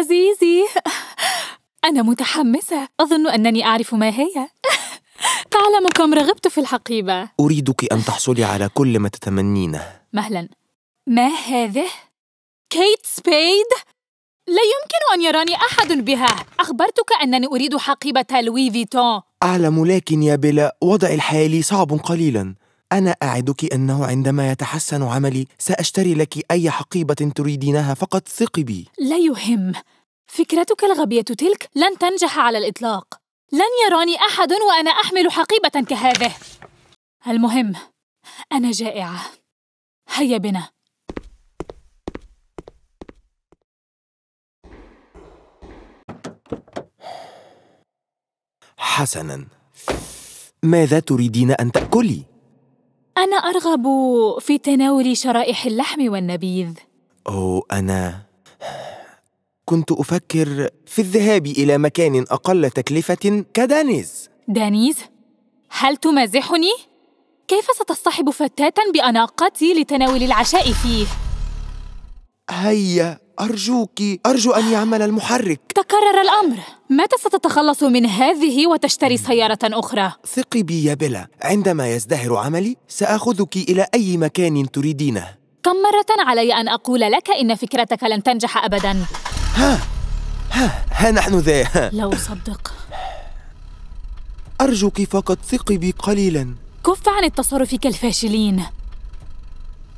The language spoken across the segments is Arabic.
عزيزي. أنا متحمسة. أظن أنني أعرف ما هي. تعلم كم رغبت في الحقيبة. أريدك أن تحصلي على كل ما تتمنينه. مهلا. ما هذه؟ كيت سبيد؟ لا يمكن أن يراني أحد بها. أخبرتك أنني أريد حقيبة لوي فيتون. أعلم لكن يا بيلا وضعي الحالي صعب قليلا. أنا أعدك أنه عندما يتحسن عملي سأشتري لك أي حقيبة تريدينها فقط ثقي بي. لا يهم. فكرتك الغبية تلك لن تنجح على الإطلاق. لن يراني أحد وأنا أحمل حقيبة كهذه. المهم أنا جائعة. هيا بنا. حسنا. ماذا تريدين أن تأكلي؟ أنا أرغب في تناول شرائح اللحم والنبيذ أو أنا كنت أفكر في الذهاب إلى مكان أقل تكلفة كدانيز دانيز؟ هل تمازحني؟ كيف ستصطحب فتاة بأناقتي لتناول العشاء فيه؟ هيا أرجوك أرجو أن يعمل المحرك. تكرر الأمر. متى ستتخلص من هذه وتشتري سيارة أخرى؟ ثقي بي يا بيلا عندما يزدهر عملي سآخذك إلى أي مكان تريدينه. كم مرة علي أن أقول لك إن فكرتك لن تنجح أبداً؟ ها ها ها نحن ذا. لا أصدق أرجوك فقط ثقي بي قليلاً. كف عن التصرف كالفاشلين.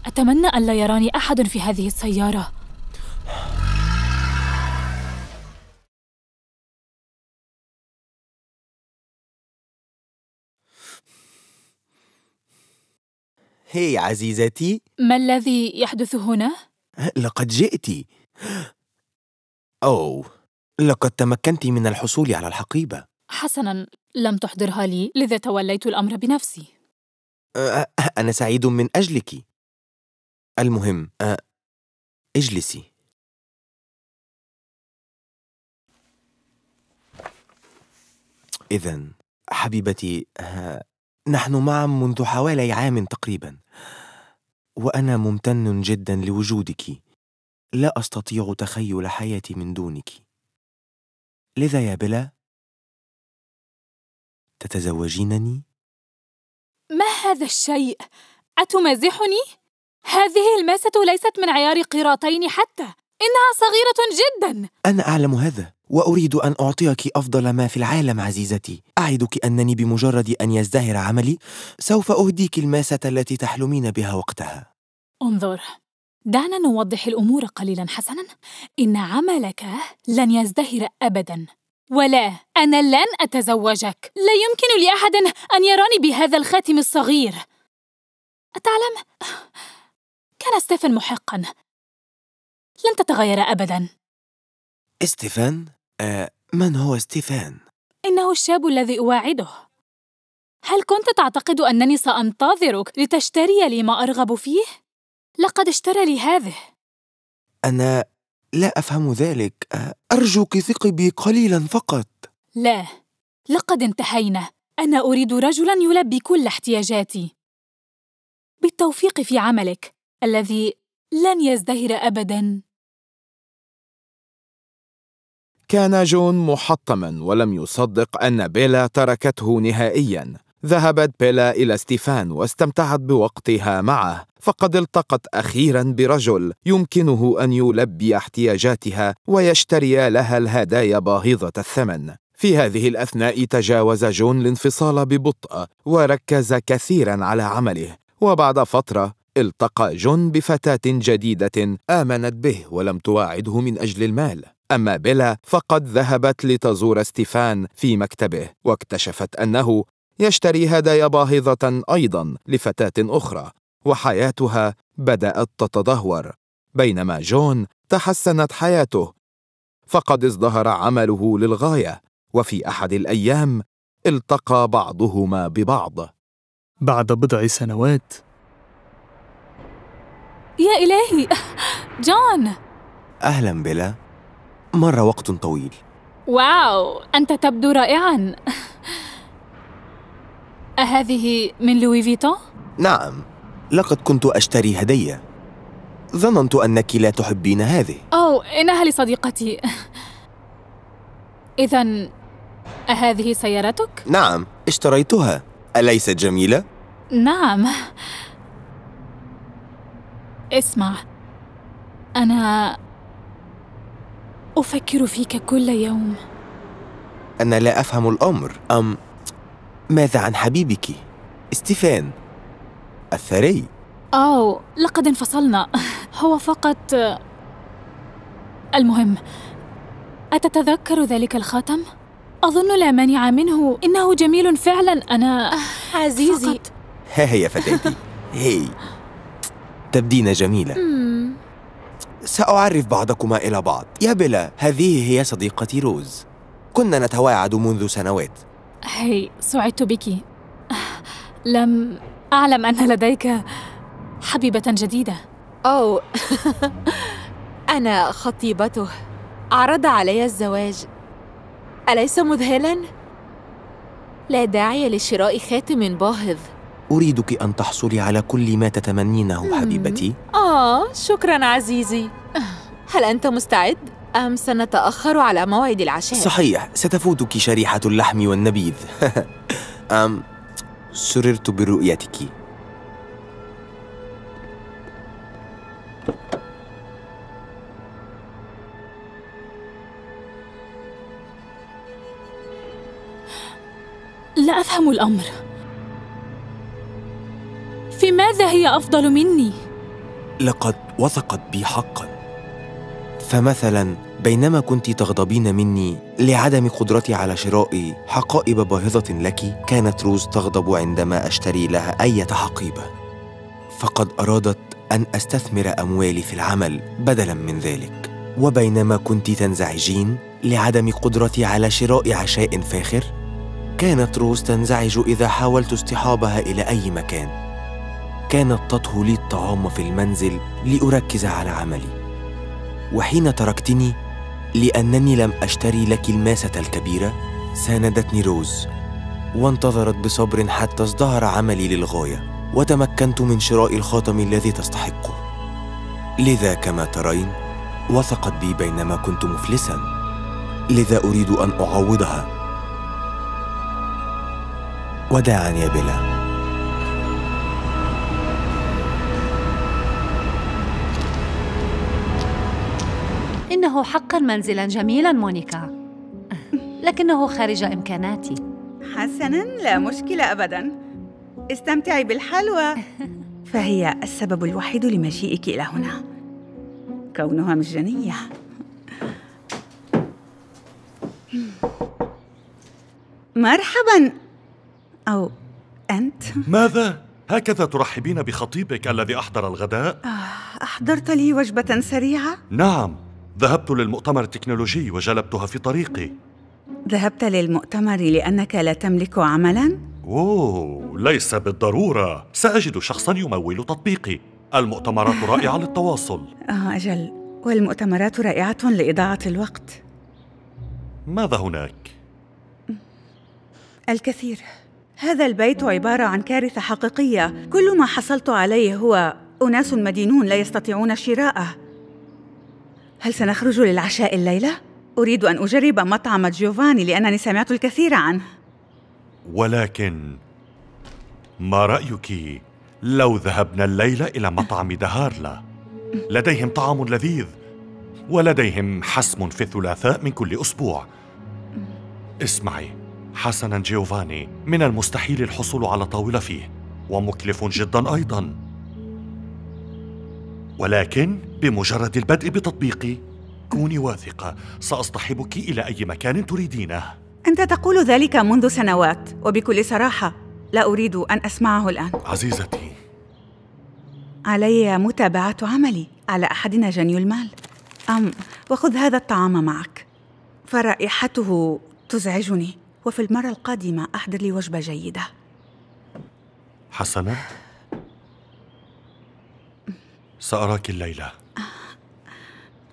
أتمنى أن لا يراني أحد في هذه السيارة. هي عزيزتي. ما الذي يحدث هنا؟ لقد جئت. أوه لقد تمكنت من الحصول على الحقيبة. حسناً لم تحضرها لي لذا توليت الأمر بنفسي. أه، أنا سعيد من أجلك. المهم أه، اجلسي إذا حبيبتي أه، نحن معا منذ حوالي عام تقريبا وأنا ممتن جدا لوجودك لا أستطيع تخيل حياتي من دونك لذا يا بلا تتزوجينني؟ ما هذا الشيء؟ أتمازحني؟ هذه الماسة ليست من عيار قيراطين حتى إنها صغيرة جدا. أنا أعلم هذا وأريد أن أعطيك أفضل ما في العالم عزيزتي. أعدك أنني بمجرد أن يزدهر عملي سوف أهديك الماسة التي تحلمين بها وقتها. انظر. دعنا نوضح الأمور قليلا حسنا. إن عملك لن يزدهر أبدا. ولا أنا لن أتزوجك. لا يمكن لأحد أن يراني بهذا الخاتم الصغير. أتعلم؟ كان ستيفن محقا. لن تتغير أبدا. إستيفان؟ آه من هو ستيفان؟ إنه الشاب الذي أواعده. هل كنت تعتقد أنني سأنتظرك لتشتري لي ما أرغب فيه؟ لقد اشترى لي هذه. أنا لا أفهم ذلك. آه، أرجوك ثقي بي قليلا فقط. لا. لقد انتهينا. أنا أريد رجلا يلبي كل احتياجاتي. بالتوفيق في عملك. الذي لن يزدهر أبداً. كان جون محطما ولم يصدق أن بيلا تركته نهائيا. ذهبت بيلا إلى ستيفان واستمتعت بوقتها معه فقد التقت أخيرا برجل يمكنه أن يلبي احتياجاتها ويشتري لها الهدايا باهظة الثمن. في هذه الأثناء تجاوز جون الانفصال ببطء وركز كثيرا على عمله. وبعد فترة التقى جون بفتاة جديدة آمنت به ولم تواعده من أجل المال. أما بيلا فقد ذهبت لتزور ستيفان في مكتبه واكتشفت أنه يشتري هدايا باهظة أيضا لفتاة أخرى وحياتها بدأت تتدهور. بينما جون تحسنت حياته فقد ازدهر عمله للغاية وفي أحد الأيام التقى بعضهما ببعض. بعد بضع سنوات يا إلهي. جون. أهلا بلا. مر وقت طويل. واو أنت تبدو رائعا. أهذه من لوي فيتون؟ نعم. لقد كنت أشتري هدية. ظننت أنك لا تحبين هذه. أوه إنها لصديقتي. إذا أهذه سيارتك؟ نعم اشتريتها. أليست جميلة؟ نعم. اسمع. أنا أفكر فيك كل يوم. أنا لا أفهم الأمر. أم ماذا عن حبيبك؟ ستيفان الثري. أوه لقد انفصلنا. هو فقط المهم أتتذكر ذلك الخاتم؟ أظن لا مانع منه. إنه جميل فعلا. أنا عزيزي. فقط. ها هي فتاتي هي. تبدين جميلة سأعرف بعضكما إلى بعض. يا بلا هذه هي صديقتي روز. كنا نتواعد منذ سنوات. هي سعدت بك. لم أعلم أن لديك حبيبة جديدة. أوه أنا خطيبته. عرض علي الزواج. أليس مذهلاً؟ لا داعي لشراء خاتم باهظ. أريدك أن تحصلي على كل ما تتمنينه حبيبتي. آه شكراً عزيزي. هل أنت مستعد؟ أم سنتأخر على موعد العشاء؟ صحيح ستفوتك شريحة اللحم والنبيذ. أم سررت برؤيتك. لا أفهم الأمر. في ماذا هي أفضل مني؟ لقد وثقت بي حقا. فمثلا بينما كنت تغضبين مني لعدم قدرتي على شراء حقائب باهظة لك كانت روز تغضب عندما أشتري لها أية حقيبة. فقد أرادت أن أستثمر أموالي في العمل بدلا من ذلك. وبينما كنت تنزعجين لعدم قدرتي على شراء عشاء فاخر كانت روز تنزعج إذا حاولت اصطحابها إلى أي مكان. كانت تطهو لي الطعام في المنزل لأركز على عملي. وحين تركتني لأنني لم أشتري لك الماسة الكبيرة ساندتني روز وانتظرت بصبر حتى ازدهر عملي للغاية وتمكنت من شراء الخاتم الذي تستحقه. لذا كما ترين وثقت بي بينما كنت مفلسا. لذا أريد أن أعوضها. وداعا يا بلا. إنه حقا منزلا جميلا مونيكا. لكنه خارج إمكاناتي. حسنا لا مشكلة أبدا. استمتعي بالحلوى. فهي السبب الوحيد لمجيئك إلى هنا. كونها مجانية. مرحبا. أو أنت؟ ماذا؟ هكذا ترحبين بخطيبك الذي أحضر الغداء؟ أحضرت لي وجبة سريعة؟ نعم. ذهبت للمؤتمر التكنولوجي وجلبتها في طريقي. ذهبت للمؤتمر لأنك لا تملك عملا؟ أوه ليس بالضرورة. سأجد شخصا يمول تطبيقي. المؤتمرات رائعة للتواصل. آه أجل. والمؤتمرات رائعة لإضاعة الوقت. ماذا هناك؟ الكثير. هذا البيت عبارة عن كارثة حقيقية. كل ما حصلت عليه هو أناس مدينون لا يستطيعون شراءه. هل سنخرج للعشاء الليلة؟ أريد أن أجرب مطعم جيوفاني لأنني سمعت الكثير عنه ولكن ما رأيك لو ذهبنا الليلة إلى مطعم دهارلا؟ لديهم طعام لذيذ ولديهم حسم في الثلاثاء من كل أسبوع اسمعي حسنا جيوفاني من المستحيل الحصول على طاولة فيه ومكلف جدا أيضا ولكن بمجرد البدء بتطبيقي كوني واثقة. سأصطحبك إلى أي مكان تريدينه. أنت تقول ذلك منذ سنوات وبكل صراحة لا أريد أن أسمعه الآن. عزيزتي. علي متابعة عملي على أحدنا جني المال. أم وخذ هذا الطعام معك. فرائحته تزعجني وفي المرة القادمة أحضر لي وجبة جيدة. حسنا سأراك الليلة.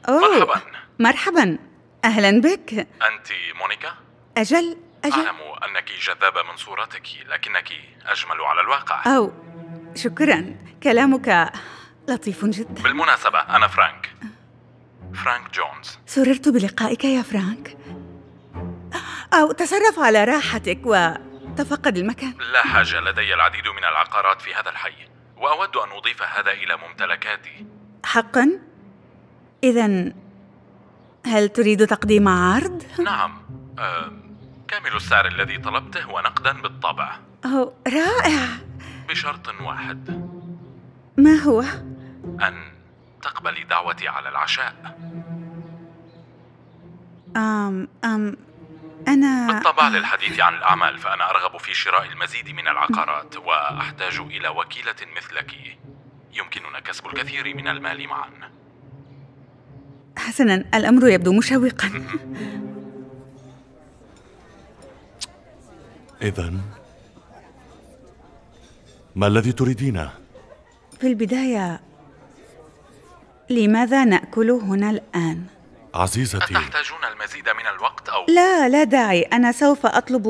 أوه مرحبا. مرحبا. أهلا بك. أنت مونيكا؟ أجل أجل. أعلم أنك جذابة من صورتك لكنك أجمل على الواقع. أو شكرا. كلامك لطيف جدا. بالمناسبة أنا فرانك. فرانك جونز. سررت بلقائك يا فرانك. أو تصرف على راحتك وتفقد المكان. لا حاجة لدي العديد من العقارات في هذا الحي. وأود أن أضيف هذا إلى ممتلكاتي. حقا؟ إذا هل تريد تقديم عرض؟ نعم. أه كامل السعر الذي طلبته ونقدا بالطبع. أو رائع. بشرط واحد. ما هو؟ أن تقبلي دعوتي على العشاء. أم أم. أنا بالطبع للحديث عن الأعمال فأنا أرغب في شراء المزيد من العقارات وأحتاج إلى وكيلة مثلك يمكننا كسب الكثير من المال معا حسنا الأمر يبدو مشوقا إذا ما الذي تريدينه؟ في البداية لماذا نأكل هنا الآن؟ عزيزتي. أتحتاجون المزيد من الوقت أو؟ لا لا داعي. أنا سوف أطلب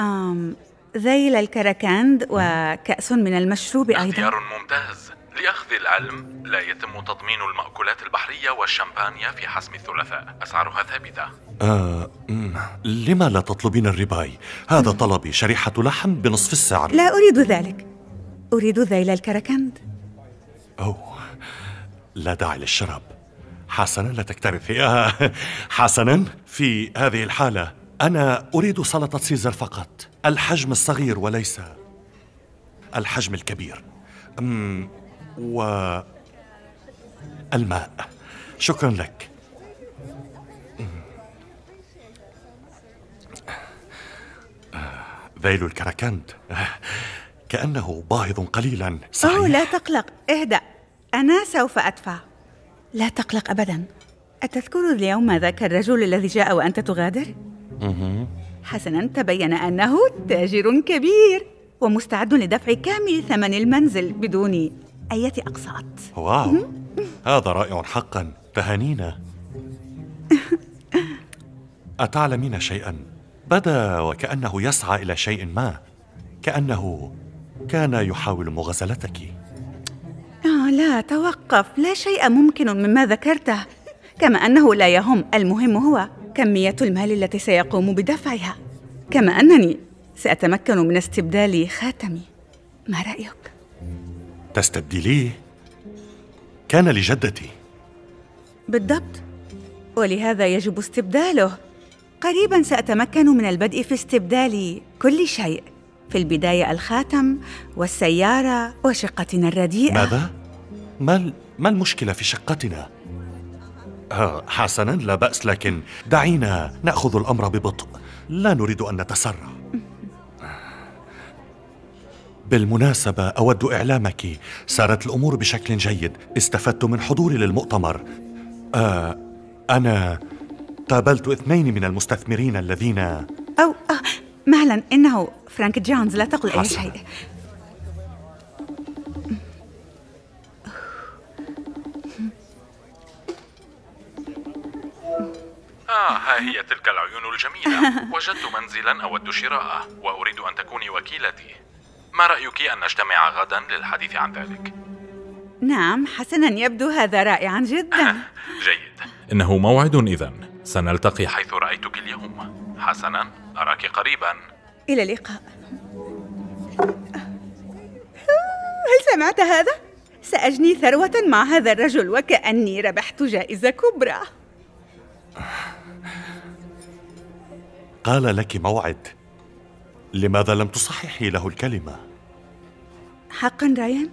آم ذيل الكركند وكأس من المشروب أيضا. اختيار ممتاز. لأخذ العلم لا يتم تضمين المأكولات البحرية والشمبانيا في حسم الثلاثاء. أسعارها ثابتة. آه، مم. لما لا تطلبين الرباي؟ هذا طلبي شريحة لحم بنصف السعر لا أريد ذلك. أريد ذيل الكركند أوه. لا داعي للشراب. حسنا لا تكترثي. حسنا في هذه الحالة أنا أريد سلطة سيزر فقط. الحجم الصغير وليس الحجم الكبير. و الماء. شكرا لك. ذيل الكركند آه، كأنه باهظ قليلا. صحيح؟ أوه لا تقلق. اهدأ. أنا سوف أدفع. لا تقلق أبدا. أتذكر اليوم ذاك الرجل الذي جاء وأنت تغادر؟ حسنا تبين أنه تاجر كبير ومستعد لدفع كامل ثمن المنزل بدون أي أقساط. واو. هذا رائع حقا. تهانينا أتعلمين شيئا؟ بدا وكأنه يسعى إلى شيء ما كأنه كان يحاول مغازلتك آه لا توقف. لا شيء ممكن مما ذكرته كما أنه لا يهم. المهم هو كمية المال التي سيقوم بدفعها كما أنني سأتمكن من استبدال خاتمي. ما رأيك؟ تستبدليه كان لجدتي. بالضبط. ولهذا يجب استبداله. قريبا سأتمكن من البدء في استبدال كل شيء. في البداية الخاتم والسيارة وشقتنا الرديئة. ماذا؟ ما, ال- ما المشكلة في شقتنا؟ آه حسنا لا بأس لكن دعينا نأخذ الأمر ببطء. لا نريد أن نتسرع. بالمناسبة أود إعلامك. سارت الأمور بشكل جيد. استفدت من حضوري للمؤتمر. آه أنا قابلت اثنين من المستثمرين الذين أو آه مهلا إنه فرانك جونز لا تقل أي. شيء. آه ها هي تلك العيون الجميلة. وجدت منزلا أود شراءه وأريد أن تكوني وكيلتي. ما رأيك أن نجتمع غدا للحديث عن ذلك؟ نعم حسنا يبدو هذا رائعا جدا. جيد. إنه موعد إذا سنلتقي حيث رأيتك اليوم. حسنا أراك قريبا. إلى اللقاء هل سمعت هذا؟ سأجني ثروة مع هذا الرجل وكأني ربحت جائزة كبرى قال لك موعد لماذا لم تصححي له الكلمة؟ حقا رايان؟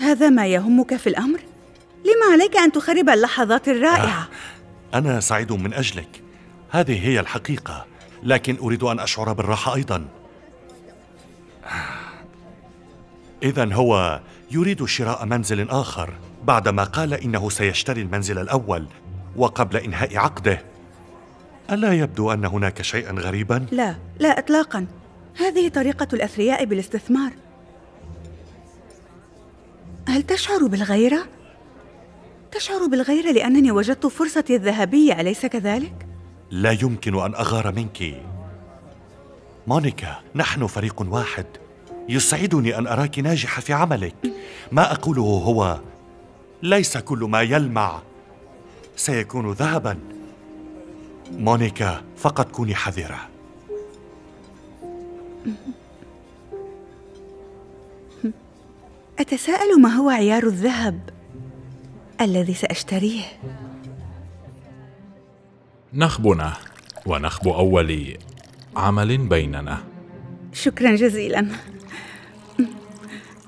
هذا ما يهمك في الأمر؟ لما عليك أن تخرب اللحظات الرائعة؟ أنا سعيد من أجلك هذه هي الحقيقة لكن أريد أن أشعر بالراحة أيضا إذا هو يريد شراء منزل آخر بعدما قال إنه سيشتري المنزل الأول وقبل إنهاء عقده ألا يبدو أن هناك شيئا غريبا؟ لا لا إطلاقا هذه طريقة الأثرياء بالاستثمار هل تشعر بالغيرة؟ تشعر بالغيرة لأنني وجدت فرصتي الذهبية أليس كذلك؟ لا يمكن أن أغار منك. مونيكا نحن فريق واحد. يسعدني أن أراك ناجحة في عملك. ما أقوله هو ليس كل ما يلمع. سيكون ذهبا. مونيكا فقط كوني حذرة. أتساءل ما هو عيار الذهب الذي سأشتريه؟ نخبنا ونخب أول عمل بيننا. شكرا جزيلا.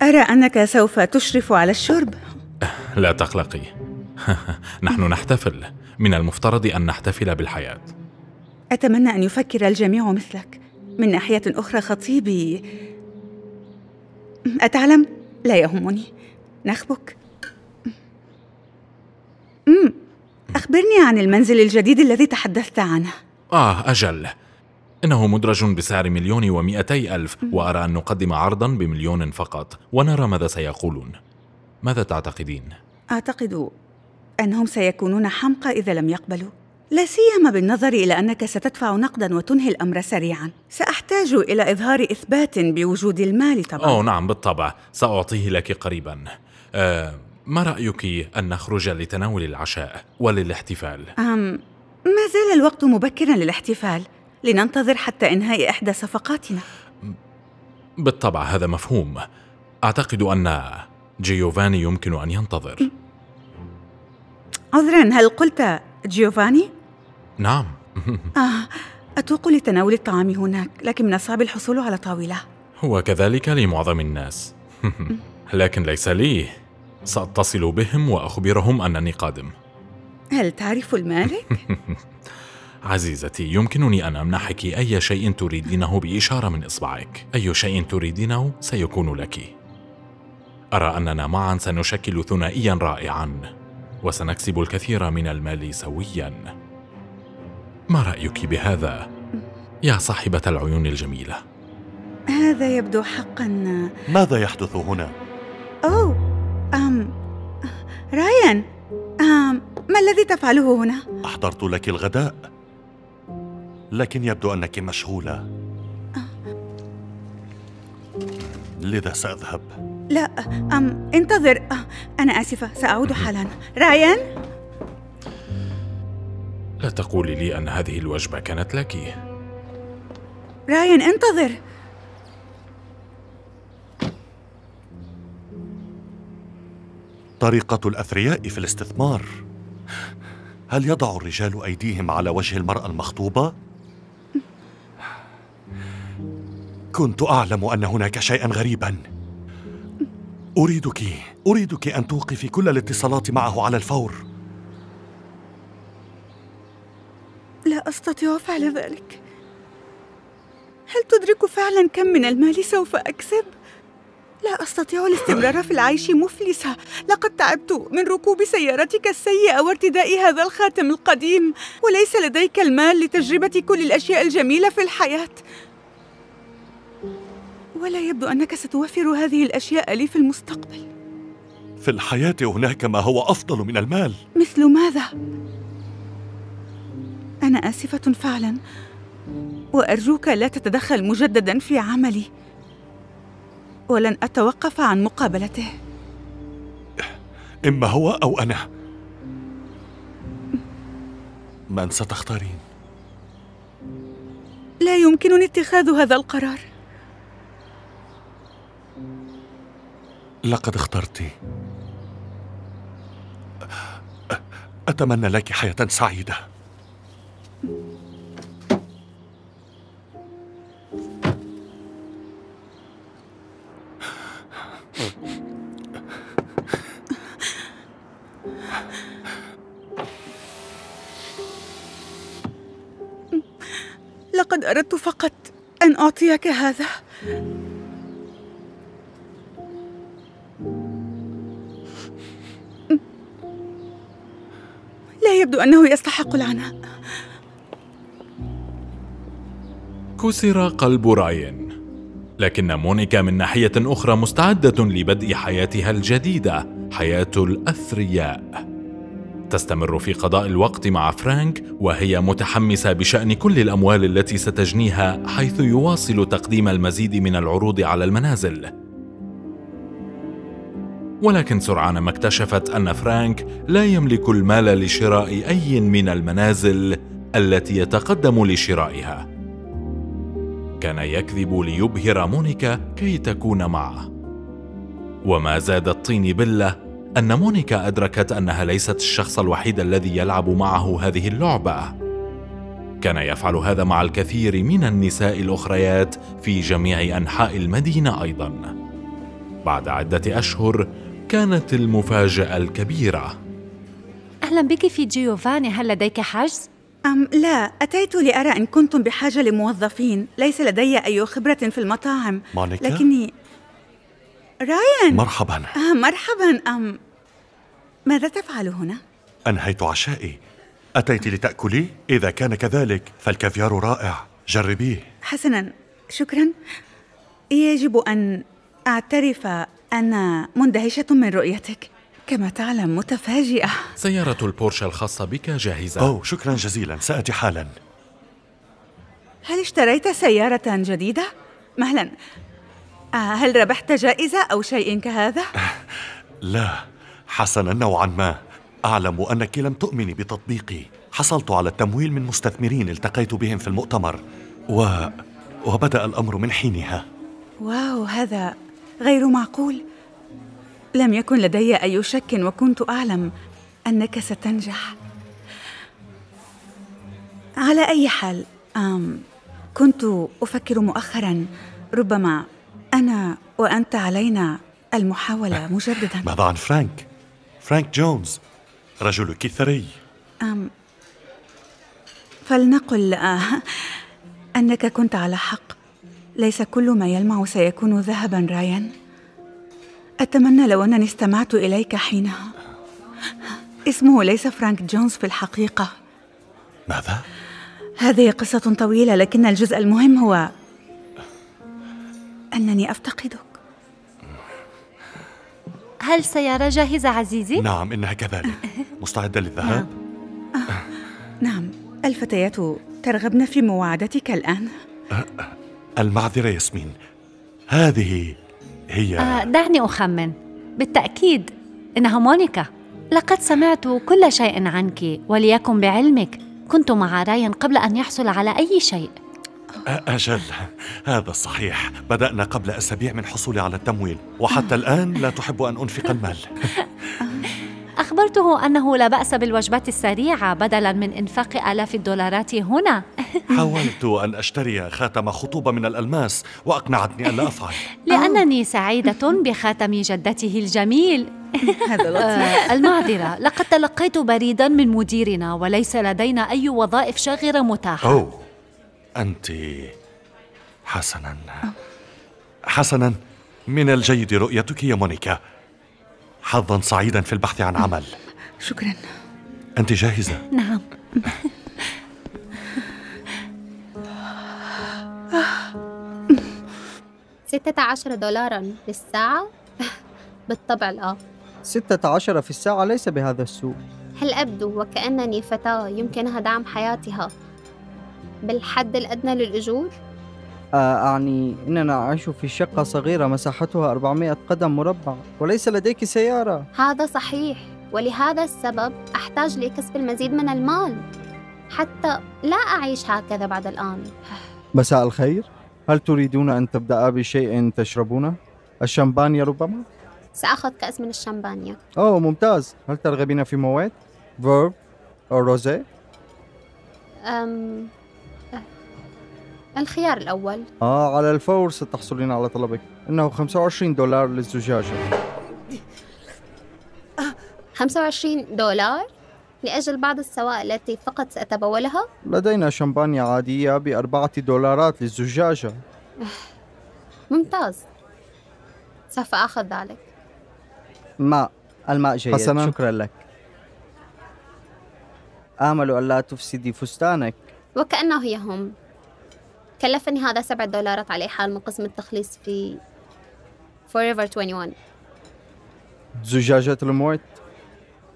أرى أنك سوف تشرف على الشرب؟ لا تقلقي. نحن نحتفل. من المفترض أن نحتفل بالحياة. أتمنى أن يفكر الجميع مثلك. من ناحية أخرى خطيبي. أتعلم؟ لا يهمني. نخبك. أمم أخبرني عن المنزل الجديد الذي تحدثت عنه. آه أجل. إنه مدرج بسعر مليون ومئتي ألف وأرى أن نقدم عرضا بمليون فقط. ونرى ماذا سيقولون. ماذا تعتقدين؟ أعتقد أنهم سيكونون حمقى إذا لم يقبلوا. لا سيما بالنظر إلى أنك ستدفع نقدا وتنهي الأمر سريعا. سأحتاج إلى إظهار إثبات بوجود المال طبعا. أوه نعم بالطبع. سأعطيه لك قريبا. آه ما رأيك أن نخرج لتناول العشاء وللاحتفال؟ أم ما زال الوقت مبكرا للاحتفال لننتظر حتى إنهاء إحدى صفقاتنا. بالطبع هذا مفهوم. أعتقد أن جيوفاني يمكن أن ينتظر. عذرا هل قلت جيوفاني؟ نعم. آه أتوق لتناول الطعام هناك لكن من الصعب الحصول على طاولة. هو كذلك لمعظم الناس. لكن ليس لي. سأتصل بهم وأخبرهم أنني قادم هل تعرف المالك؟ عزيزتي يمكنني أن أمنحك أي شيء تريدينه بإشارة من إصبعك. أي شيء تريدينه سيكون لك. أرى أننا معا سنشكل ثنائيا رائعا وسنكسب الكثير من المال سويا. ما رأيك بهذا؟ يا صاحبة العيون الجميلة. هذا يبدو حقا. ماذا يحدث هنا؟ أوه! أم رايان أم ما الذي تفعله هنا؟ أحضرت لك الغداء لكن يبدو أنك مشغولة. لذا سأذهب. لا أم انتظر. أنا آسفة سأعود حالا. رايان لا تقولي لي أن هذه الوجبة كانت لك. رايان انتظر. طريقة الأثرياء في الاستثمار هل يضع الرجال أيديهم على وجه المرأة المخطوبة؟ كنت أعلم أن هناك شيئا غريبا أريدك أريدك أن توقفي كل الاتصالات معه على الفور لا أستطيع فعل ذلك هل تدرك فعلا كم من المال سوف أكسب؟ لا أستطيع الاستمرار في العيش مفلسة. لقد تعبت من ركوب سيارتك السيئة وارتداء هذا الخاتم القديم وليس لديك المال لتجربة كل الأشياء الجميلة في الحياة. ولا يبدو أنك ستوفر هذه الأشياء لي في المستقبل. في الحياة هناك ما هو أفضل من المال. مثل ماذا؟ أنا آسفة فعلا وأرجوك لا تتدخل مجددا في عملي. ولن أتوقف عن مقابلته. إما هو أو أنا. من ستختارين؟ لا يمكنني اتخاذ هذا القرار. لقد اخترت أتمنى لك حياة سعيدة. لقد أردت فقط أن أعطيك هذا. لا يبدو أنه يستحق العناء. كسر قلب راين. لكن مونيكا من ناحية أخرى مستعدة لبدء حياتها الجديدة حياة الأثرياء. تستمر في قضاء الوقت مع فرانك وهي متحمسة بشأن كل الأموال التي ستجنيها حيث يواصل تقديم المزيد من العروض على المنازل. ولكن سرعان ما اكتشفت أن فرانك لا يملك المال لشراء أي من المنازل التي يتقدم لشرائها. كان يكذب ليبهر مونيكا كي تكون معه. وما زاد الطين بلة أن مونيكا أدركت أنها ليست الشخص الوحيد الذي يلعب معه هذه اللعبة. كان يفعل هذا مع الكثير من النساء الأخريات في جميع أنحاء المدينة أيضا. بعد عدة أشهر كانت المفاجأة الكبيرة. أهلا بك في جيوفاني هل لديك حجز؟ أم لا أتيت لأرى إن كنتم بحاجة لموظفين. ليس لدي أي خبرة في المطاعم. مونيكا؟ لكني رايان. مرحبا. آه مرحبا. أم ماذا تفعل هنا؟ أنهيت عشائي. أتيت لتأكلي؟ إذا كان كذلك فالكافيار رائع. جربيه. حسنا. شكرا. يجب أن أعترف أنا مندهشة من رؤيتك. كما تعلم متفاجئة. سيارة البورشه الخاصة بك جاهزة. أوه شكرا جزيلا سأتي حالا. هل اشتريت سيارة جديدة؟ مهلا. آه، هل ربحت جائزة أو شيء كهذا؟ لا حسنا نوعا ما. أعلم أنك لم تؤمني بتطبيقي. حصلت على التمويل من مستثمرين التقيت بهم في المؤتمر. و... وبدأ الأمر من حينها. واو هذا غير معقول. لم يكن لدي أي شك وكنت أعلم أنك ستنجح. على أي حال أم كنت أفكر مؤخرا ربما أنا وأنت علينا المحاولة مجددا. ماذا عن فرانك؟ فرانك جونز رجلك ثري أم فلنقل آه أنك كنت على حق. ليس كل ما يلمع سيكون ذهبا رايان. أتمنى لو أنني استمعت إليك حينها. اسمه ليس فرانك جونز في الحقيقة. ماذا؟ هذه قصة طويلة لكن الجزء المهم هو أنني أفتقدك. هل سيارة جاهزة عزيزي؟ نعم إنها كذلك. مستعدة للذهاب؟ نعم. الفتيات ترغبن في مواعدتك الآن. المعذرة ياسمين هذه هي آه دعني أخمن. بالتأكيد إنها مونيكا. لقد سمعت كل شيء عنك وليكن بعلمك كنت مع راين قبل أن يحصل على أي شيء. أجل. هذا صحيح. بدأنا قبل أسابيع من حصولي على التمويل وحتى الآن لا تحب أن أنفق المال. أخبرته أنه لا بأس بالوجبات السريعة بدلاً من إنفاق آلاف الدولارات هنا. حاولت أن أشتري خاتم خطوبة من الألماس وأقنعتني أن لا أفعل. لأنني سعيدة بخاتم جدته الجميل. هذا لطيف. آه، المعذرة. لقد تلقيت بريداً من مديرنا وليس لدينا أي وظائف شاغرة متاحة. أوه أنت حسنا. حسنا من الجيد رؤيتك يا مونيكا. حظا سعيدا في البحث عن عمل شكرا أنت جاهزة؟ نعم ستة عشر دولارا للساعة؟ بالطبع لا 16 في الساعة ليس بهذا السوء هل أبدو وكأنني فتاة يمكنها دعم حياتها بالحد الأدنى للأجور؟ آه، أعني إننا نعيش في شقة صغيرة مساحتها 400 قدم مربع وليس لديك سيارة هذا صحيح ولهذا السبب أحتاج لكسب المزيد من المال حتى لا أعيش هكذا بعد الآن مساء الخير هل تريدون أن تبدأ بشيء تشربونه؟ الشمبانيا ربما؟ سأخذ كأس من الشمبانيا أوه ممتاز هل ترغبين في مواد؟ فيرب أو روزي؟ أم... الخيار الأول. آه على الفور ستحصلين على طلبك. إنه 25 دولار للزجاجة. 25 دولار؟ لأجل بعض السوائل التي فقط سأتبولها؟ لدينا شمبانيا عادية بأربعة دولارات للزجاجة. ممتاز. سوف آخذ ذلك. ماء الماء جيد. حسناً. شكرا لك. آمل ألا تفسدي فستانك. وكأنه يهم. كلفني هذا سبع دولارات على حال من قسم التخليص في Forever 21 زجاجة الموت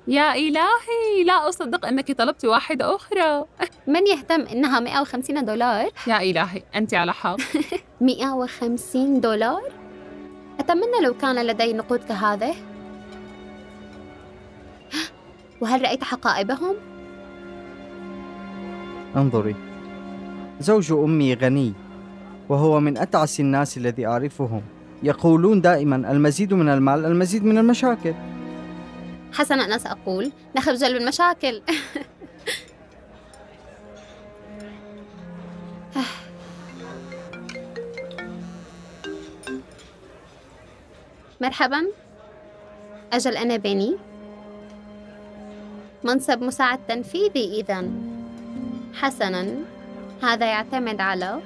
يا إلهي لا أصدق أنك طلبت واحدة أخرى. من يهتم إنها 150 دولار؟ يا إلهي أنت على حق 150 دولار؟ أتمنى لو كان لدي نقود كهذه وهل رأيت حقائبهم؟ انظري. زوج أمي غني وهو من أتعس الناس الذي أعرفهم. يقولون دائما المزيد من المال المزيد من المشاكل. حسنا أنا سأقول نخجل من مشاكل مرحبا. أجل أنا بني. منصب مساعد تنفيذي إذا. حسنا. هذا يعتمد على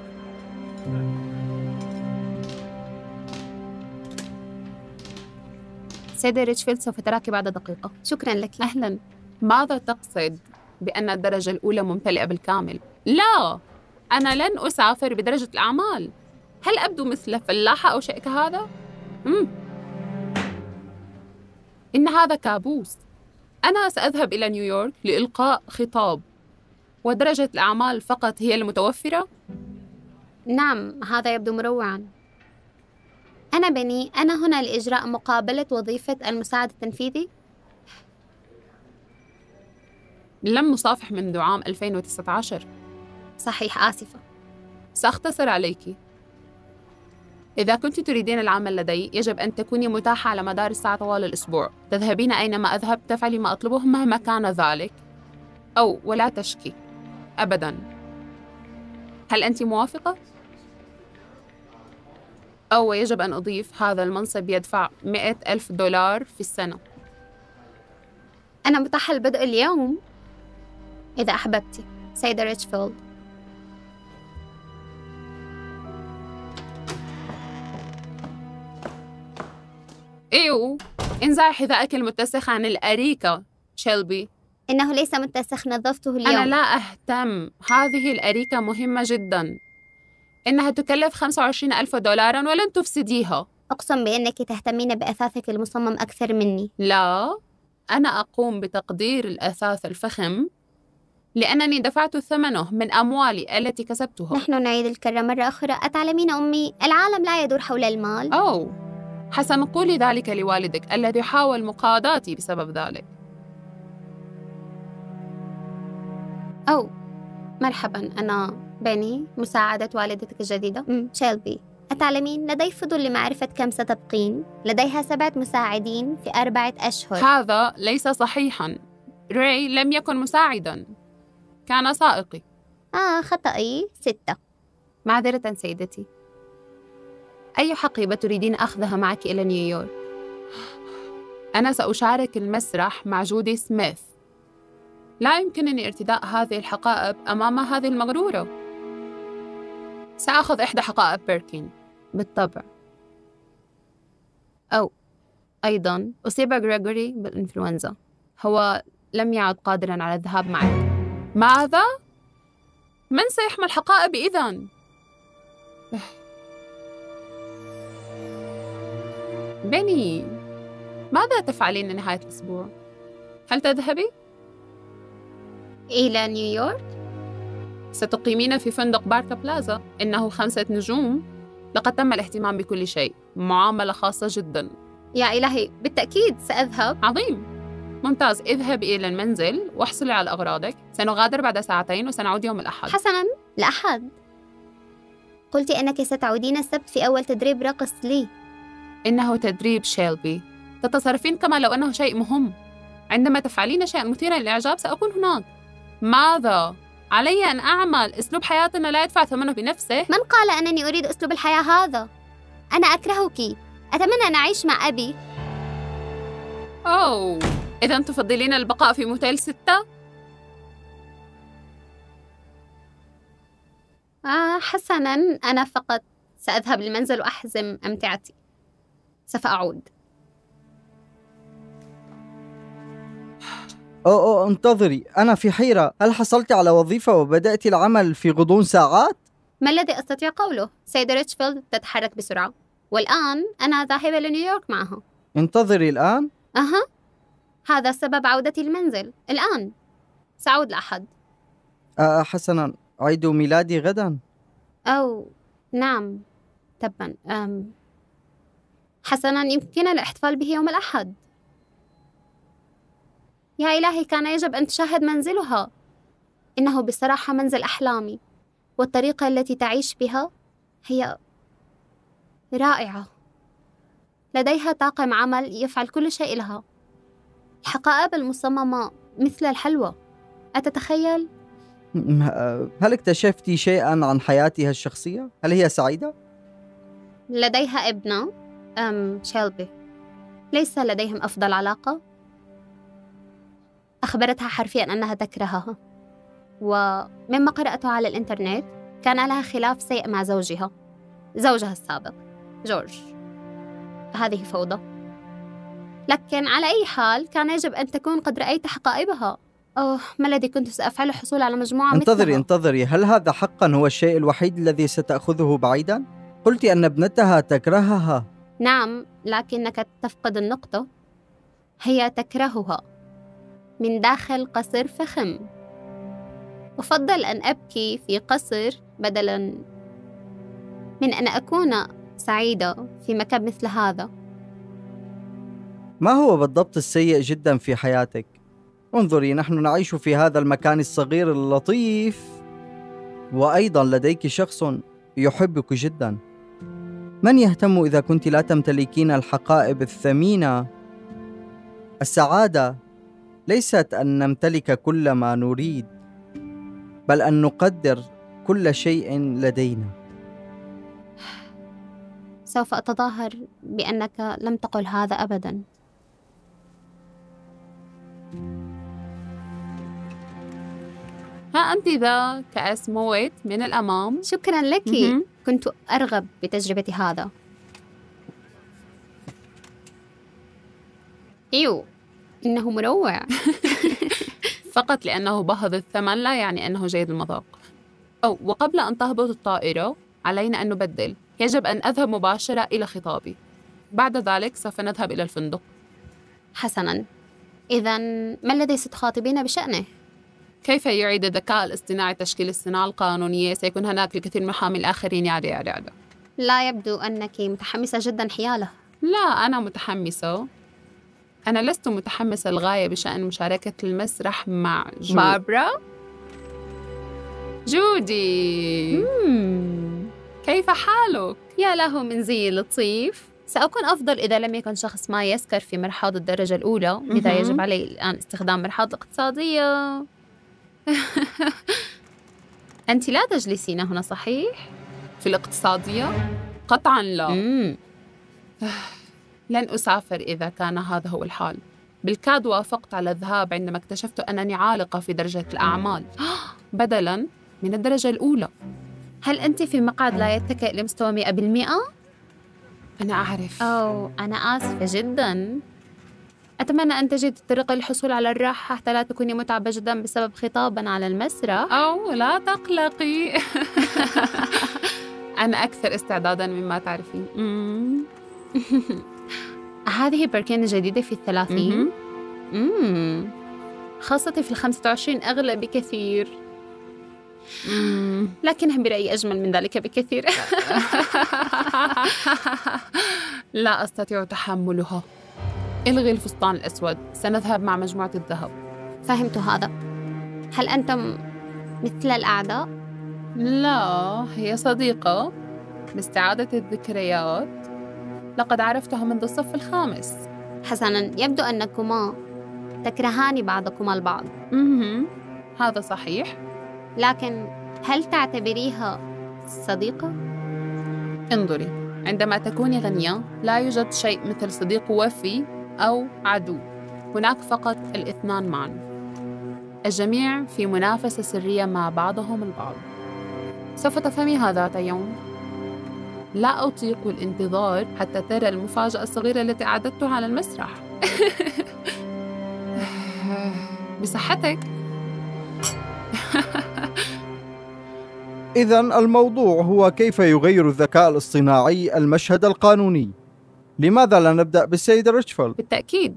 سيدة ريتشفيلد سوف تراك بعد دقيقة. شكرا لك. أهلا. ماذا تقصد بأن الدرجة الأولى ممتلئة بالكامل؟ لا! أنا لن أسافر بدرجة الأعمال. هل أبدو مثل فلاحة أو شيء كهذا؟ مم. إن هذا كابوس. أنا سأذهب إلى نيويورك لإلقاء خطاب. ودرجة الأعمال فقط هي المتوفرة؟ نعم هذا يبدو مروعا. أنا بني أنا هنا لإجراء مقابلة وظيفة المساعد التنفيذي؟ لم نصافح منذ عام 2019 صحيح آسفة. سأختصر عليك. إذا كنت تريدين العمل لدي يجب أن تكوني متاحة على مدار الساعة طوال الأسبوع. تذهبين أينما أذهب تفعلي ما أطلبه مهما كان ذلك. أو ولا تشكي. أبدا. هل أنت موافقة؟ أو يجب أن أضيف هذا المنصب يدفع مئة ألف دولار في السنة. أنا متاحة البدء اليوم. إذا أحببتي سيدة ريتشفيلد. إيو انزعي حذائك المتسخ عن الأريكة شيلبي. إنه ليس متسخ نظفته اليوم. أنا لا أهتم. هذه الأريكة مهمة جدا. إنها تكلف 25 ألف دولارا ولن تفسديها. أقسم بأنك تهتمين بأثاثك المصمم أكثر مني. لا. أنا أقوم بتقدير الأثاث الفخم لأنني دفعت ثمنه من أموالي التي كسبتها. نحن نعيد الكرة مرة أخرى. أتعلمين أمي العالم لا يدور حول المال. أوه حسن قولي ذلك لوالدك الذي حاول مقاضاتي بسبب ذلك. أو مرحبا أنا بني مساعدة والدتك الجديدة. شيلبي أتعلمين؟ لدي فضول لمعرفة كم ستبقين. لديها سبعة مساعدين في أربعة أشهر. هذا ليس صحيحا. ري لم يكن مساعدا. كان سائقي. آه خطأي ستة. معذرة سيدتي. أي حقيبة تريدين أخذها معك إلى نيويورك؟ أنا سأشارك المسرح مع جودي سميث. لا يمكنني ارتداء هذه الحقائب أمام هذه المغرورة سأخذ إحدى حقائب بيركين بالطبع أو أيضا أصيب غريغوري بالإنفلونزا هو لم يعد قادرا على الذهاب معي ماذا؟ من سيحمل حقائب إذن؟ بني ماذا تفعلين نهاية الأسبوع؟ هل تذهبي؟ إلى نيويورك؟ ستقيمين في فندق باركا بلازا. إنه خمسة نجوم. لقد تم الاهتمام بكل شيء. معاملة خاصة جدا. يا إلهي بالتأكيد سأذهب. عظيم. ممتاز. اذهبي إلى المنزل واحصلي على أغراضك. سنغادر بعد ساعتين وسنعود يوم الأحد. حسنا. الأحد. قلت أنك ستعودين السبت في أول تدريب رقص لي. إنه تدريب شيلبي. تتصرفين كما لو أنه شيء مهم. عندما تفعلين شيئا مثيرا للإعجاب سأكون هناك. ماذا؟ علي أن أعمل. أسلوب حياتنا لا يدفع ثمنه بنفسه. من قال أنني أريد أسلوب الحياة هذا؟ أنا أكرهك. أتمنى أن أعيش مع أبي. أوه. إذا تفضلين البقاء في موتيل ستة؟ آه حسنا. أنا فقط سأذهب للمنزل وأحزم أمتعتي. سوف أعود. أو أو انتظري. أنا في حيرة. هل حصلت على وظيفة وبدأت العمل في غضون ساعات؟ ما الذي أستطيع قوله؟ سيدة ريتشفيلد تتحرك بسرعة. والآن أنا ذاهبة لنيويورك معها انتظري الآن؟ أها. هذا سبب عودتي المنزل. الآن. سأعود الأحد آه حسنا. عيد ميلادي غدا. أو نعم. تبا. أم. حسنا يمكننا الاحتفال به يوم الأحد. يا إلهي كان يجب أن تشاهد منزلها إنه بصراحة منزل أحلامي والطريقة التي تعيش بها هي رائعة لديها طاقم عمل يفعل كل شيء لها الحقائب المصممة مثل الحلوى أتتخيل؟ هل اكتشفتي شيئا عن حياتها الشخصية؟ هل هي سعيدة؟ لديها ابنة أم شيلبي ليس لديهم أفضل علاقة أخبرتها حرفيا أنها تكرهها. ومما قرأته على الإنترنت كان لها خلاف سيء مع زوجها زوجها السابق جورج. هذه فوضى. لكن على أي حال كان يجب أن تكون قد رأيت حقائبها. أوه ما الذي كنت سأفعله الحصول على مجموعة انتظري مثلها انتظري. هل هذا حقا هو الشيء الوحيد الذي ستأخذه بعيدا؟ قلت أن ابنتها تكرهها. نعم لكنك تفقد النقطة. هي تكرهها. من داخل قصر فخم. أفضل أن أبكي في قصر بدلا. من أن أكون سعيدة في مكان مثل هذا. ما هو بالضبط السيء جدا في حياتك؟ انظري نحن نعيش في هذا المكان الصغير اللطيف. وأيضا لديك شخص يحبك جدا. من يهتم إذا كنت لا تمتلكين الحقائب الثمينة؟ السعادة ليست أن نمتلك كل ما نريد بل أن نقدر كل شيء لدينا. سوف أتظاهر بأنك لم تقل هذا أبدا. ها أنت ذا كأس مويت من الأمام. شكرا لك. مهم. كنت أرغب بتجربة هذا. إيو إنه مروع. فقط لأنه بهض الثمن لا يعني أنه جيد المذاق. أو وقبل أن تهبط الطائرة علينا أن نبدل. يجب أن أذهب مباشرة إلى خطابي. بعد ذلك سوف نذهب إلى الفندق. حسنا. إذا ما الذي ستخاطبين بشأنه؟ كيف يعيد الذكاء الاصطناعي تشكيل الصناعة القانونية؟ سيكون هناك الكثير من المحامي الآخرين يعدي يعدي لا يبدو أنك متحمسة جدا حيالة. لا أنا متحمسة. أنا لست متحمسة للغاية بشأن مشاركة المسرح مع جو. باربرا جودي كيف حالك؟ يا له من زي لطيف سأكون أفضل إذا لم يكن شخص ما يسكر في مرحاض الدرجة الأولى لذا. يجب علي الآن استخدام مرحاض اقتصادية أنت لا تجلسين هنا صحيح؟ في الاقتصادية؟ قطعا لا مم. لن أسافر إذا كان هذا هو الحال. بالكاد وافقت على الذهاب عندما اكتشفت أنني عالقة في درجة الأعمال. بدلا من الدرجة الأولى. هل أنت في مقعد لا يتكئ لمستوى مئة بالمئة؟ أنا أعرف. أو أنا آسفة جدا. أتمنى أن تجد طريقة للحصول على الراحة حتى لا تكوني متعبة جدا بسبب خطابا على المسرح. أو لا تقلقي. أنا أكثر استعدادا مما تعرفين. هذه بركين جديدة في الثلاثين. مهم. مم. خاصة في الخمسة وعشرين أغلى بكثير. مم. لكنها برأيي أجمل من ذلك بكثير. لا أستطيع تحملها. إلغي الفستان الأسود. سنذهب مع مجموعة الذهب. فهمت هذا. هل أنتم مثل الأعداء؟ لا هي صديقة. باستعادة الذكريات. لقد عرفتها منذ الصف الخامس. حسنا يبدو أنكما تكرهان بعضكما البعض. مهم. هذا صحيح. لكن هل تعتبريها صديقة؟ انظري عندما تكوني غنية لا يوجد شيء مثل صديق وفي أو عدو. هناك فقط الاثنان معا. الجميع في منافسة سرية مع بعضهم البعض. سوف تفهمي هذا ذات يوم لا أطيق الانتظار حتى ترى المفاجأة الصغيرة التي أعددتها على المسرح. بصحتك. إذا الموضوع هو كيف يغير الذكاء الاصطناعي المشهد القانوني. لماذا لا نبدأ بالسيد ريتشفيلد؟ بالتأكيد.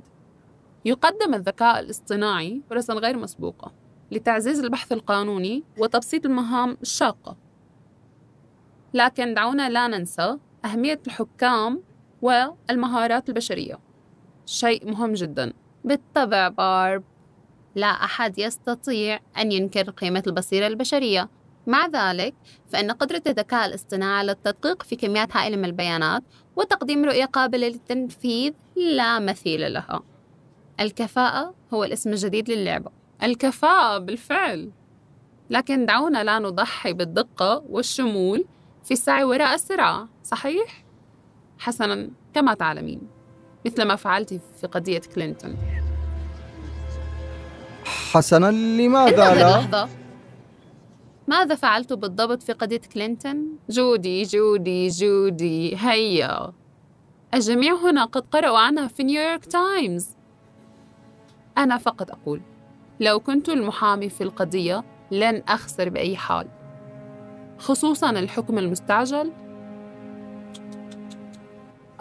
يقدم الذكاء الاصطناعي فرصا غير مسبوقة لتعزيز البحث القانوني وتبسيط المهام الشاقة. لكن دعونا لا ننسى أهمية الحكام والمهارات البشرية. شيء مهم جدا. بالطبع بارب. لا أحد يستطيع أن ينكر قيمة البصيرة البشرية. مع ذلك فإن قدرة الذكاء الاصطناعي على التدقيق في كميات هائلة من البيانات وتقديم رؤية قابلة للتنفيذ لا مثيل لها. الكفاءة هو الاسم الجديد للعبة. الكفاءة بالفعل. لكن دعونا لا نضحي بالدقة والشمول في السعي وراء السرعة صحيح؟ حسنا كما تعلمين مثل ما فعلت في قضية كلينتون حسنا لماذا لا؟ لحظة ماذا فعلت بالضبط في قضية كلينتون؟ جودي جودي جودي هيا الجميع هنا قد قرأوا عنها في نيويورك تايمز أنا فقط أقول لو كنت المحامي في القضية لن أخسر بأي حال خصوصا الحكم المستعجل؟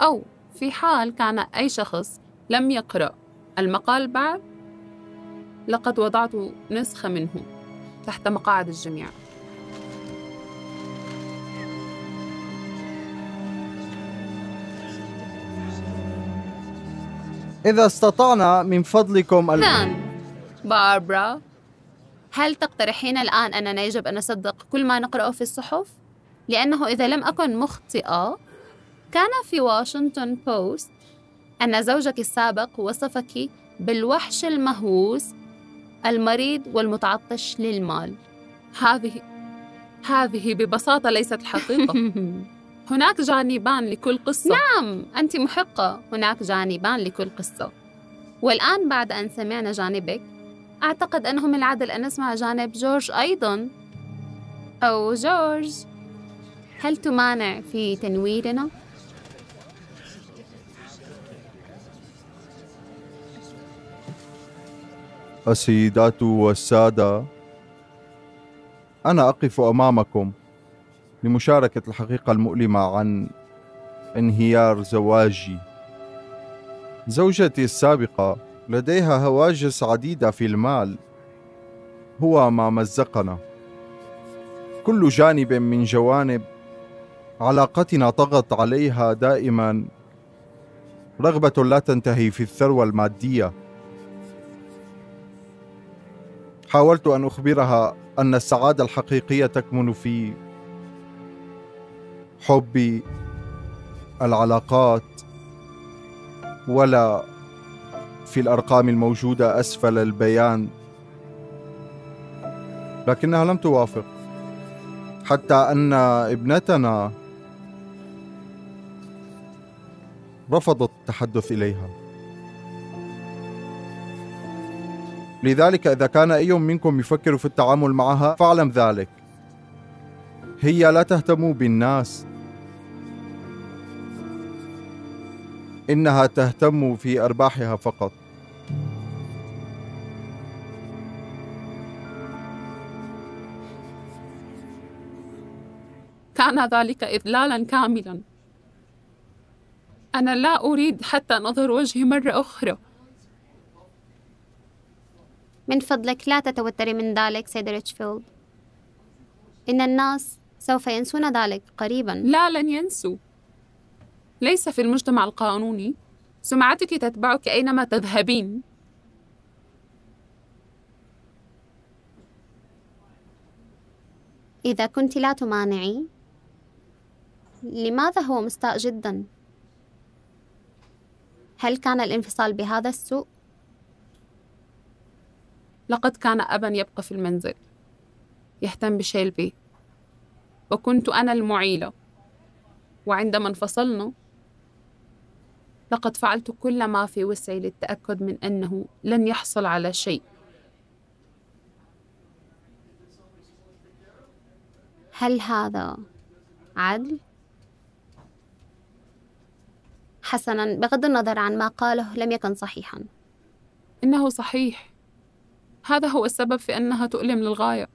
أو في حال كان أي شخص لم يقرأ المقال بعد لقد وضعت نسخة منه تحت مقاعد الجميع. إذا استطعنا من فضلكم ال... إذن باربرا. هل تقترحين الآن أننا يجب أن نصدق كل ما نقرأه في الصحف؟ لأنه إذا لم أكن مخطئة كان في واشنطن بوست أن زوجك السابق وصفك بالوحش المهووس المريض والمتعطش للمال. هذه هذه ببساطة ليست الحقيقة هناك جانبان لكل قصة. نعم أنت محقة. هناك جانبان لكل قصة. والآن بعد أن سمعنا جانبك أعتقد أنه من العدل أن نسمع جانب جورج أيضا أو جورج هل تمانع في تنويرنا؟ السيدات والسادة أنا أقف أمامكم لمشاركة الحقيقة المؤلمة عن انهيار زواجي زوجتي السابقة لديها هواجس عديدة في المال. هو ما مزقنا. كل جانب من جوانب علاقتنا طغت عليها دائما. رغبة لا تنتهي في الثروة المادية. حاولت أن أخبرها أن السعادة الحقيقية تكمن في حبي العلاقات ولا في الأرقام الموجودة أسفل البيان. لكنها لم توافق. حتى أن ابنتنا رفضت التحدث إليها. لذلك إذا كان أي منكم يفكر في التعامل معها فاعلم ذلك. هي لا تهتم بالناس. إنها تهتم في أرباحها فقط. كان ذلك إذلالا كاملا. أنا لا أريد حتى نظر وجهي مرة أخرى. من فضلك لا تتوتري من ذلك سيد ريتشفيلد. إن الناس سوف ينسون ذلك قريبا. لا لن ينسوا. ليس في المجتمع القانوني. سمعتك تتبعك أينما تذهبين. إذا كنت لا تمانعي لماذا هو مستاء جدا؟ هل كان الانفصال بهذا السوء؟ لقد كان أبا يبقى في المنزل يهتم بشيلبي وكنت أنا المعيلة وعندما انفصلنا لقد فعلت كل ما في وسعي للتأكد من أنه لن يحصل على شيء هل هذا عدل؟ حسنا بغض النظر عن ما قاله لم يكن صحيحا. إنه صحيح. هذا هو السبب في أنها تؤلم للغاية.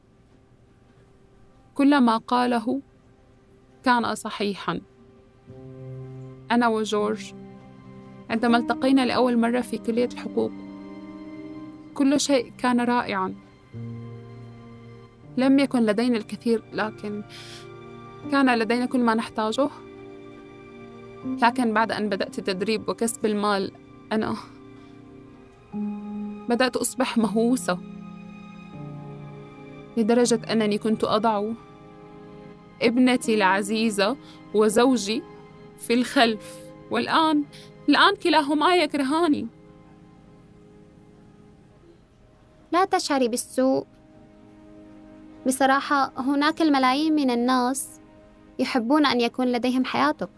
كل ما قاله كان صحيحا. أنا وجورج عندما التقينا لأول مرة في كلية الحقوق كل شيء كان رائعا. لم يكن لدينا الكثير لكن كان لدينا كل ما نحتاجه. لكن بعد أن بدأت التدريب وكسب المال أنا بدأت أصبح مهووسة لدرجة أنني كنت أضع ابنتي العزيزة وزوجي في الخلف. والآن الآن كلاهما يكرهاني. لا تشعري بالسوء. بصراحة هناك الملايين من الناس يحبون أن يكون لديهم حياتك.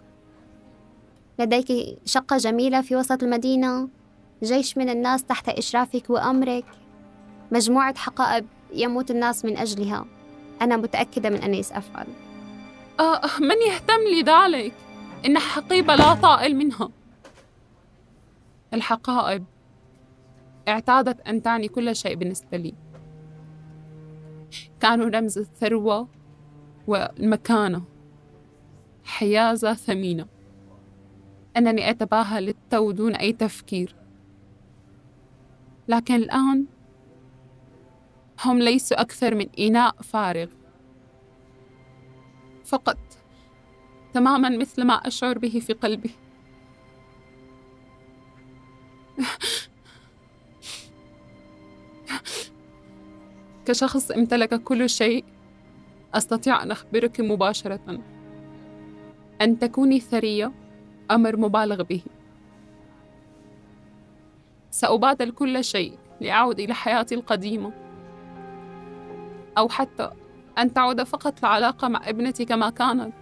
لديك شقة جميلة في وسط المدينة جيش من الناس تحت إشرافك وأمرك مجموعة حقائب يموت الناس من أجلها. أنا متأكدة من أني سأفعل. آه من يهتم لذلك؟ إنها حقيبة لا طائل منها. الحقائب. اعتادت أن تعني كل شيء بالنسبة لي. كانوا رمز الثروة والمكانة. حيازة ثمينة. أنني أتباهى للتو دون أي تفكير. لكن الآن هم ليسوا أكثر من إناء فارغ. فقط تماما مثل ما أشعر به في قلبي. كشخص امتلك كل شيء أستطيع أن أخبرك مباشرة. أن تكوني ثرية. أمر مبالغ به. سأبادل كل شيء لأعود إلى حياتي القديمة. أو حتى أن تعود فقط العلاقة مع ابنتي كما كانت.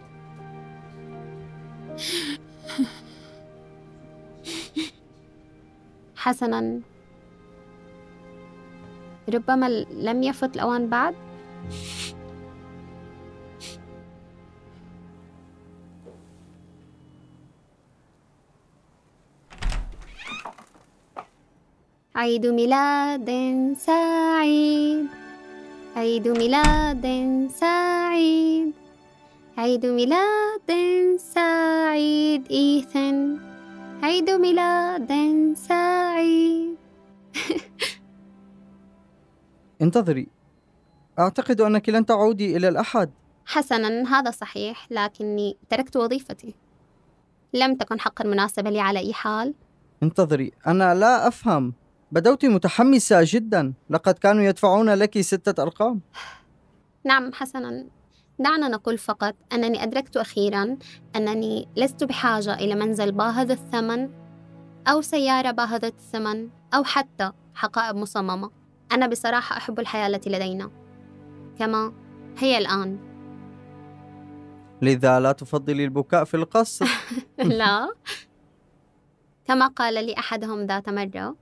حسنا. ربما لم يفت الأوان بعد. عيد ميلاد سعيد. عيد ميلاد سعيد. عيد ميلاد سعيد إيثن عيد ميلاد سعيد. انتظري. أعتقد أنك لن تعودي إلى الأحد. حسنا هذا صحيح لكني تركت وظيفتي. لم تكن حقا مناسبة لي على أي حال. انتظري أنا لا أفهم. بدوت متحمسة جدا. لقد كانوا يدفعون لك ستة أرقام. نعم حسنا. دعنا نقول فقط أنني أدركت أخيرا أنني لست بحاجة إلى منزل باهظ الثمن أو سيارة باهظة الثمن أو حتى حقائب مصممة. أنا بصراحة أحب الحياة التي لدينا. كما هي الآن. لذا لا تفضلي البكاء في القصر. لا. كما قال لي أحدهم ذات مرة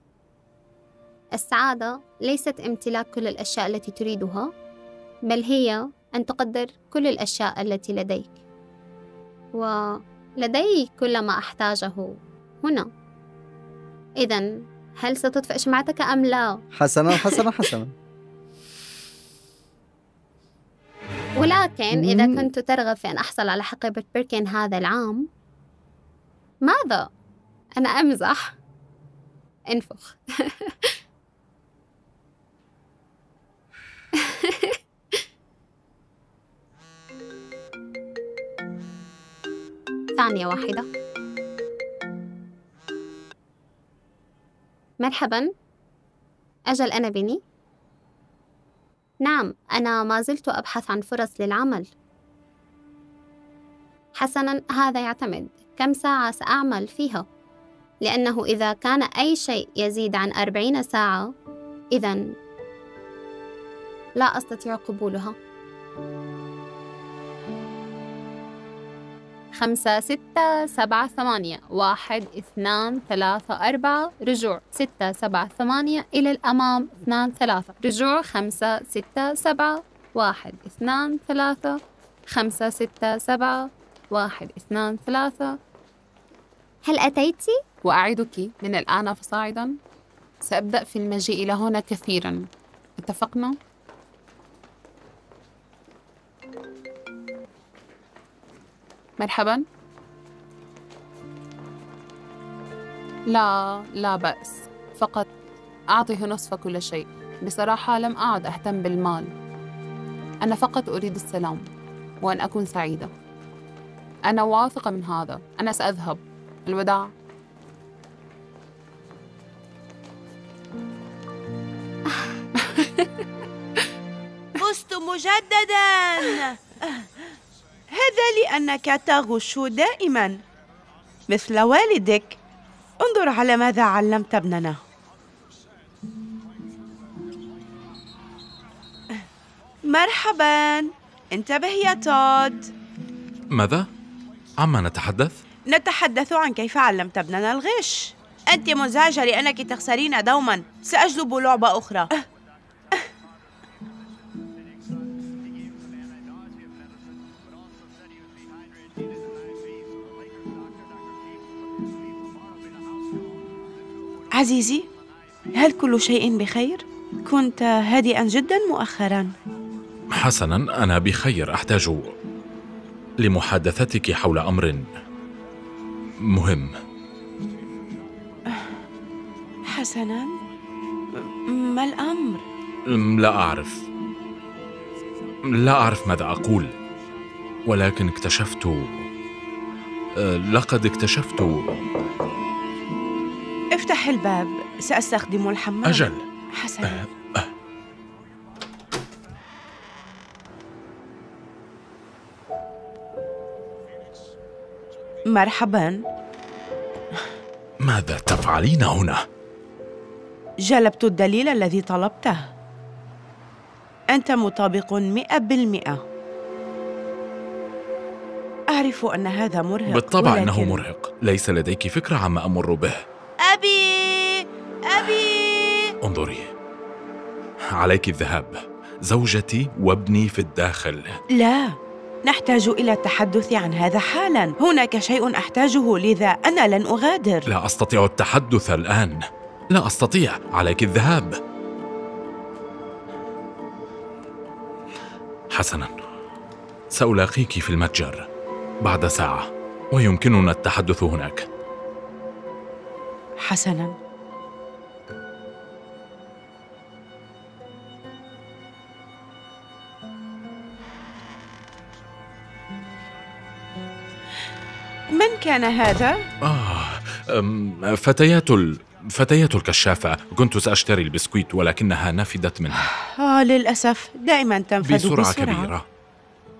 السعادة ليست امتلاك كل الأشياء التي تريدها بل هي أن تقدر كل الأشياء التي لديك. ولدي كل ما أحتاجه هنا. إذا هل ستطفئ شمعتك أم لا؟ حسنا حسنا حسنا. ولكن إذا كنت ترغب في أن أحصل على حقيبة بيركن هذا العام ماذا؟ أنا أمزح. انفخ. ثانية واحدة. مرحبا. أجل أنا بني. نعم أنا ما زلت أبحث عن فرص للعمل. حسنا هذا يعتمد. كم ساعة سأعمل فيها؟ لأنه إذا كان أي شيء يزيد عن أربعين ساعة إذا لا أستطيع قبولها. خمسة ستة سبعة ثمانية. واحد اثنان ثلاثة أربعة. رجوع. ستة سبعة ثمانية. إلى الأمام. اثنان ثلاثة. رجوع. خمسة ستة سبعة. واحد اثنان ثلاثة. خمسة ستة سبعة. واحد اثنان ثلاثة. هل أتيتي؟ وأعدك من الآن فصاعدا. سأبدأ في المجيء إلى هنا كثيرا. اتفقنا؟ مرحبا. لا لا بأس. فقط أعطه نصف كل شيء. بصراحة لم أعد أهتم بالمال. أنا فقط أريد السلام وأن أكون سعيدة. أنا واثقة من هذا. أنا سأذهب. الوداع. فزت مجددا. هذا لأنك تغش دائما. مثل والدك. انظر على ماذا علمت ابننا. مرحبا. انتبه يا تود. ماذا؟ عما نتحدث؟ نتحدث عن كيف علمت ابننا الغش. أنت مزعجة لأنك تخسرين دوما. سأجلب لعبة أخرى. عزيزي هل كل شيء بخير؟ كنت هادئا جدا مؤخرا حسنا أنا بخير أحتاج لمحادثتك حول أمر مهم حسنا ما الأمر؟ لا أعرف لا أعرف ماذا أقول ولكن اكتشفت لقد اكتشفت افتح الباب. سأستخدم الحمام. أجل. حسنا. مرحبا. ماذا تفعلين هنا؟ جلبت الدليل الذي طلبته. أنت مطابق مئة بالمئة. أعرف أن هذا مرهق بالطبع ولكن... إنه مرهق. ليس لديك فكرة عما أمر به. أبي أبي. انظري. عليك الذهاب. زوجتي وابني في الداخل. لا نحتاج إلى التحدث عن هذا حالا. هناك شيء أحتاجه لذا أنا لن أغادر. لا أستطيع التحدث الآن. لا أستطيع. عليك الذهاب. حسنا. سألاقيك في المتجر. بعد ساعة. ويمكننا التحدث هناك. حسنا. من كان هذا؟ آه فتيات ال... فتيات الكشافة. كنت سأشتري البسكويت ولكنها نفدت منها آه للأسف. دائما تنفذ بسرعة, بسرعة. كبيرة.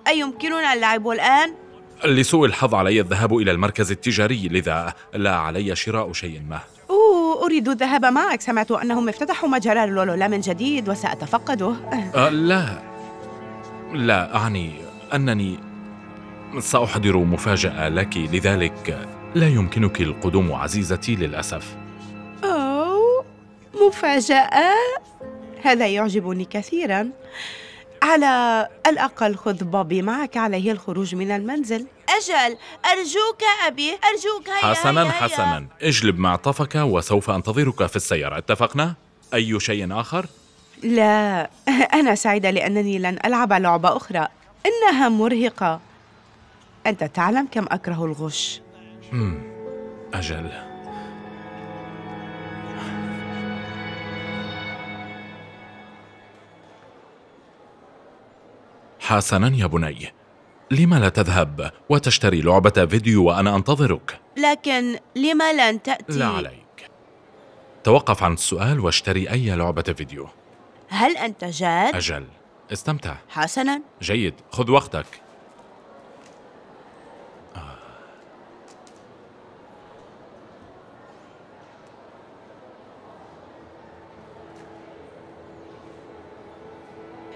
أيمكننا اللعب الآن؟ لسوء الحظ علي الذهاب إلى المركز التجاري لذا لا علي شراء شيء ما. أريد الذهاب معك. سمعت أنهم افتتحوا مجرى لولولا من جديد وسأتفقده. أه لا. لا أعني أنني سأحضر مفاجأة لك. لذلك لا يمكنك القدوم عزيزتي للأسف. أوه مفاجأة؟ هذا يعجبني كثيرا. على الأقل خذ بوبي معك عليه الخروج من المنزل أجل أرجوك أبي أرجوك هيا حسنا هيا هيا. حسنا اجلب معطفك وسوف أنتظرك في السيارة اتفقنا؟ أي شيء آخر؟ لا أنا سعيدة لأنني لن ألعب لعبة أخرى إنها مرهقة أنت تعلم كم أكره الغش مم. أجل حسنا يا بني لم لا تذهب وتشتري لعبة فيديو وأنا أنتظرك؟ لكن لما لن تأتي؟ لا عليك. توقف عن السؤال واشتري أي لعبة فيديو. هل أنت جاد؟ أجل. استمتع. حسنا؟ جيد. خذ وقتك.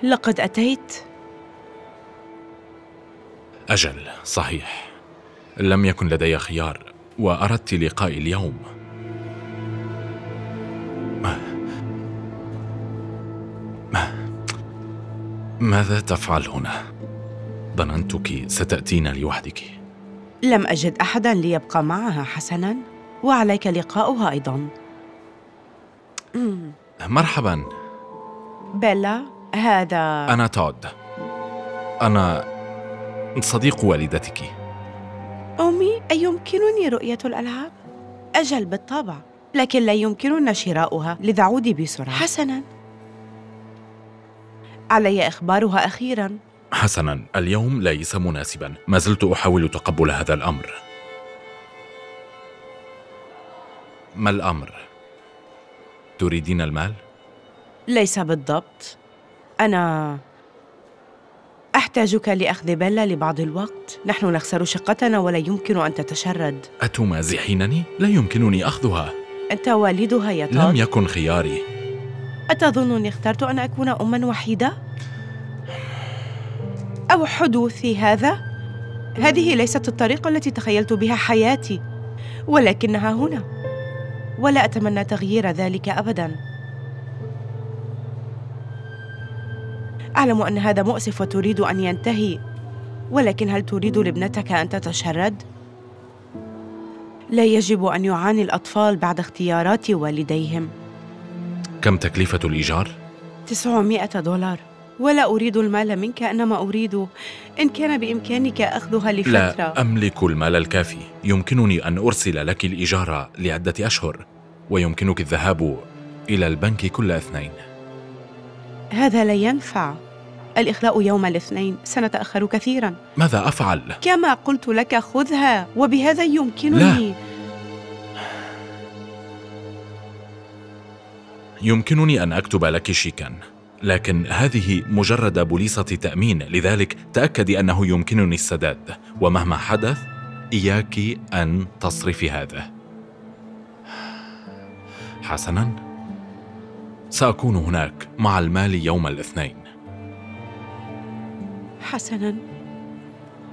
لقد أتيت. أجل صحيح. لم يكن لدي خيار وأردت لقائي اليوم. ماذا تفعل هنا؟ ظننتك ستأتين لوحدك. لم أجد أحدا ليبقى معها حسنا وعليك لقاؤها أيضا. مرحبا. بيلا هذا أنا تود. أنا صديق والدتك. أمي أيمكنني رؤية الألعاب؟ أجل بالطبع لكن لا يمكننا شراؤها لذا عودي بسرعة. حسنا. علي إخبارها أخيرا. حسنا اليوم ليس مناسبا. ما زلت أحاول تقبل هذا الأمر. ما الأمر؟ تريدين المال؟ ليس بالضبط. أنا أحتاجك لأخذ بيلا لبعض الوقت. نحن نخسر شقتنا ولا يمكن أن تتشرد. أتمازحينني؟ لا يمكنني أخذها. أنت والدها يا تود لم يكن خياري. أتظنني اخترت أن أكون أما وحيدة؟ أو حدوثي هذا؟ هذه ليست الطريقة التي تخيلت بها حياتي ولكنها هنا. ولا أتمنى تغيير ذلك أبداً. أعلم أن هذا مؤسف وتريد أن ينتهي. ولكن هل تريد لابنتك أن تتشرد؟ لا يجب أن يعاني الأطفال بعد اختيارات والديهم. كم تكلفة الإيجار؟ 900 دولار. ولا أريد المال منك إنما أريد إن كان بإمكانك أخذها لفترة. لا أملك المال الكافي. يمكنني أن أرسل لك الإيجار لعدة أشهر ويمكنك الذهاب إلى البنك كل اثنين. هذا لا ينفع. الإخلاء يوم الاثنين. سنتأخر كثيرا. ماذا أفعل؟ كما قلت لك خذها وبهذا يمكنني. لا. يمكنني أن أكتب لك شيكا لكن هذه مجرد بوليصة تأمين. لذلك تأكدي أنه يمكنني السداد. ومهما حدث إياك أن تصرفي هذا. حسنا. سأكون هناك مع المال يوم الاثنين. حسنا.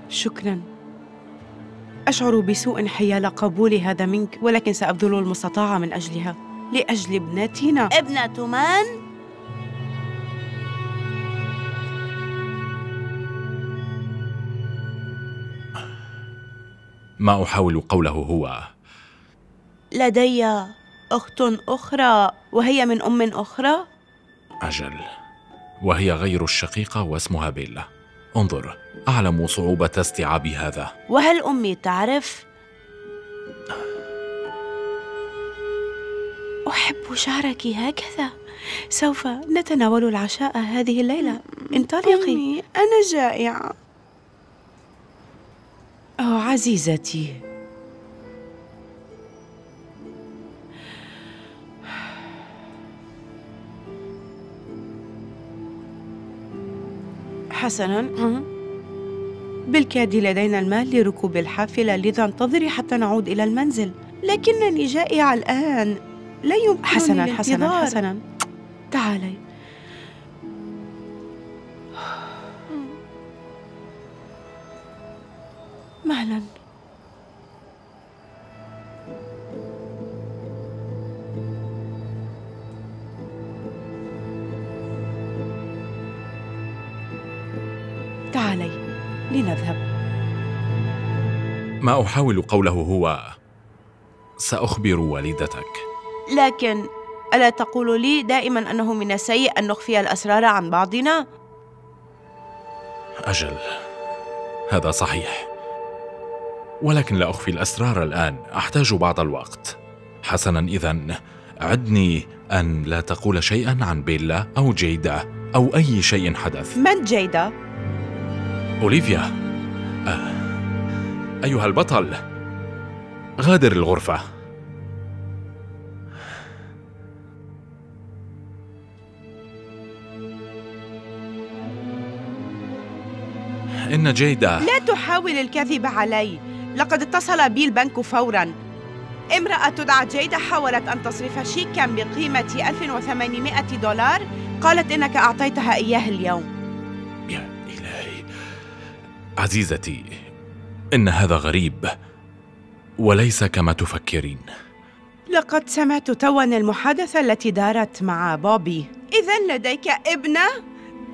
شكرا. أشعر بسوء حيال قبول هذا منك ولكن سأبذل المستطاع من أجلها لأجل ابنتنا. ابنة من؟ ما أحاول قوله هو؟ لدي أخت أخرى وهي من أم أخرى؟ أجل وهي غير الشقيقة واسمها بيلا. انظر أعلم صعوبة استيعاب هذا. وهل أمي تعرف؟ أحب شعرك هكذا. سوف نتناول العشاء هذه الليلة. انطلقي. أمي أنا جائعة. أوه عزيزتي حسنا بالكاد لدينا المال لركوب الحافلة لذا انتظري حتى نعود إلى المنزل لكنني جائعة الآن. لا يمكنني حسنا حسنا حسنا. تعالي. مهلا. ما أحاول قوله هو سأخبر والدتك. لكن ألا تقول لي دائما أنه من السيء أن نخفي الأسرار عن بعضنا؟ أجل. هذا صحيح. ولكن لا أخفي الأسرار الآن. أحتاج بعض الوقت. حسنا إذا عدني أن لا تقول شيئا عن بيلا أو جيدا أو أي شيء حدث. من جيدا؟ أوليفيا. أه. أيها البطل. غادر الغرفة. إن جيدا. لا تحاول الكذب علي. لقد اتصل بي البنك فورا. امرأة تدعى جيدة حاولت أن تصرف شيكا بقيمة 1800 دولار. قالت إنك أعطيتها إياه اليوم. يا إلهي. عزيزتي. إن هذا غريب وليس كما تفكرين. لقد سمعت توا المحادثة التي دارت مع بوبي. إذا لديك ابنة؟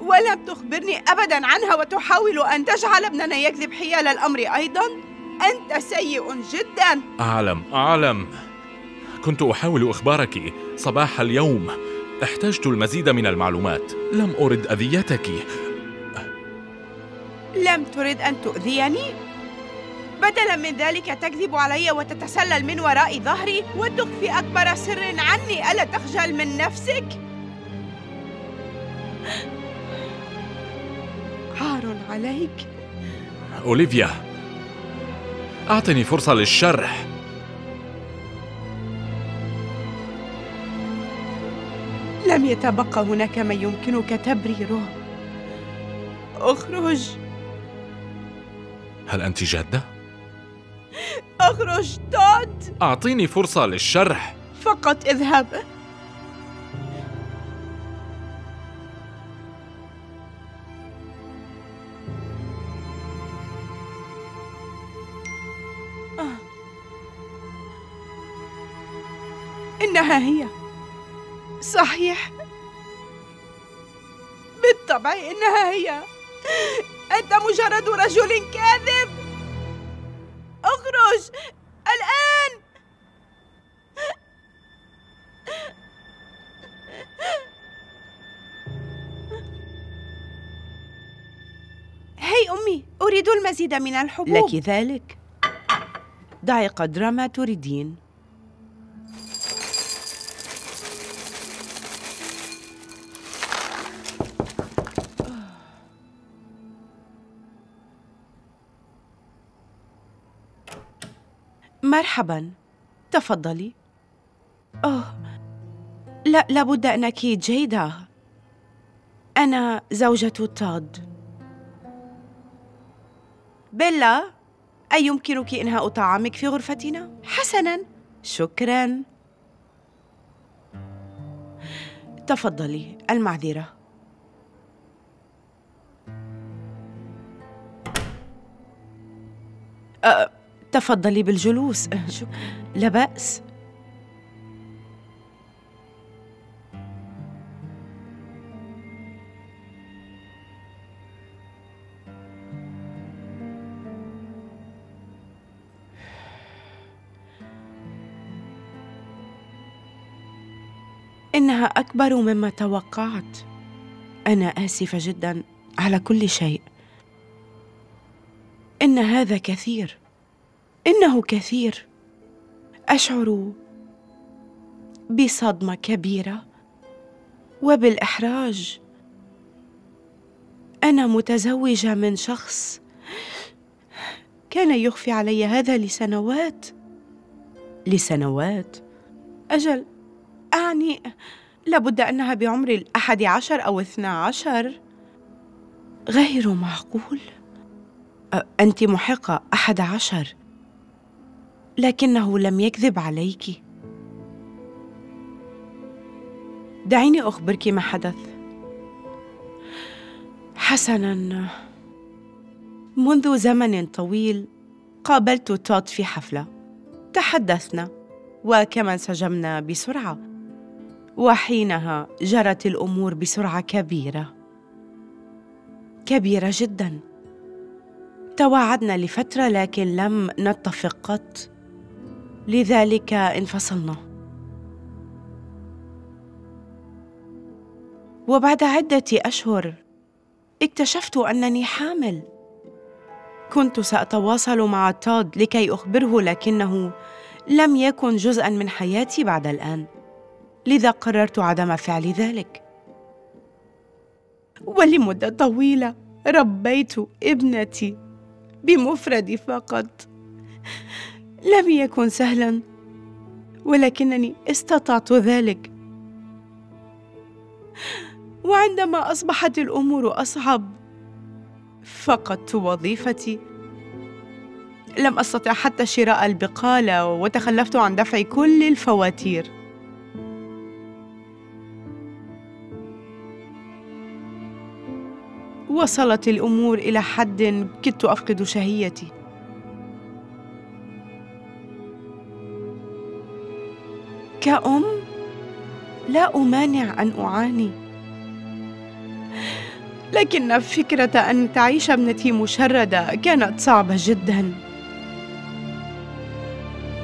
ولم تخبرني أبدا عنها وتحاول أن تجعل ابننا يكذب حيال الأمر أيضا؟ أنت سيء جدا. أعلم أعلم. كنت أحاول إخبارك صباح اليوم. احتجت المزيد من المعلومات. لم أرد أذيتك. لم ترد أن تؤذيني؟ بدلا من ذلك تكذب علي وتتسلل من وراء ظهري وتخفي أكبر سر عني. ألا تخجل من نفسك؟ عار عليك. أوليفيا أعطني فرصة للشرح. لم يتبقى هناك ما يمكنك تبريره. أخرج. هل أنت جادة؟ أخرج تود. أعطيني فرصة للشرح. فقط اذهب. آه. إنها هي. صحيح. بالطبع إنها هي. أنت مجرد رجل كاذب. أخرج! الآن! هي أمي أريد المزيد من الحبوب. لك ذلك. ضعي قدر ما تريدين. مرحبا. تفضلي. أوه. لا لابد أنك جيدة. أنا زوجة تاد بيلا أي يمكنك إنهاء طعامك في غرفتنا؟ حسناً. شكراً. تفضلي المعذرة. أه تفضلي بالجلوس. شكرا. لا بأس. إنها أكبر مما توقعت. أنا آسفة جدا على كل شيء. إن هذا كثير. إنه كثير. أشعر بصدمة كبيرة وبالإحراج. أنا متزوجة من شخص كان يخفي علي هذا لسنوات. لسنوات؟ أجل أعني لابد أنها بعمر الأحد عشر أو اثنا عشر. غير معقول. أنت محقة أحد عشر. لكنه لم يكذب عليك. دعيني أخبرك ما حدث. حسنا منذ زمن طويل قابلت توت في حفلة. تحدثنا وكما انسجمنا بسرعة. وحينها جرت الأمور بسرعة كبيرة. كبيرة جدا. تواعدنا لفترة لكن لم نتفق قط. لذلك انفصلنا. وبعد عدة أشهر اكتشفت أنني حامل. كنت سأتواصل مع تود لكي أخبره لكنه لم يكن جزءا من حياتي بعد الآن. لذا قررت عدم فعل ذلك. ولمدة طويلة ربيت ابنتي بمفردي فقط. لم يكن سهلا ولكنني استطعت ذلك. وعندما أصبحت الأمور أصعب فقدت وظيفتي. لم أستطع حتى شراء البقالة وتخلفت عن دفع كل الفواتير. وصلت الأمور إلى حد كدت أفقد شهيتي. كأم لا أمانع أن أعاني. لكن فكرة أن تعيش ابنتي مشردة كانت صعبة جدا.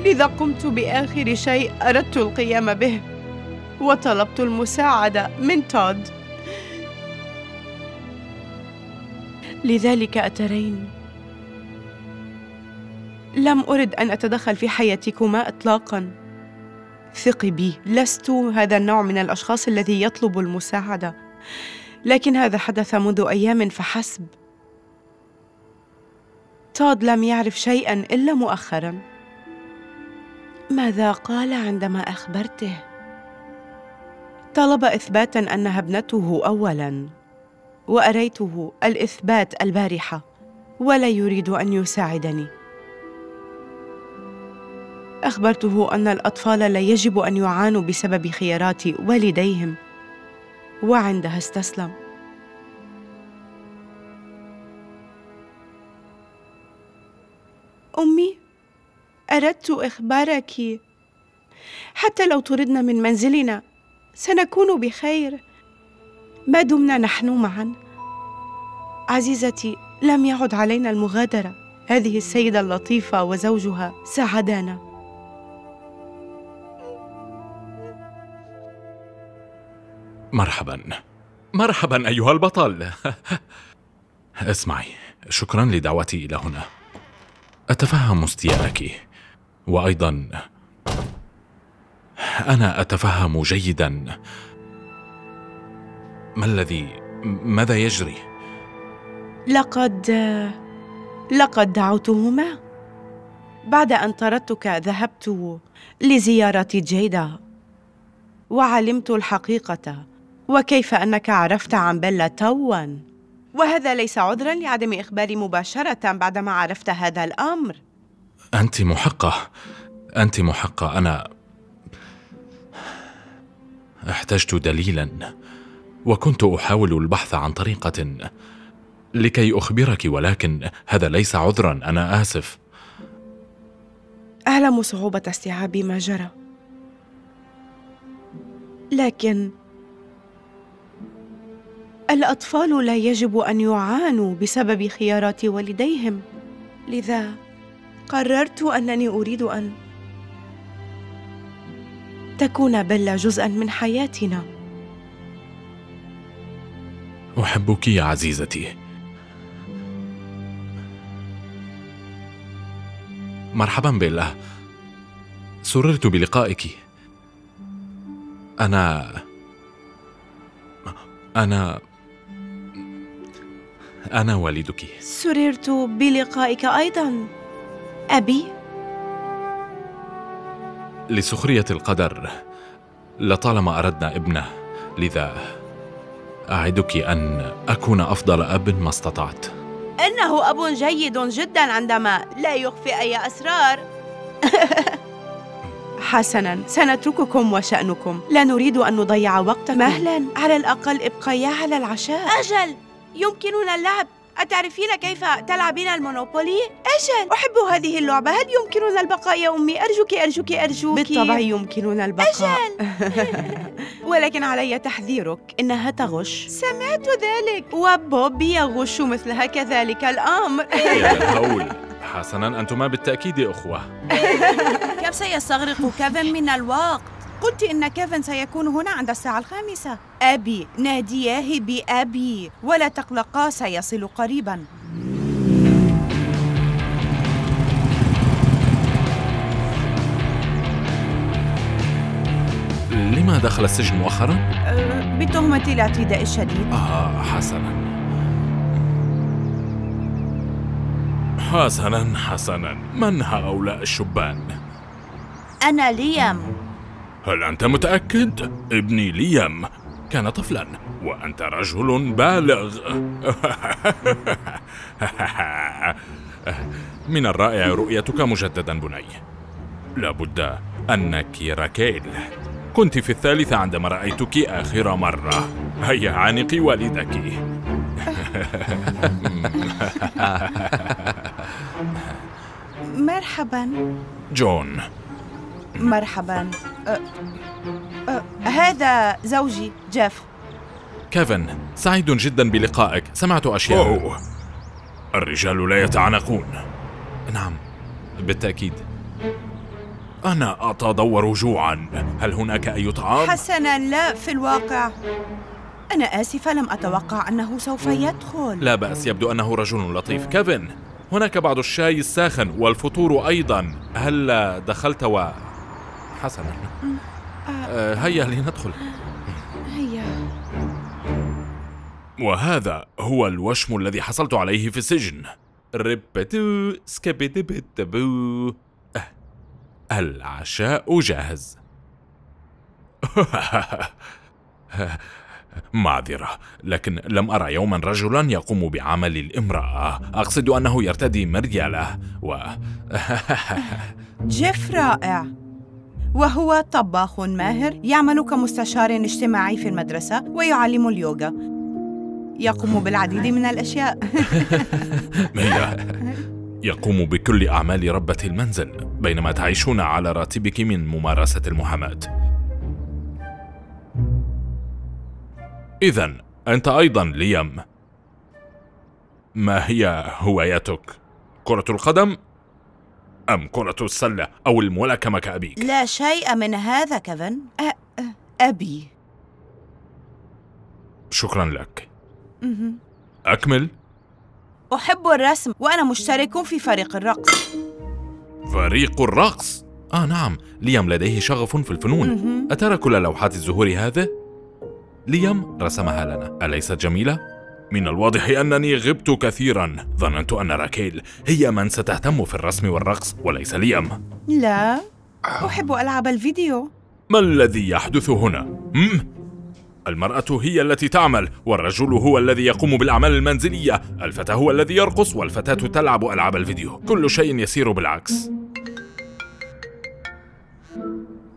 لذا قمت بآخر شيء أردت القيام به وطلبت المساعدة من تود. لذلك أترين. لم أرد أن أتدخل في حياتكما إطلاقاً. ثقي بي. لست هذا النوع من الأشخاص الذي يطلب المساعدة. لكن هذا حدث منذ أيام فحسب. تود لم يعرف شيئا إلا مؤخرا. ماذا قال عندما أخبرته؟ طلب إثباتا أنها ابنته أولاً. وأريته الإثبات البارحة. ولا يريد أن يساعدني. أخبرته أن الأطفال لا يجب أن يعانوا بسبب خيارات والديهم. وعندها استسلم. أمي أردت إخبارك. حتى لو طردنا من منزلنا سنكون بخير. ما دمنا نحن معا. عزيزتي لم يعد علينا المغادرة. هذه السيدة اللطيفة وزوجها ساعدانا. مرحبا. مرحبا أيها البطل. اسمعي شكرا لدعوتي إلى هنا. أتفهم استياءك وأيضا أنا أتفهم جيدا. ما الذي ماذا يجري؟ لقد لقد دعوتهما. بعد أن طردتك ذهبت لزيارة جيدا. وعلمت الحقيقة. وكيف أنك عرفت عن بيلا توا وهذا ليس عذرا لعدم إخباري مباشرة بعدما عرفت هذا الأمر. أنت محقة. أنت محقة. أنا احتجت دليلا وكنت أحاول البحث عن طريقة لكي أخبرك ولكن هذا ليس عذرا. أنا آسف. اعلم صعوبه استيعاب ما جرى. لكن الأطفال لا يجب أن يعانوا بسبب خيارات والديهم. لذا قررت أنني أريد أن تكون بيلا جزءا من حياتنا. أحبك يا عزيزتي. مرحبا بيلا. سررت بلقائك. أنا أنا أنا والدك. سررت بلقائك أيضا. أبي؟ لسخرية القدر لطالما أردنا ابنه لذا أعدك أن أكون أفضل أب ما استطعت. إنه أب جيد جدا عندما لا يخفي أي أسرار. حسنا سنترككم وشأنكم. لا نريد أن نضيع وقتكم. مهلا. على الأقل ابقيا على العشاء. أجل. يمكننا اللعب. أتعرفين كيف تلعبين المونوبولي؟ أجل أحب هذه اللعبة. هل يمكننا البقاء يا أمي؟ أرجوك أرجوك أرجوك. بالطبع يمكننا البقاء. أجل ولكن علي تحذيرك. إنها تغش. سمعت ذلك. وبوبي يغش مثلها كذلك الأمر. يا للهول حسنا أنتما بالتأكيد أخوة. كيف سيستغرق كيفن من الوقت؟ قلت إن كيفن سيكون هنا عند الساعة الخامسة. أبي نادياه بأبي. ولا تقلقا سيصل قريبا. لما دخل السجن مؤخرا؟ أه بتهمة الاعتداء الشديد. آه حسنا. حسنا حسنا. من هؤلاء الشبان؟ أنا ليام. هل أنت متأكد؟ ابني ليام كان طفلا وأنت رجل بالغ. من الرائع رؤيتك مجددا بني. لابد أنك راكيل كنت في الثالثة عندما رأيتك آخر مرة. هيا عانقي والدك. مرحبا. جون. مرحبا. أه أه هذا زوجي جيف. كيفن سعيد جدا بلقائك. سمعت أشياء. أوه. الرجال لا يتعانقون نعم بالتأكيد. أنا أتدور جوعا. هل هناك أي طعام؟ حسنا لا في الواقع. أنا آسفة لم أتوقع أنه سوف يدخل. لا بأس يبدو أنه رجل لطيف. كيفن هناك بعض الشاي الساخن والفطور أيضا. هل دخلت و... حسنا. آه. هيا لندخل. هيا. وهذا هو الوشم الذي حصلت عليه في السجن. ربتو سكبتبتبو. العشاء جاهز. معذرة لكن لم أرى يوما رجلا يقوم بعمل الامرأة. أقصد أنه يرتدي مريالة و جيف رائع. وهو طباخ ماهر يعمل كمستشار اجتماعي في المدرسة ويعلم اليوغا. يقوم بالعديد من الأشياء. يقوم بكل أعمال ربة المنزل بينما تعيشون على راتبك من ممارسة المحاماة. إذا أنت أيضا ليام. ما هي هوايتك؟ كرة القدم أم كرة السلة أو الملاكمة كأبيك؟ لا شيء من هذا كيفن أ- أبي شكرا لك. أكمل أحب الرسم وأنا مشترك في فريق الرقص فريق الرقص آه نعم ليام لديه شغف في الفنون. أترى كل لوحات الزهور هذه؟ ليام رسمها لنا أليست جميلة؟ من الواضح أنني غبت كثيرا. ظننت أن راكيل هي من ستهتم في الرسم والرقص وليس ليام. لا أحب ألعب الفيديو. ما الذي يحدث هنا؟ هم؟ المرأة هي التي تعمل والرجل هو الذي يقوم بالأعمال المنزلية. الفتى هو الذي يرقص والفتاة تلعب ألعاب الفيديو. كل شيء يسير بالعكس.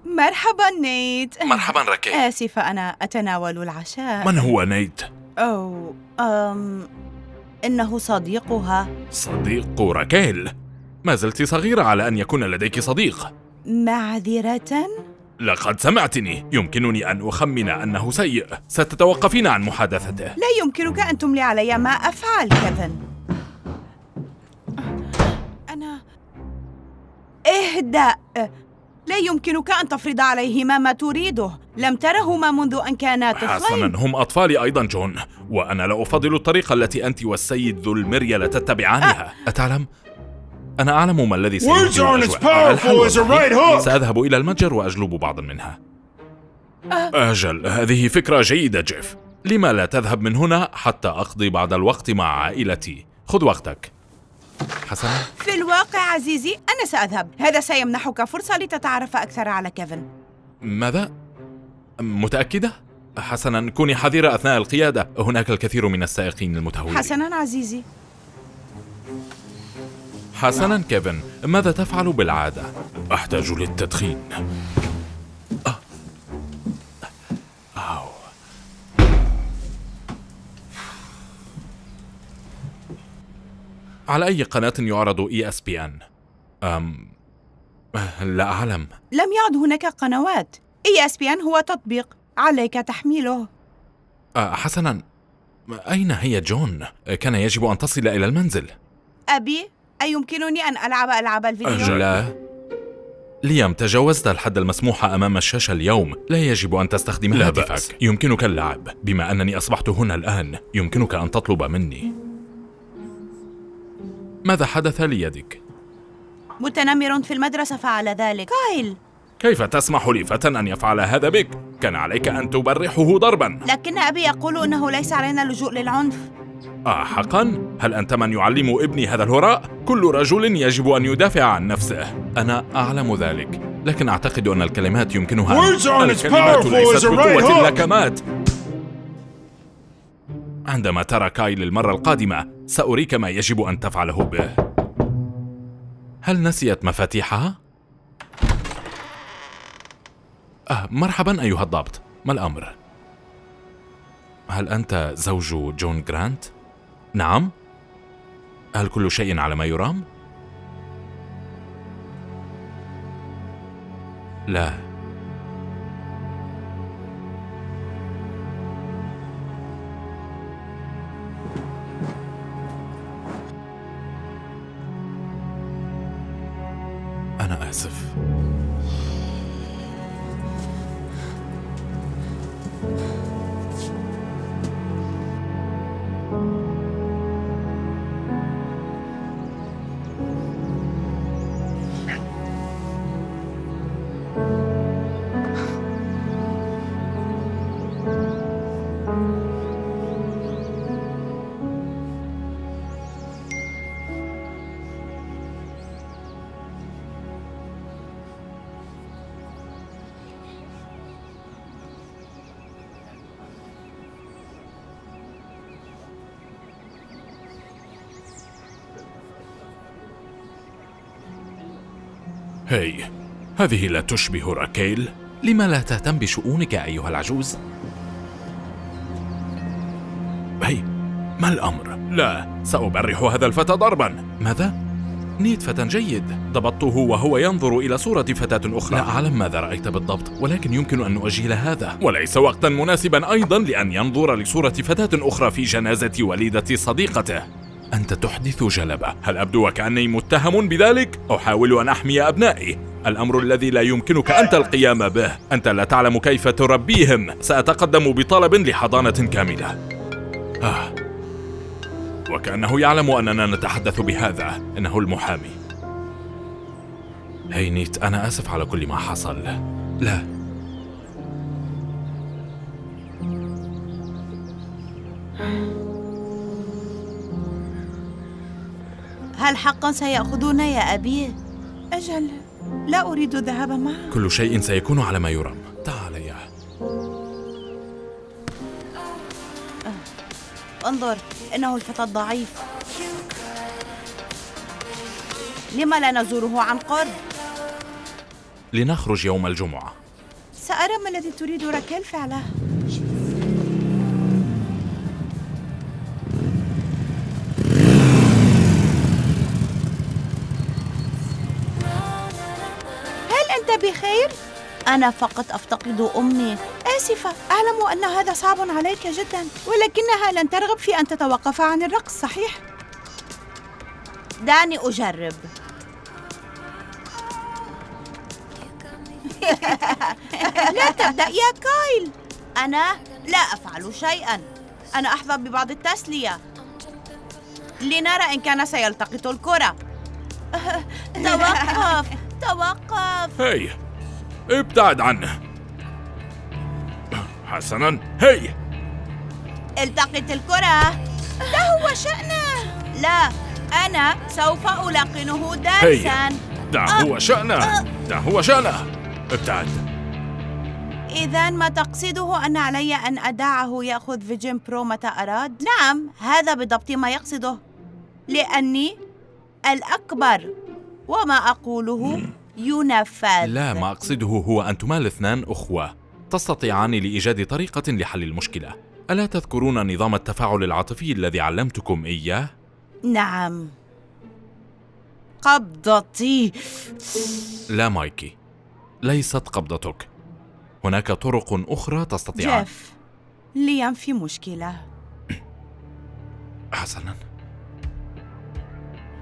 مرحبا نيت. مرحبا راكيل. آسفة أنا أتناول العشاء. من هو نيت؟ أو أم إنه صديقها. صديق راكيل. ما زلت صغيرة على أن يكون لديك صديق. معذرة؟ لقد سمعتني. يمكنني أن أخمن أنه سيء. ستتوقفين عن محادثته. لا يمكنك أن تملي علي ما أفعل كيفن. أنا إهدأ. لا يمكنك أن تفرض عليهما ما تريده. لم ترهما منذ أن كانا طفلين. حسنا هم أطفالي أيضا جون. وأنا لا أفضل الطريقة التي أنت والسيد ذو المريلة تتبعانها. أتعلم؟ أنا أعلم ما الذي hook. سأذهب إلى المتجر وأجلب بعضا منها. أجل. هذه فكرة جيدة جيف. لما لا تذهب من هنا حتى أقضي بعض الوقت مع عائلتي؟ خذ وقتك. حسنا. في الواقع عزيزي أنا سأذهب. هذا سيمنحك فرصة لتتعرف أكثر على كيفن. ماذا؟ متأكدة؟ حسنا كوني حذرة أثناء القيادة. هناك الكثير من السائقين المتهورين. حسنا عزيزي. حسنا كيفن ماذا تفعل بالعادة؟ أحتاج للتدخين. على أي قناة يعرض ESPN؟ أم لا أعلم. لم يعد هناك قنوات. ESPN هو تطبيق. عليك تحميله. أه حسنا. أين هي جون؟ كان يجب أن تصل إلى المنزل. أبي أيمكنني أن ألعب ألعاب الفيديو؟ أجل. لا ليام تجاوزت الحد المسموح أمام الشاشة اليوم. لا يجب أن تستخدم لا هاتفك. بأس. يمكنك اللعب. بما أنني أصبحت هنا الآن يمكنك أن تطلب مني. ماذا حدث ليدك؟ متنمر في المدرسة فعل ذلك كايل كيف تسمح لفتى أن يفعل هذا بك؟ كان عليك أن تبرحه ضربا لكن أبي يقول أنه ليس علينا اللجوء للعنف آه حقا؟ هل أنت من يعلم ابني هذا الهراء؟ كل رجل يجب أن يدافع عن نفسه أنا أعلم ذلك لكن أعتقد أن الكلمات يمكنها as الكلمات ليست بقوة. اللكمات عندما ترى كاي للمرة القادمة سأريك ما يجب أن تفعله به هل نسيت مفاتيحها؟ آه مرحبا أيها الضابط ما الأمر؟ هل أنت زوج جون جرانت؟ نعم؟ هل كل شيء على ما يرام؟ لا أنا آسف. هي هذه لا تشبه راكيل. لما لا تهتم بشؤونك أيها العجوز؟ هي ما الأمر؟ لا سأبرح هذا الفتى ضربا. ماذا؟ نيت فتى جيد. ضبطته وهو ينظر إلى صورة فتاة أخرى. لا أعلم ماذا رأيت بالضبط ولكن يمكن أن نؤجل هذا. وليس وقتا مناسبا أيضا لأن ينظر لصورة فتاة أخرى في جنازة وليدة صديقته. أنت تحدث جلبة. هل أبدو وكأني متهم بذلك؟ أحاول أن أحمي أبنائي. الأمر الذي لا يمكنك أنت القيام به. أنت لا تعلم كيف تربيهم. سأتقدم بطلب لحضانة كاملة. آه. وكأنه يعلم أننا نتحدث بهذا. إنه المحامي. هينيت أنا آسف على كل ما حصل. لا. هل حقا سيأخذون يا أبي؟ أجل لا أريد الذهاب معه كل شيء سيكون على ما يرام. تعال يا. انظر إنه الفتى الضعيف. لما لا نزوره عن قرب؟ لنخرج يوم الجمعة. سأرى ما الذي تريد راكيل فعله. أنت بخير؟ أنا فقط أفتقد أمي. آسفة أعلم أن هذا صعب عليك جدا ولكنها لن ترغب في أن تتوقف عن الرقص صحيح؟ دعني أجرب. لا تبدأ يا كايل. أنا لا أفعل شيئا. أنا أحظى ببعض التسلية. لنرى إن كان سيلتقط الكرة. توقف. توقف. هي ابتعد عنه. حسنا هي. التقط الكرة. ده هو شأنه. لا أنا سوف ألقنه درسا. ده هو شأنه. ده هو شأنه. ابتعد. إذا ما تقصده أن علي أن أدعه يأخذ فيجن برو متى أراد؟ نعم هذا بالضبط ما يقصده. لأني الأكبر. وما أقوله ينفذ. لا ما أقصده هو أنتما الاثنان أخوة. تستطيعان لإيجاد طريقة لحل المشكلة. ألا تذكرون نظام التفاعل العاطفي الذي علمتكم إياه؟ نعم. قبضتي. لا مايكي. ليست قبضتك. هناك طرق أخرى تستطيعان. جيف ليام في مشكلة. حسنا.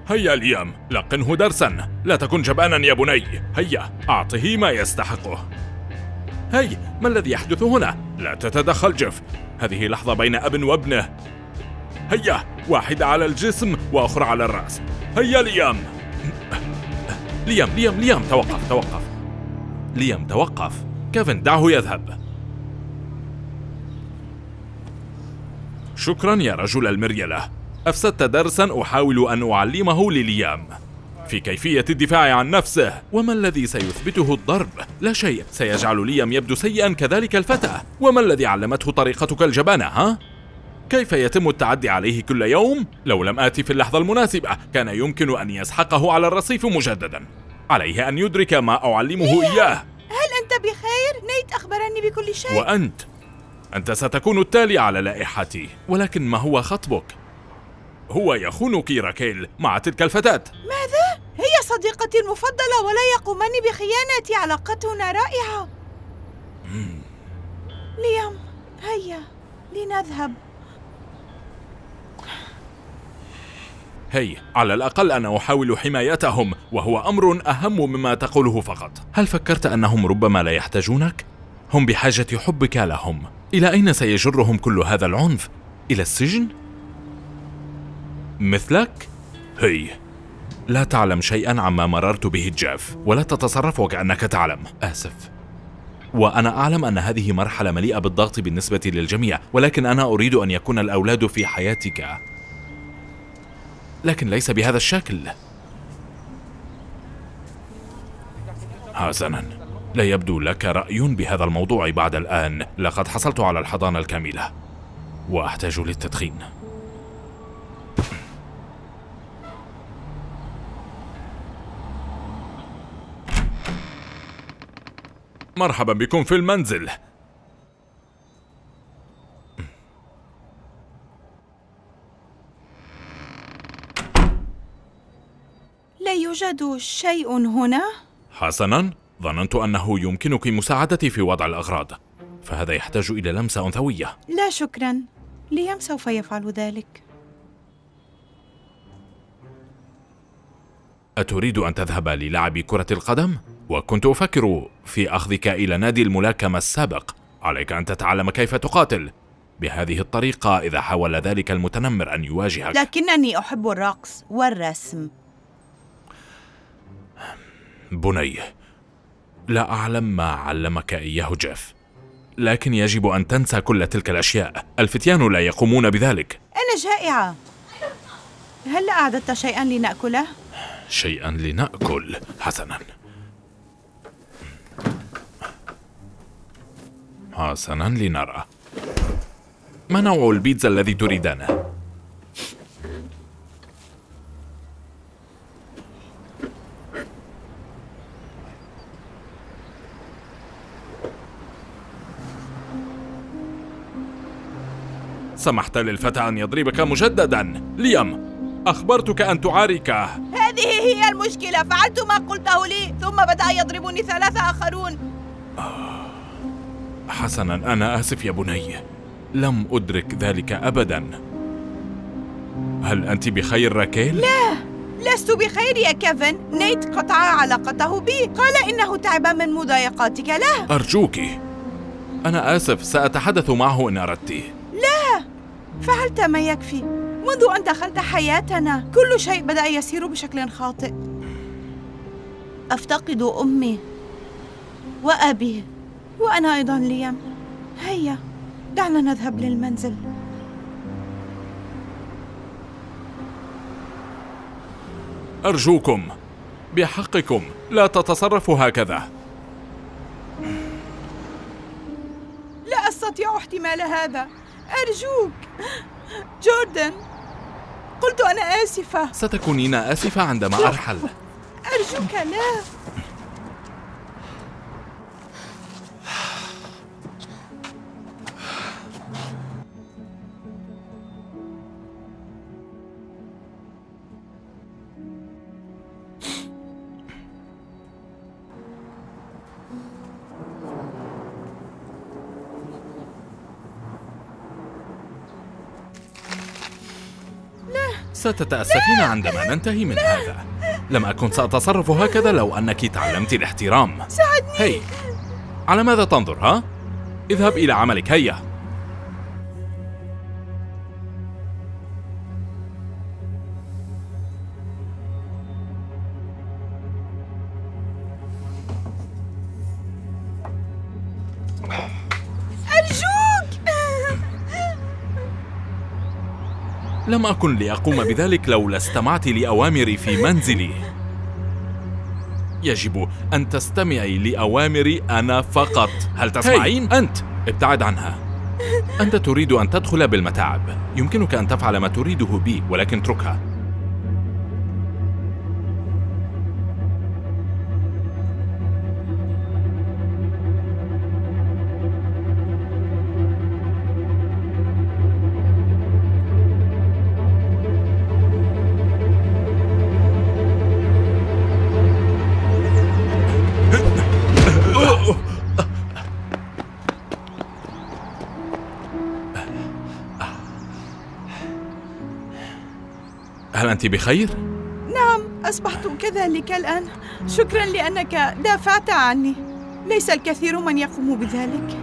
هيا ليام لقنه درسا. لا تكن جبانا يا بني. هيا أعطه ما يستحقه هي ما الذي يحدث هنا؟ لا تتدخل جيف. هذه لحظة بين أب وابنه. هيا واحدة على الجسم وأخرى على الرأس. هيا ليام ليام ليام ليام توقف توقف. ليام توقف. كيفن دعه يذهب. شكرا يا رجل المريلة. أفسدت درسا أحاول أن أعلمه لليام في كيفية الدفاع عن نفسه وما الذي سيثبته الضرب؟ لا شيء سيجعل ليام يبدو سيئا كذلك الفتى وما الذي علمته طريقتك الجبانة ها؟ كيف يتم التعدي عليه كل يوم؟ لو لم آتي في اللحظة المناسبة كان يمكن أن يسحقه على الرصيف مجددا عليه أن يدرك ما أعلمه إياه هل أنت بخير؟ نيت أخبرني بكل شيء وأنت أنت ستكون التالي على لائحتي ولكن ما هو خطبك؟ هو يخونك راكيل مع تلك الفتاة ماذا؟ هي صديقتي المفضلة ولا يقومان بخيانتي علاقتنا رائعة ليام هيا لنذهب هي على الأقل أنا أحاول حمايتهم وهو أمر أهم مما تقوله فقط هل فكرت أنهم ربما لا يحتاجونك؟ هم بحاجة حبك لهم إلى أين سيجرهم كل هذا العنف؟ إلى السجن؟ مثلك؟ هي. لا تعلم شيئا عما مررت به جاف ولا تتصرف وكأنك تعلم. آسف. وأنا أعلم أن هذه مرحلة مليئة بالضغط بالنسبة للجميع ولكن أنا أريد أن يكون الأولاد في حياتك. لكن ليس بهذا الشكل. حسنا. لا يبدو لك رأي بهذا الموضوع بعد الآن. لقد حصلت على الحضانة الكاملة وأحتاج للتدخين. مرحبا بكم في المنزل. لا يوجد شيء هنا؟ حسنا ظننت أنه يمكنك مساعدتي في وضع الأغراض فهذا يحتاج إلى لمسة أنثوية. لا شكرا. ليام سوف يفعل ذلك. أتريد أن تذهب للعب كرة القدم؟ وكنت أفكر في أخذك إلى نادي الملاكمة السابق. عليك أن تتعلم كيف تقاتل. بهذه الطريقة إذا حاول ذلك المتنمر أن يواجهك. لكنني أحب الرقص والرسم. بني لا أعلم ما علمك إياه جيف. لكن يجب أن تنسى كل تلك الأشياء. الفتيان لا يقومون بذلك. أنا جائعة هل أعددت شيئا لنأكله؟ شيئا لنأكل حسنا. حسنا لنرى ما نوع البيتزا الذي تريدانه؟ سمحت للفتى أن يضربك مجددا. ليام أخبرتك أن تعاركه. هذه هي المشكلة. فعلت ما قلته لي ثم بدأ يضربني ثلاثة آخرون. حسنا أنا آسف يا بني. لم أدرك ذلك أبدا. هل أنت بخير راكيل؟ لا لست بخير يا كيفن. نيت قطع علاقته بي. قال إنه تعب من مضايقاتك. له أرجوك. أنا آسف سأتحدث معه إن أردت. لا. فعلت ما يكفي؟ منذ أن دخلت حياتنا كل شيء بدأ يسير بشكل خاطئ. أفتقد أمي وأبي. وأنا أيضا ليام. هيا دعنا نذهب للمنزل. أرجوكم. بحقكم. لا تتصرفوا هكذا. لا أستطيع احتمال هذا. أرجوك. جوردن قلت أنا آسفة. ستكونين آسفة عندما أرحل. أرجوك لا. ستتأسفين عندما ننتهي من هذا. لم أكن سأتصرف هكذا لو أنك تعلمت الاحترام. ساعدني. هي على ماذا تنظر ها؟ اذهب إلى عملك هيا. لم أكن لأقوم بذلك لولا استمعت لأوامري في منزلي. يجب أن تستمعي لأوامري أنا فقط. هل تسمعين؟ أنت. ابتعد عنها. أنت تريد أن تدخل بالمتاعب. يمكنك أن تفعل ما تريده بي ولكن اتركها. أنت بخير؟ نعم أصبحت كذلك الآن. شكرا لأنك دافعت عني. ليس الكثير من يقوم بذلك.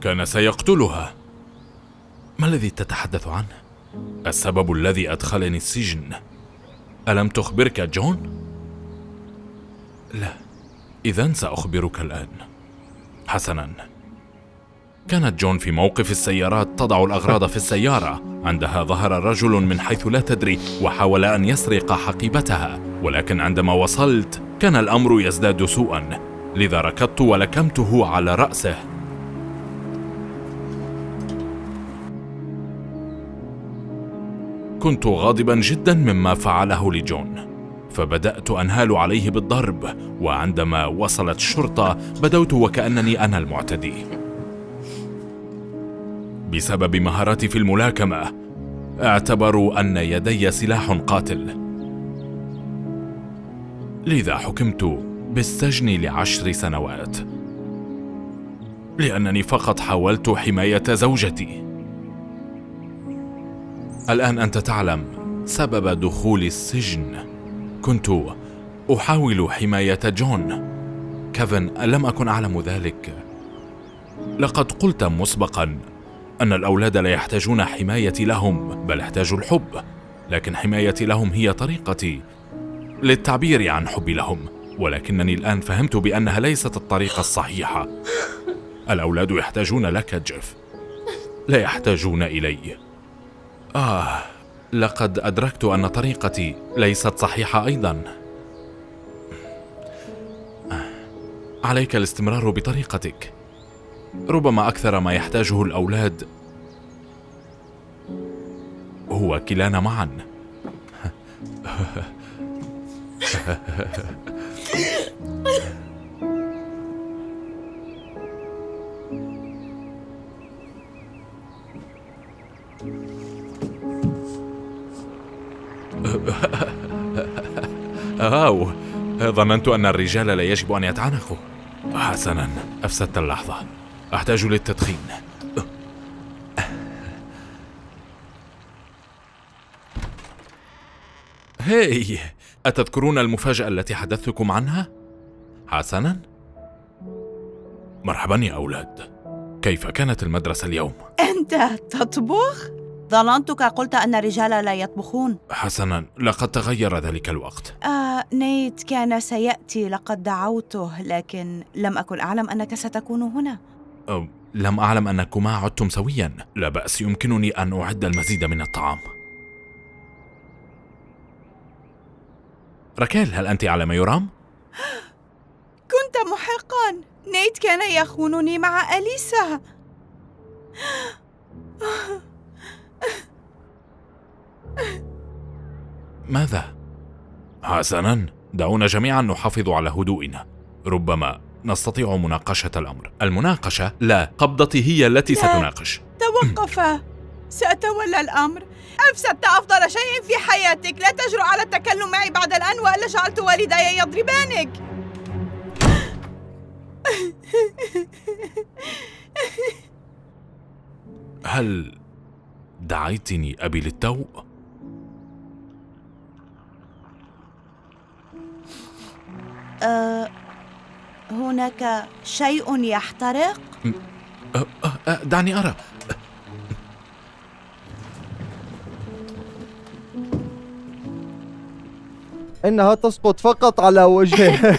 كان سيقتلها. ما الذي تتحدث عنه؟ السبب الذي أدخلني السجن. ألم تخبرك جون؟ لا إذا سأخبرك الآن. حسنا. كانت جون في موقف السيارات تضع الأغراض في السيارة. عندها ظهر رجل من حيث لا تدري وحاول أن يسرق حقيبتها. ولكن عندما وصلت كان الأمر يزداد سوءا. لذا ركضت ولكمته على رأسه. كنت غاضبا جدا مما فعله لجون. فبدأت أنهال عليه بالضرب وعندما وصلت الشرطة بدوت وكأنني أنا المعتدي. بسبب مهاراتي في الملاكمة اعتبروا أن يدي سلاح قاتل. لذا حكمت بالسجن لعشر سنوات. لأنني فقط حاولت حماية زوجتي. الآن أنت تعلم سبب دخولي السجن. كنت أحاول حماية جون. كيفن لم أكن أعلم ذلك. لقد قلت مسبقا أن الأولاد لا يحتاجون حمايتي لهم بل يحتاجوا الحب. لكن حمايتي لهم هي طريقتي للتعبير عن حبي لهم. ولكنني الآن فهمت بأنها ليست الطريقة الصحيحة. الأولاد يحتاجون لك جيف. لا يحتاجون إلي. آه لقد أدركت أن طريقتي ليست صحيحة أيضا. عليك الاستمرار بطريقتك. ربما أكثر ما يحتاجه الأولاد هو كلانا معا. أو ظننت أن الرجال لا يجب أن يتعنقوا حسنا أفسدت اللحظة أحتاج للتدخين هاي أتذكرون المفاجأة التي حدثتكم عنها؟ حسنا مرحبا يا أولاد كيف كانت المدرسة اليوم؟ أنت تطبخ؟ ظننتك قلت أن الرجال لا يطبخون. حسنا لقد تغير ذلك الوقت. آه نيت كان سيأتي لقد دعوته لكن لم أكن أعلم أنك ستكون هنا. أو لم أعلم أنكما عدتم سويا. لا بأس يمكنني أن أعد المزيد من الطعام. ركال هل أنت على ما يرام؟ كنت محقا. نيت كان يخونني مع أليسا. ماذا؟ حسنا دعونا جميعا نحافظ على هدوئنا. ربما نستطيع مناقشة الأمر. المناقشة؟ لا قبضتي هي التي لا. ستناقش. توقفا سأتولى الأمر. أفسدت أفضل شيء في حياتك. لا تجرؤ على التكلم معي بعد الآن وإلا جعلت والدي يضربانك. هل دعيتني أبي للتو؟ أه هناك شيء يحترق؟ أه أه أه دعني أرى إنها تسقط فقط على وجهه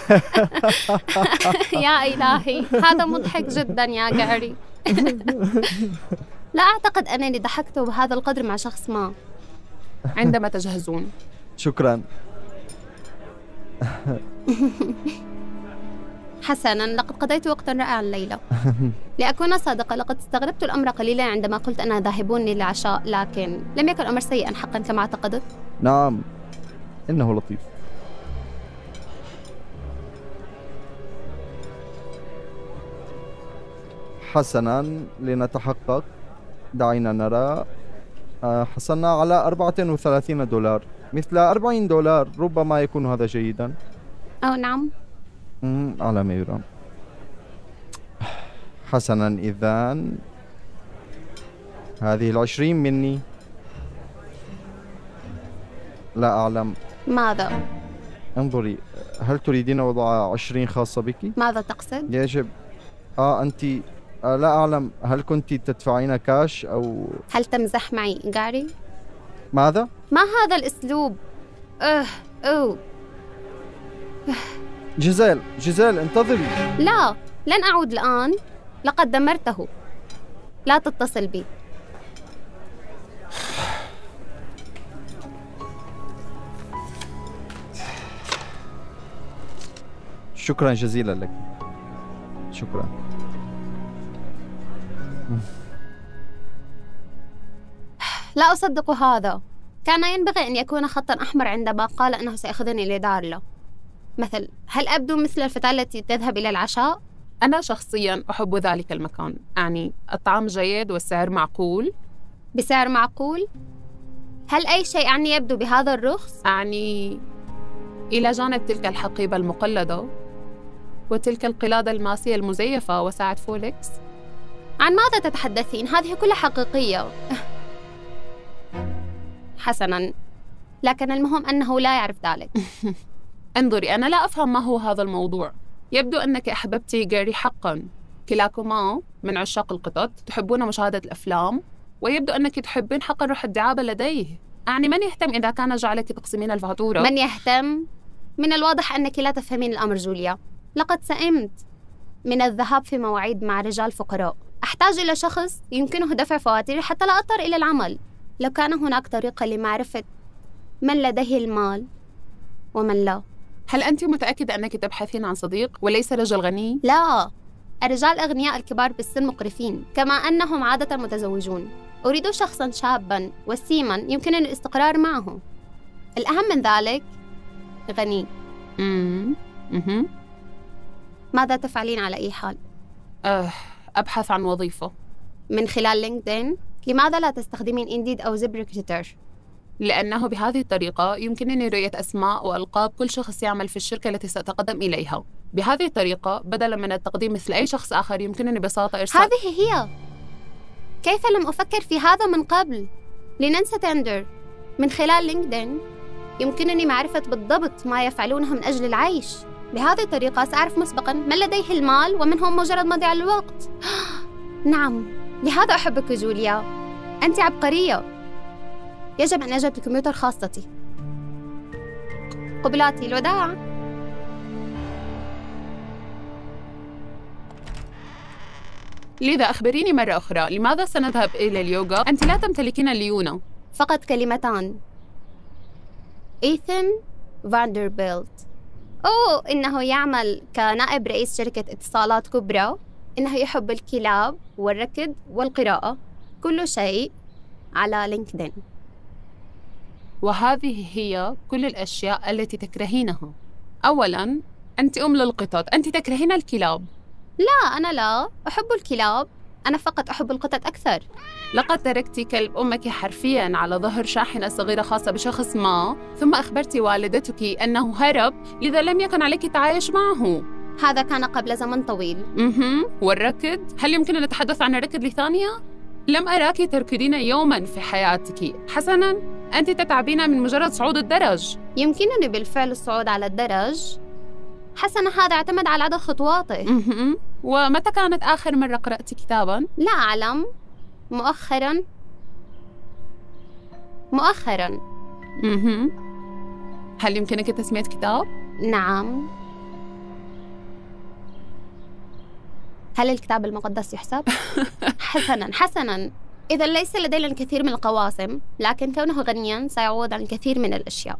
يا إلهي هذا مضحك جدا يا جاري لا أعتقد أنني ضحكت بهذا القدر مع شخص ما. عندما تجهزون. شكرا. حسنا لقد قضيت وقتا رائعا الليلة لأكون صادقة لقد استغربت الأمر قليلا عندما قلت أننا ذاهبون للعشاء لكن لم يكن الأمر سيئا حقا كما أعتقدت. نعم. إنه لطيف. حسنا لنتحقق. دعينا نرى. آه، حصلنا على 34 دولار. مثل 40 دولار ربما يكون هذا جيدا. أو نعم. على ما يرام. حسنا إذا هذه العشرين مني. لا أعلم. ماذا؟ انظري هل تريدين وضع عشرين خاصة بك؟ ماذا تقصد؟ يجب. آه أنت لا أعلم هل كنت تدفعين كاش أو هل تمزح معي؟ جاري؟ ماذا؟ ما هذا الأسلوب؟ أه أوه جيزيل جيزيل انتظري. لا لن أعود الآن. لقد دمرته. لا تتصل بي. شكرا جزيلا لك. شكرا. لا أصدق هذا كان ينبغي أن يكون خطا أحمر عندما قال أنه سيأخذني لدارلا مثل هل أبدو مثل الفتاة التي تذهب إلى العشاء؟ أنا شخصيا أحب ذلك المكان يعني الطعام جيد والسعر معقول بسعر معقول؟ هل أي شيء عني يبدو بهذا الرخص؟ يعني إلى جانب تلك الحقيبة المقلدة وتلك القلادة الماسية المزيفة وساعة فولكس عن ماذا تتحدثين؟ هذه كلها حقيقية. حسنا. لكن المهم أنه لا يعرف ذلك. انظري أنا لا أفهم ما هو هذا الموضوع. يبدو أنك أحببت جاري حقا. كلاكما من عشاق القطط تحبون مشاهدة الأفلام ويبدو أنك تحبين حقا روح الدعابة لديه. أعني من يهتم إذا كان جعلك تقسمين الفاتورة؟ من يهتم؟ من الواضح أنك لا تفهمين الأمر جوليا. لقد سئمت من الذهاب في مواعيد مع رجال فقراء. أحتاج إلى شخص يمكنه دفع فواتيري حتى لا أضطر إلى العمل. لو كان هناك طريقة لمعرفة من لديه المال ومن لا. هل أنت متأكدة أنك تبحثين عن صديق وليس رجل غني؟ لا. الرجال الأغنياء الكبار بالسن مقرفين كما أنهم عادة متزوجون. أريد شخصا شابا وسيما يمكنني الاستقرار معه. الأهم من ذلك غني. مم. ماذا تفعلين على أي حال؟ أه. أبحث عن وظيفة. من خلال LinkedIn لماذا لا تستخدمين Indeed أو ZipRecruiter؟ لأنه بهذه الطريقة يمكنني رؤية أسماء وألقاب كل شخص يعمل في الشركة التي سأتقدم إليها. بهذه الطريقة بدلا من التقديم مثل أي شخص آخر يمكنني ببساطة إرسال هذه هي. كيف لم أفكر في هذا من قبل؟ لننسى تندر. من خلال لينكدين يمكنني معرفة بالضبط ما يفعلونه من أجل العيش. بهذه الطريقة سأعرف مسبقا من لديه المال ومن هم مجرد مضيع الوقت نعم لهذا أحبك جوليا. أنت عبقرية. يجب أن أجد الكمبيوتر خاصتي. قبلاتي الوداع. لذا أخبريني مرة أخرى لماذا سنذهب إلى اليوغا؟ أنت لا تمتلكين الليونة فقط كلمتان. إيثن فاندربيلت. أوه إنه يعمل كنائب رئيس شركة اتصالات كبرى إنه يحب الكلاب والركض والقراءة كل شيء على LinkedIn. وهذه هي كل الأشياء التي تكرهينها. أولاً أنت أم للقطط. أنت تكرهين الكلاب. لا أنا لا. أحب الكلاب. أنا فقط أحب القطط أكثر. لقد تركت كلب أمك حرفياً على ظهر شاحنة صغيرة خاصة بشخص ما ثم أخبرت والدتك أنه هرب لذا لم يكن عليك التعايش معه. هذا كان قبل زمن طويل. مهم. والركض؟ هل يمكن أن نتحدث عن الركض لثانية؟ لم أراك تركضين يوما في حياتك. حسنا أنت تتعبين من مجرد صعود الدرج. يمكنني بالفعل الصعود على الدرج. حسنا هذا اعتمد على عدد خطواته. ومتى كانت آخر مرة قرأت كتابا؟ لا أعلم مؤخرا مؤخرا مهم. هل يمكنك تسمية كتاب؟ نعم هل الكتاب المقدس يحسب؟ حسنا حسنا إذا ليس لدينا الكثير من القواسم لكن كونه غنيا سيعوض عن الكثير من الأشياء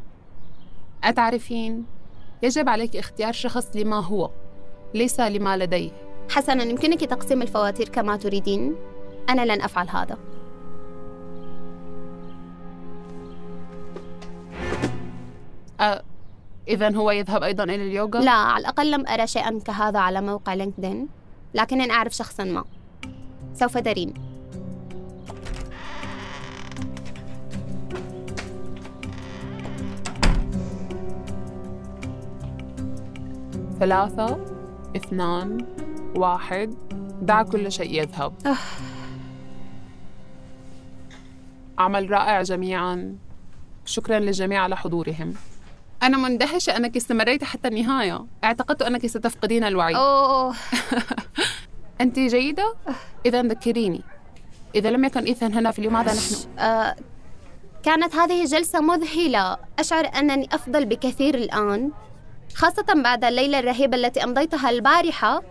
أتعرفين يجب عليك اختيار شخص لما هو ليس لما لديه. حسنا يمكنك تقسيم الفواتير كما تريدين؟ أنا لن أفعل هذا. أه إذا هو يذهب أيضا إلى اليوغا؟ لا على الأقل لم أرى شيئا كهذا على موقع لينكدين لكنني أعرف شخصا ما. سوف ترين ثلاثة اثنان واحد. دع كل شيء يذهب. عمل رائع جميعا. شكرا للجميع على حضورهم. أنا مندهشة أنك استمريت حتى النهاية. اعتقدت أنك ستفقدين الوعي. أوه. أنت جيدة؟ إذا ذكريني. إذا لم يكن إيثان هنا فلماذا نحن؟ آه. كانت هذه جلسة مذهلة. أشعر أنني أفضل بكثير الآن. خاصة بعد الليلة الرهيبة التي أمضيتها البارحة.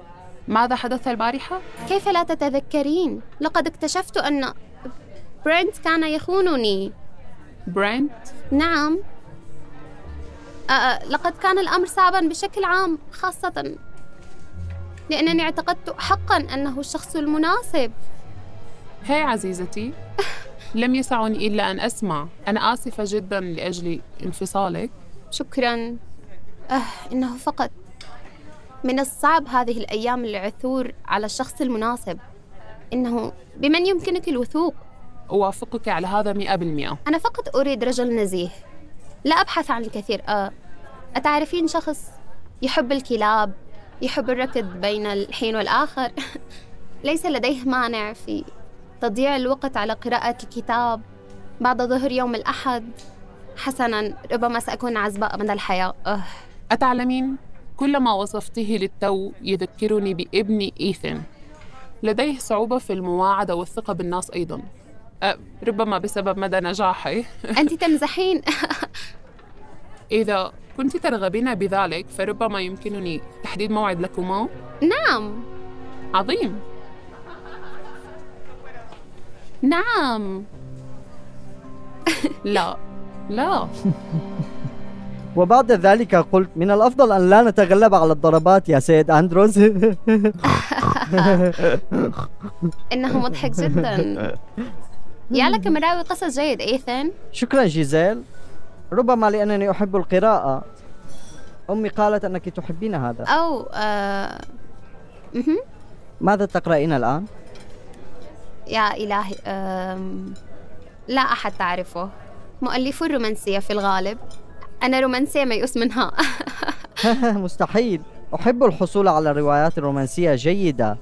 ماذا حدث البارحة؟ كيف لا تتذكرين؟ لقد اكتشفت أن برنت كان يخونني. برنت؟ نعم. أه لقد كان الأمر صعبا بشكل عام خاصة لأنني اعتقدت حقا أنه الشخص المناسب. Hey عزيزتي لم يسعني إلا أن أسمع. أنا آسفة جدا لأجل انفصالك. شكرا. أه إنه فقط من الصعب هذه الأيام العثور على الشخص المناسب. إنه بمن يمكنك الوثوق؟ أوافقك على هذا مئة بالمئة. أنا فقط أريد رجل نزيه. لا أبحث عن الكثير. أه أتعرفين شخص يحب الكلاب يحب الركض بين الحين والآخر؟ ليس لديه مانع في تضييع الوقت على قراءة الكتاب بعد ظهر يوم الأحد؟ حسنا ربما سأكون عزباء من الحياة. أه. أتعلمين؟ كل ما وصفته للتو يذكرني بابني إيثن لديه صعوبة في المواعدة والثقة بالناس أيضا. أه ربما بسبب مدى نجاحي أنت تمزحين. إذا كنت ترغبين بذلك فربما يمكنني تحديد موعد لكما؟ نعم. عظيم. نعم. لا. لا. وبعد ذلك قلت من الأفضل أن لا نتغلب على الضربات يا سيد أندروز. إنه مضحك جدا. يا لك من راوي قصص جيد إيثن شكرا جيزيل. ربما لأنني أحب القراءة. أمي قالت أنك تحبين هذا. أو آه... ماذا تقرأين الآن؟ يا إلهي أم... لا أحد تعرفه. مؤلف الرومانسية في الغالب. أنا رومانسية ميؤوس منها. مستحيل. أحب الحصول على روايات رومانسية جيدة.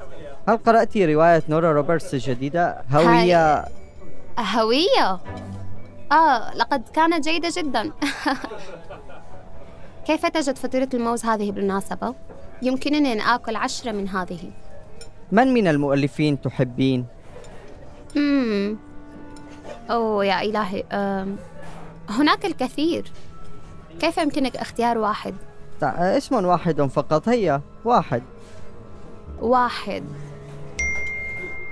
هل قرأت رواية نورا روبرتس الجديدة؟ هوية. هوية؟ آه لقد كانت جيدة جدا. كيف تجد فطيرة الموز هذه بالمناسبة؟ يمكنني أن آكل عشرة من هذه. من من المؤلفين تحبين؟ مم. أوه يا إلهي. هناك الكثير. كيف يمكنك اختيار واحد؟ اسم واحد فقط هيا واحد. واحد.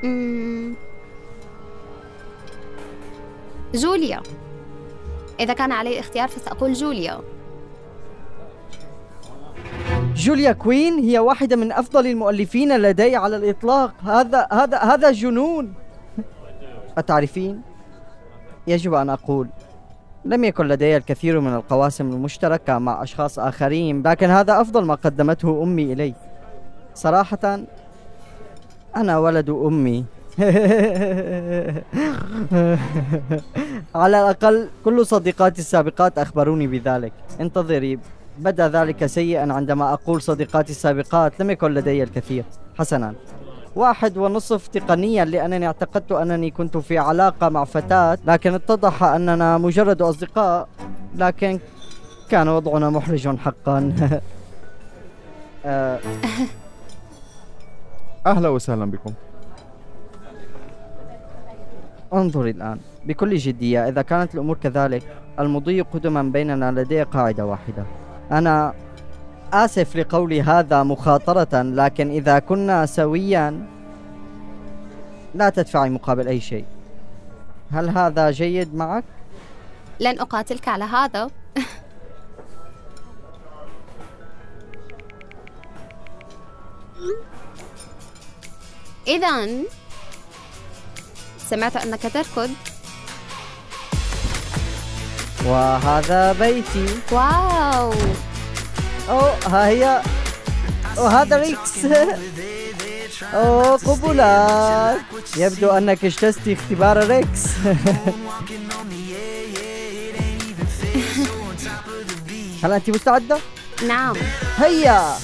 مم. جوليا. إذا كان علي اختيار فسأقول جوليا. جوليا كوين هي واحدة من أفضل المؤلفين لدي على الإطلاق. هذا هذا هذا جنون. أتعرفين؟ يجب أن أقول. لم يكن لدي الكثير من القواسم المشتركة مع أشخاص آخرين لكن هذا أفضل ما قدمته أمي إلي. صراحة أنا ولد أمي. على الأقل كل صديقاتي السابقات أخبروني بذلك. انتظري بدا ذلك سيئا عندما أقول صديقاتي السابقات لم يكن لدي الكثير. حسنا. واحد ونصف تقنيا لأنني اعتقدت أنني كنت في علاقة مع فتاة لكن اتضح أننا مجرد أصدقاء لكن كان وضعنا محرج حقا. آه. أهلا وسهلا بكم. انظري الآن. بكل جدية إذا كانت الأمور كذلك المضي قدما بيننا لدي قاعدة واحدة. أنا آسف لقولي هذا مخاطرة لكن إذا كنا سويا لا تدفعي مقابل أي شيء. هل هذا جيد معك؟ لن أقاتلك على هذا. إذا سمعت أنك تركض. وهذا بيتي. واو! أوه ها هي. وهذا ريكس. أوه قبلات يبدو أنك اجتزت اختبار ريكس. هل أنت مستعدة؟ نعم. هيا.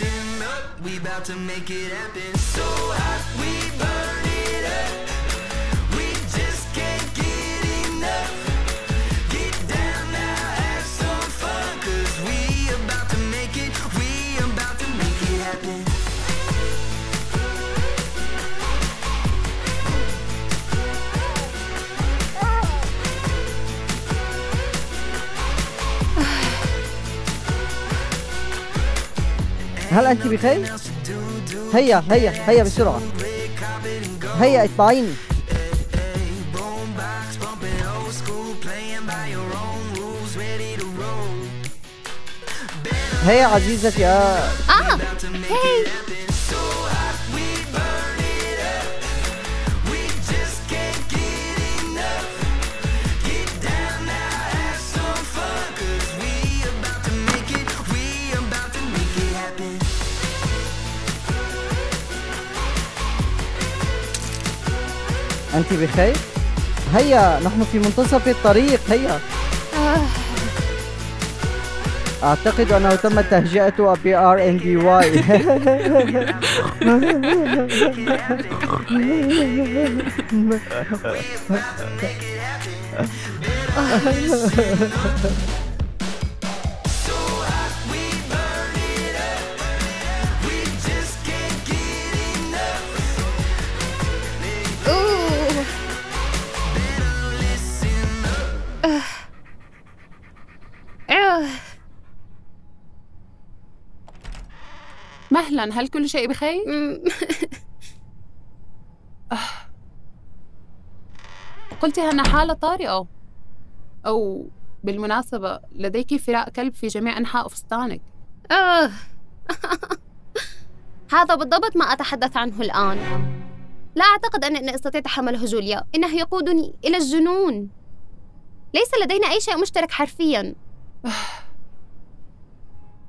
هل أنت بخير؟ هيا هيا هيا بسرعة هيا اتبعيني هيا عزيزتي آه. آه هي أنت بخير؟ هيا نحن في منتصف الطريق هيا. أعتقد أنه تم تهجئته B R N D Y مهلا هل كل شيء بخير؟ آه. قلتي أنها حالة طارئة. أو بالمناسبة لديك فراء كلب في جميع أنحاء فستانك آه. هذا بالضبط ما أتحدث عنه الآن. لا أعتقد أنني أستطيع تحمله جوليا إنه يقودني إلى الجنون. ليس لدينا أي شيء مشترك حرفيا.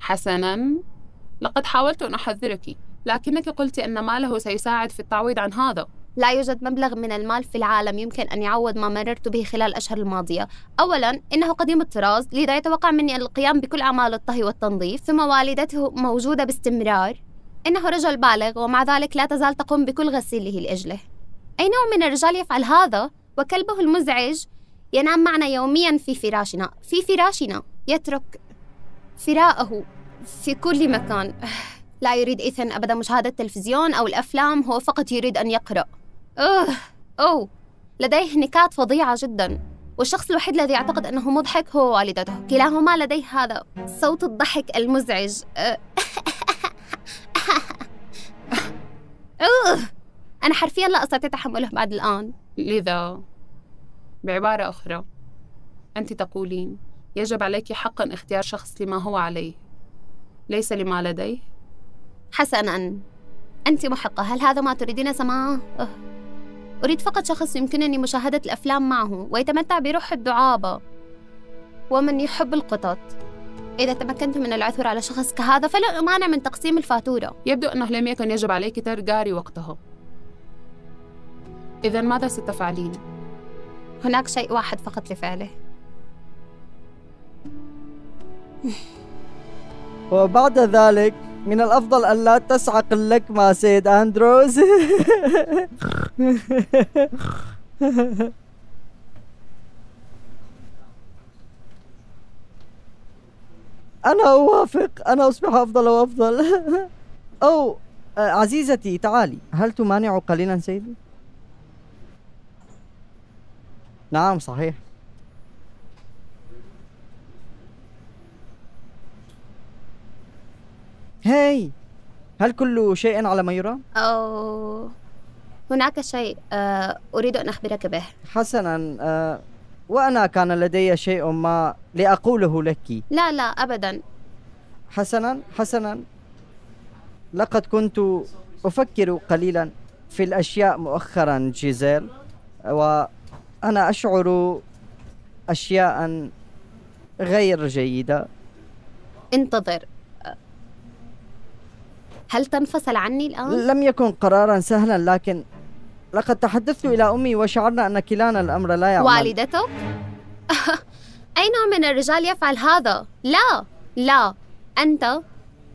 حسنا. لقد حاولت أن أحذرك لكنك قلت أن ماله سيساعد في التعويض عن هذا. لا يوجد مبلغ من المال في العالم يمكن أن يعوض ما مررت به خلال الأشهر الماضية. أولا إنه قديم الطراز لذا يتوقع مني القيام بكل أعمال الطهي والتنظيف ثم والدته موجودة باستمرار. إنه رجل بالغ ومع ذلك لا تزال تقوم بكل غسيله لأجله. أي نوع من الرجال يفعل هذا؟ وكلبه المزعج ينام معنا يوميا في فراشنا. في فراشنا يترك فراءه. في كل مكان. لا يريد إيثن أبدا مشاهدة التلفزيون أو الأفلام هو فقط يريد أن يقرأ. أوه أوه لديه نكات فظيعة جدا. والشخص الوحيد الذي يعتقد أنه مضحك هو والدته كلاهما لديه هذا صوت الضحك المزعج. أوه. أنا حرفيا لا أستطيع تحمله بعد الآن. لذا؟ بعبارة أخرى أنت تقولين يجب عليك حقا اختيار شخص لما هو عليه. ليس لما لديه حسنا أنت محقة هل هذا ما تريدين سماعه؟ أه. أريد فقط شخص يمكنني مشاهدة الأفلام معه ويتمتع بروح الدعابة ومن يحب القطط إذا تمكنت من العثور على شخص كهذا فلا مانع من تقسيم الفاتورة يبدو أنه لم يكن يجب عليك ترك جاري وقتها إذا ماذا ستفعلين؟ هناك شيء واحد فقط لفعله وبعد ذلك من الأفضل أن لا تسعق اللكمة سيد أندروز. أنا أوافق. أنا أصبح أفضل وأفضل. أو آه، عزيزتي تعالي. هل تمانع قليلا سيدي؟ نعم صحيح. هاي هل كل شيء على ما يرام؟ أو هناك شيء أه أريد أن أخبرك به. حسنا آه، وأنا كان لدي شيء ما لأقوله لك. لا لا أبدا. حسنا حسنا. لقد كنت أفكر قليلا في الأشياء مؤخرا جيزيل وأنا أشعر أشياء غير جيدة. انتظر. هل تنفصل عني الآن؟ لم يكن قرارا سهلا لكن لقد تحدثت إلى أمي وشعرنا أن كلانا الأمر لا يعمل والدتك؟ أي نوع من الرجال يفعل هذا؟ لا لا أنت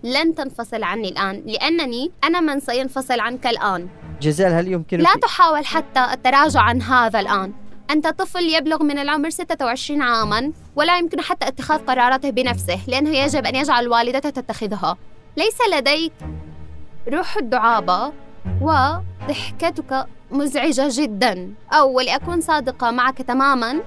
لن تنفصل عني الآن لأنني أنا من سينفصل عنك الآن جيزيل هل يمكنك لا تحاول حتى التراجع عن هذا الآن أنت طفل يبلغ من العمر 26 عاما ولا يمكن حتى اتخاذ قراراته بنفسه لأنه يجب أن يجعل والدته تتخذها ليس لديك روح الدعابة وضحكتك مزعجة جدا. أو ولأكون صادقة معك تماما.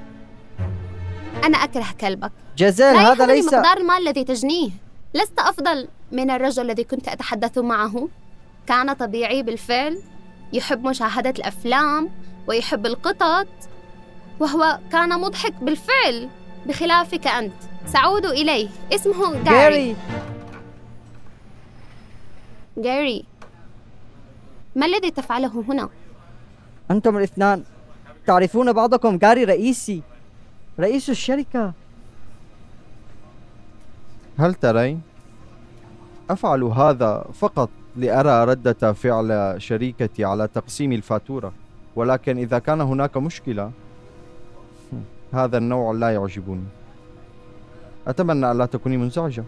أنا أكره كلبك. لا هذا ليس مقدار المال الذي تجنيه. لست أفضل من الرجل الذي كنت أتحدث معه. كان طبيعي بالفعل. يحب مشاهدة الأفلام ويحب القطط. وهو كان مضحك بالفعل. بخلافك أنت. سأعود إليه. اسمه جاري جاري جاري ما الذي تفعله هنا؟ أنتم الاثنان تعرفون بعضكم جاري رئيسي رئيس الشركة هل ترين؟ أفعل هذا فقط لأرى ردة فعل شريكتي على تقسيم الفاتورة ولكن إذا كان هناك مشكلة هذا النوع لا يعجبني أتمنى ألا تكوني منزعجة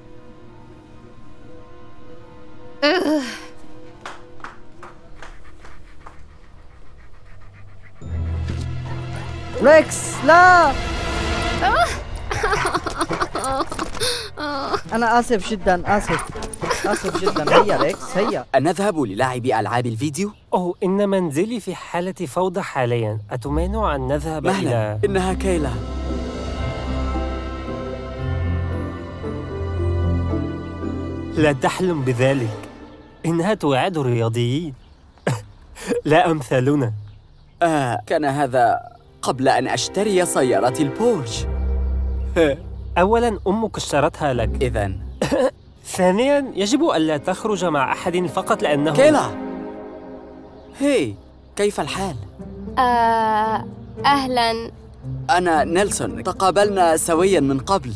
ريكس لا أنا آسف جدا آسف. آسف جدا. هيا ريكس هيا. أنذهب للعب ألعاب الفيديو؟ أوه إن منزلي في حالة فوضى حاليا. أتمانع أن نذهب مهلا إلى إنها كيلا. لا تحلم بذلك. إنها تواعد الرياضيين لا أمثالنا. آه كان هذا قبل أن أشتري سيارتي البورش. أولا أمك اشترتها لك. إذا ثانيا يجب ألا تخرج مع أحد فقط لأنه كيلا. هي كيف الحال؟ آه أهلا. أنا نيلسون. تقابلنا سويا من قبل.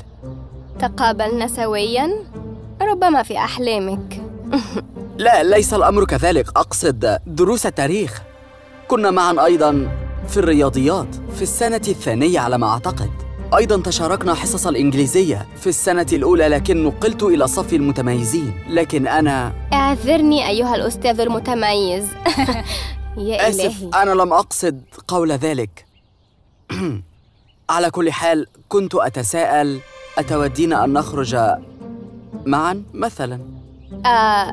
تقابلنا سويا؟ ربما في أحلامك. لا ليس الأمر كذلك. أقصد دروس التاريخ. كنا معا أيضا في الرياضيات في السنة الثانية على ما أعتقد. أيضا تشاركنا حصص الإنجليزية في السنة الأولى لكن نقلت إلى صف المتميزين. لكن أنا اعذرني أيها الأستاذ المتميز. يا آسف إلهي. أنا لم أقصد قول ذلك. على كل حال كنت أتساءل أتودين أن نخرج معا؟ مثلا. آه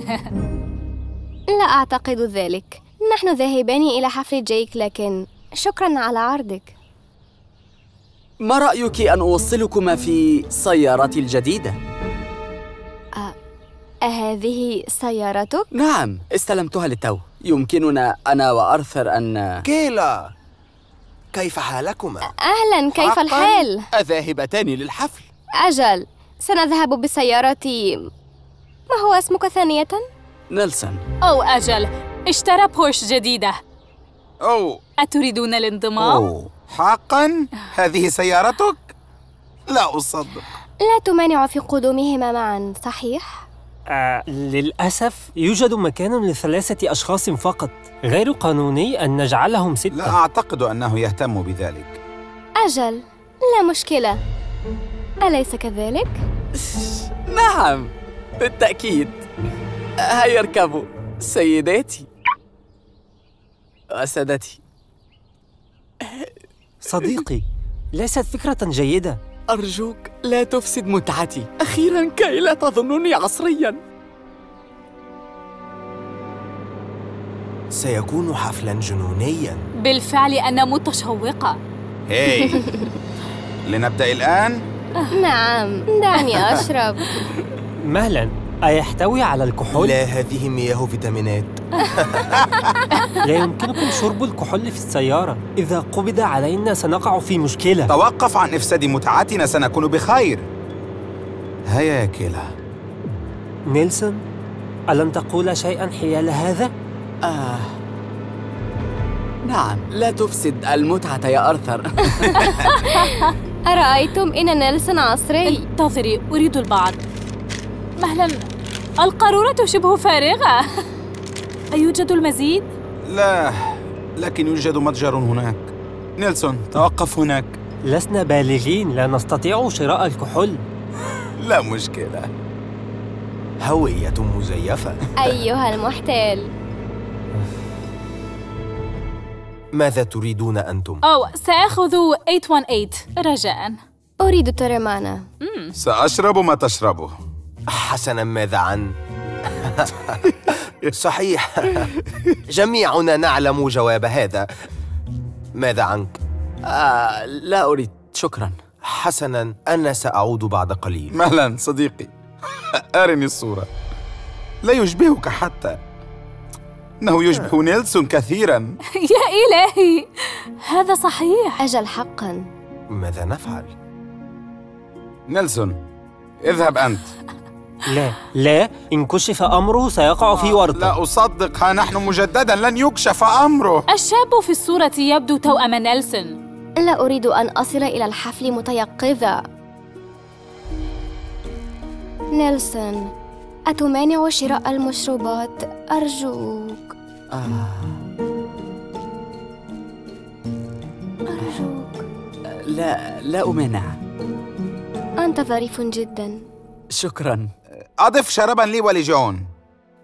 لا أعتقد ذلك نحن ذاهبان إلى حفل جيك لكن شكرا على عرضك ما رأيك أن أوصلكما في سيارتي الجديدة؟ أهذه سيارتك؟ نعم استلمتها للتو يمكننا أنا وأرثر أن كيلا كيف حالكما؟ أهلا كيف؟ الحال؟ أذاهبتان للحفل أجل سنذهب بسيارتي ما هو اسمك ثانية؟ نيلسون أو أجل اشترى بورش جديدة أوه أتريدون الانضمام؟ أوه حقا هذه سيارتك؟ لا أصدق لا تمانع في قدومهما معا صحيح؟ آه للأسف يوجد مكان لثلاثة أشخاص فقط غير قانوني أن نجعلهم ستة لا أعتقد أنه يهتم بذلك أجل لا مشكلة أليس كذلك؟ نعم بالتأكيد. هيا اركبوا. سيداتي. وسادتي. صديقي ليست فكرة جيدة. أرجوك لا تفسد متعتي. أخيرا كي لا تظنني عصريا. سيكون حفلا جنونيا. بالفعل أنا متشوقة. هاي. لنبدأ الآن؟ نعم. دعني أشرب. مهلا أيحتوي على الكحول؟ لا هذه مياه فيتامينات. لا يمكنكم شرب الكحول في السيارة. إذا قبض علينا سنقع في مشكلة. توقف عن إفساد متعتنا سنكون بخير. هيا يا كيلا. نيلسون ألن تقول شيئا حيال هذا؟ آه. نعم لا تفسد المتعة يا أرثر. أرأيتم إن نيلسون عصري؟ انتظري أريد البعض. مهلا. القارورة شبه فارغة. أيوجد المزيد؟ لا لكن يوجد متجر هناك. نيلسون توقف هناك. لسنا بالغين لا نستطيع شراء الكحول. لا مشكلة. هوية مزيفة. أيها المحتال ماذا تريدون أنتم؟ أو سآخذ 818 رجاء. أريد ترمانا سأشرب ما تشربه. حسنا ماذا عن؟ صحيح. جميعنا نعلم جواب هذا. ماذا عنك؟ آه لا أريد. شكرا. حسنا أنا سأعود بعد قليل. مهلا صديقي. أرني الصورة. لا يشبهك حتى. إنه يشبه نيلسون كثيرا. يا إلهي! هذا صحيح. أجل حقا. ماذا نفعل؟ نيلسون اذهب أنت. لا. لا. إن كشف أمره سيقع في ورطة. لا أصدق. ها نحن مجددا. لن يكشف أمره. الشاب في الصورة يبدو توأم نيلسون. لا أريد أن أصل إلى الحفل متيقظة. نيلسون أتمانع شراء المشروبات؟ أرجوك. أرجوك. لا لا أمانع. أنت ظريف جدا. شكرا. أضف شرابا لي ولجون.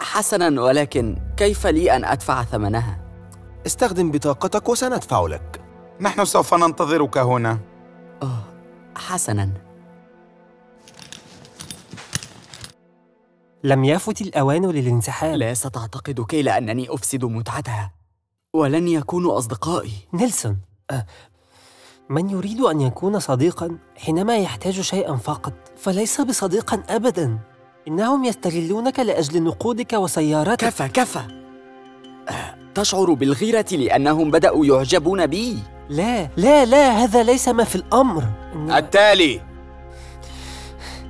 حسنا ولكن كيف لي أن أدفع ثمنها؟ استخدم بطاقتك وسندفع لك. نحن سوف ننتظرك هنا. أوه حسنا. لم يفت الأوان للانسحاب. لا ستعتقد كيلا أنني أفسد متعتها. ولن يكونوا أصدقائي. نيلسون. أه من يريد أن يكون صديقا؟ حينما يحتاج شيئا فقط. فليس بصديقا أبدا. إنهم يستغلونك لأجل نقودك وسيارتك. كفى كفى. أه تشعر بالغيرة لأنهم بدأوا يعجبون بي. لا لا لا هذا ليس ما في الأمر. إن... التالي.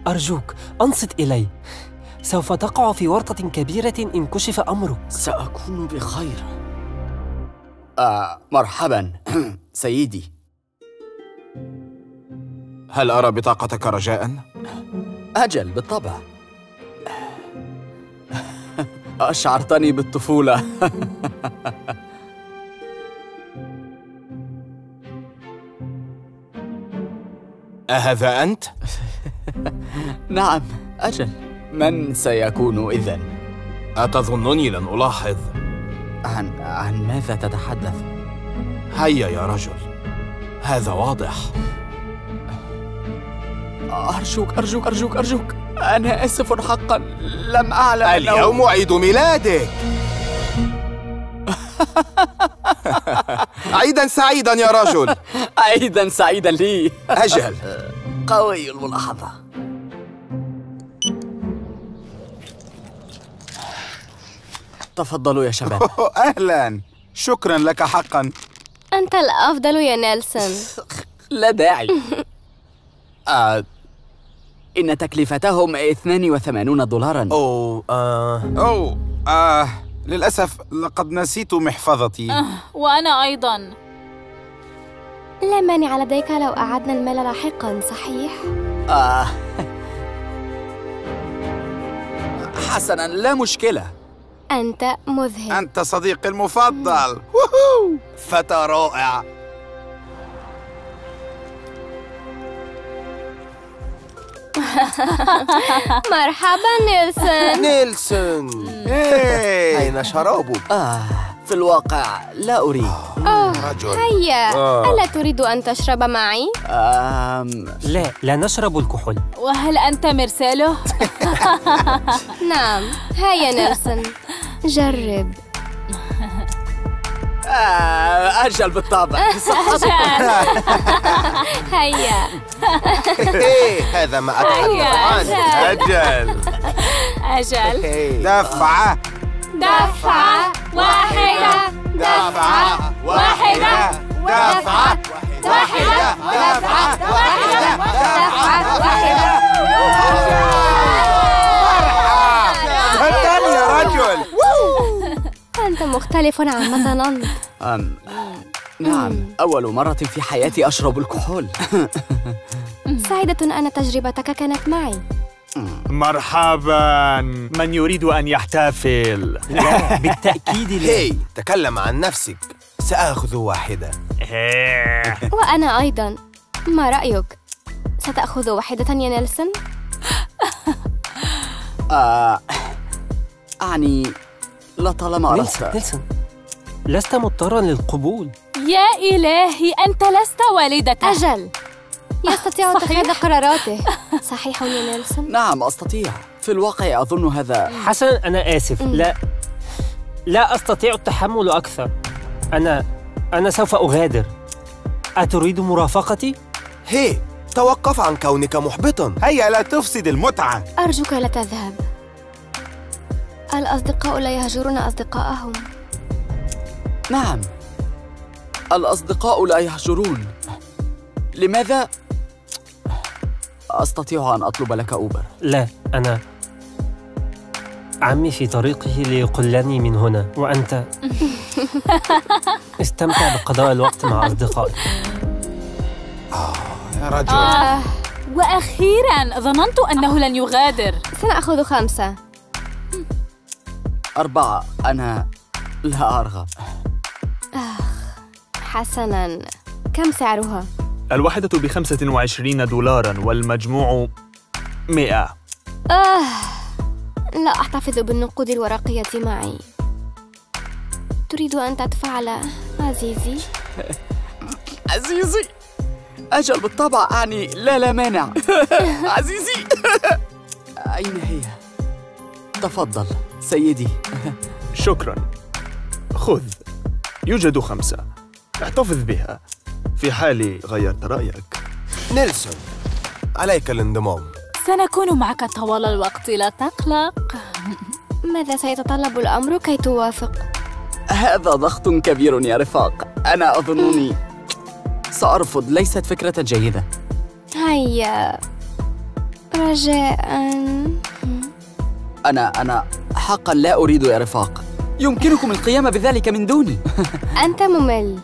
أرجوك أنصت إلي. سوف تقع في ورطة كبيرة إن كشف أمرك. سأكون بخير. آه مرحبا. سيدي. هل أرى بطاقتك رجاء؟ أجل بالطبع أشعرتني بالطفولة أهذا أنت؟ نعم أجل من سيكون إذن؟ أتظنني لن ألاحظ؟ عن عن ماذا تتحدث؟ هيا يا رجل هذا واضح أرجوك أرجوك أرجوك أرجوك. أنا آسف حقا. لم أعلم اليوم أنه... عيد ميلادك. عيدا سعيدا يا رجل. عيدا سعيدا لي. أجل. قوي الملاحظة. تفضلوا يا شباب. أهلا. شكرا لك حقا. أنت الأفضل يا نيلسون. لا داعي. آه إن تكلفتهم 82 دولارا. أوه آه أوه آه للأسف لقد نسيت محفظتي. آه وأنا أيضا. لا مانع لديك لو أعدنا المال لاحقا صحيح؟ آه. حسنا لا مشكلة. أنت مذهل. أنت صديقي المفضل. فتى رائع. مرحبا نيلسون. نيلسون. أين شرابك؟ آه في الواقع لا أريد. آه رجل. هيا. آه. ألا تريد أن تشرب معي؟ آم... لا لا نشرب الكحول. وهل أنت مرساله؟ نعم. هيا نيلسون. جرب. أجل بالطبع هيا. هذا ما أتحدث عنه. أجل. أجل. دفعة. دفعة واحدة. دفعة واحدة. دفعة واحدة. دفعة واحدة. دفعة واحدة. تفضل يا رجل. أنت مختلف عما ظننت أم... نعم. أول مرة في حياتي أشرب الكحول. سعيدة أن تجربتك كانت معي. مرحبا. من يريد أن يحتفل؟ لا بالتأكيد لا. هي. تكلم عن نفسك. سآخذ واحدة. وأنا أيضا. ما رأيك؟ ستأخذ واحدة يا نيلسون؟ آه... أعني لطالما نيلسون أردت نيلسون. لست مضطرا للقبول. يا إلهي أنت لست والدته أجل. يستطيع اتخاذ قراراته. صحيح يا نيلسون؟ نعم أستطيع. في الواقع أظن هذا. حسنا أنا آسف. لا لا أستطيع التحمل أكثر. أنا أنا سوف أغادر. أتريد مرافقتي؟ هي توقف عن كونك محبطا هيا لا تفسد المتعة. أرجوك لا تذهب. الأصدقاء لا يهجرون أصدقاءهم. نعم. الأصدقاء لا يهجرون. لماذا؟ أستطيع أن أطلب لك أوبر؟ لا أنا عمي في طريقه ليقلني من هنا وأنت استمتع بقضاء الوقت مع أصدقائك. يا رجل. آه. وأخيرا ظننت أنه لن يغادر. سنأخذ خمسة. أربعة. أنا لا أرغب. حسنا. كم سعرها؟ الواحدة بخمسة وعشرين دولارا والمجموع مئة. آه لا أحتفظ بالنقود الورقية معي. تريد أن تدفع عزيزي؟ عزيزي أجل بالطبع أعني لا لا مانع. عزيزي أين هي؟ تفضل سيدي. شكرا. خذ يوجد خمسة. احتفظ بها في حال غيرت رأيك. نيلسون عليك الانضمام. سنكون معك طوال الوقت لا تقلق. ماذا سيتطلب الأمر كي توافق؟ هذا ضغط كبير يا رفاق. أنا أظنني سأرفض. ليست فكرة جيدة. هيا. رجاء. أنا أنا حقا لا أريد يا رفاق. يمكنكم القيام بذلك من دوني. أنت ممل.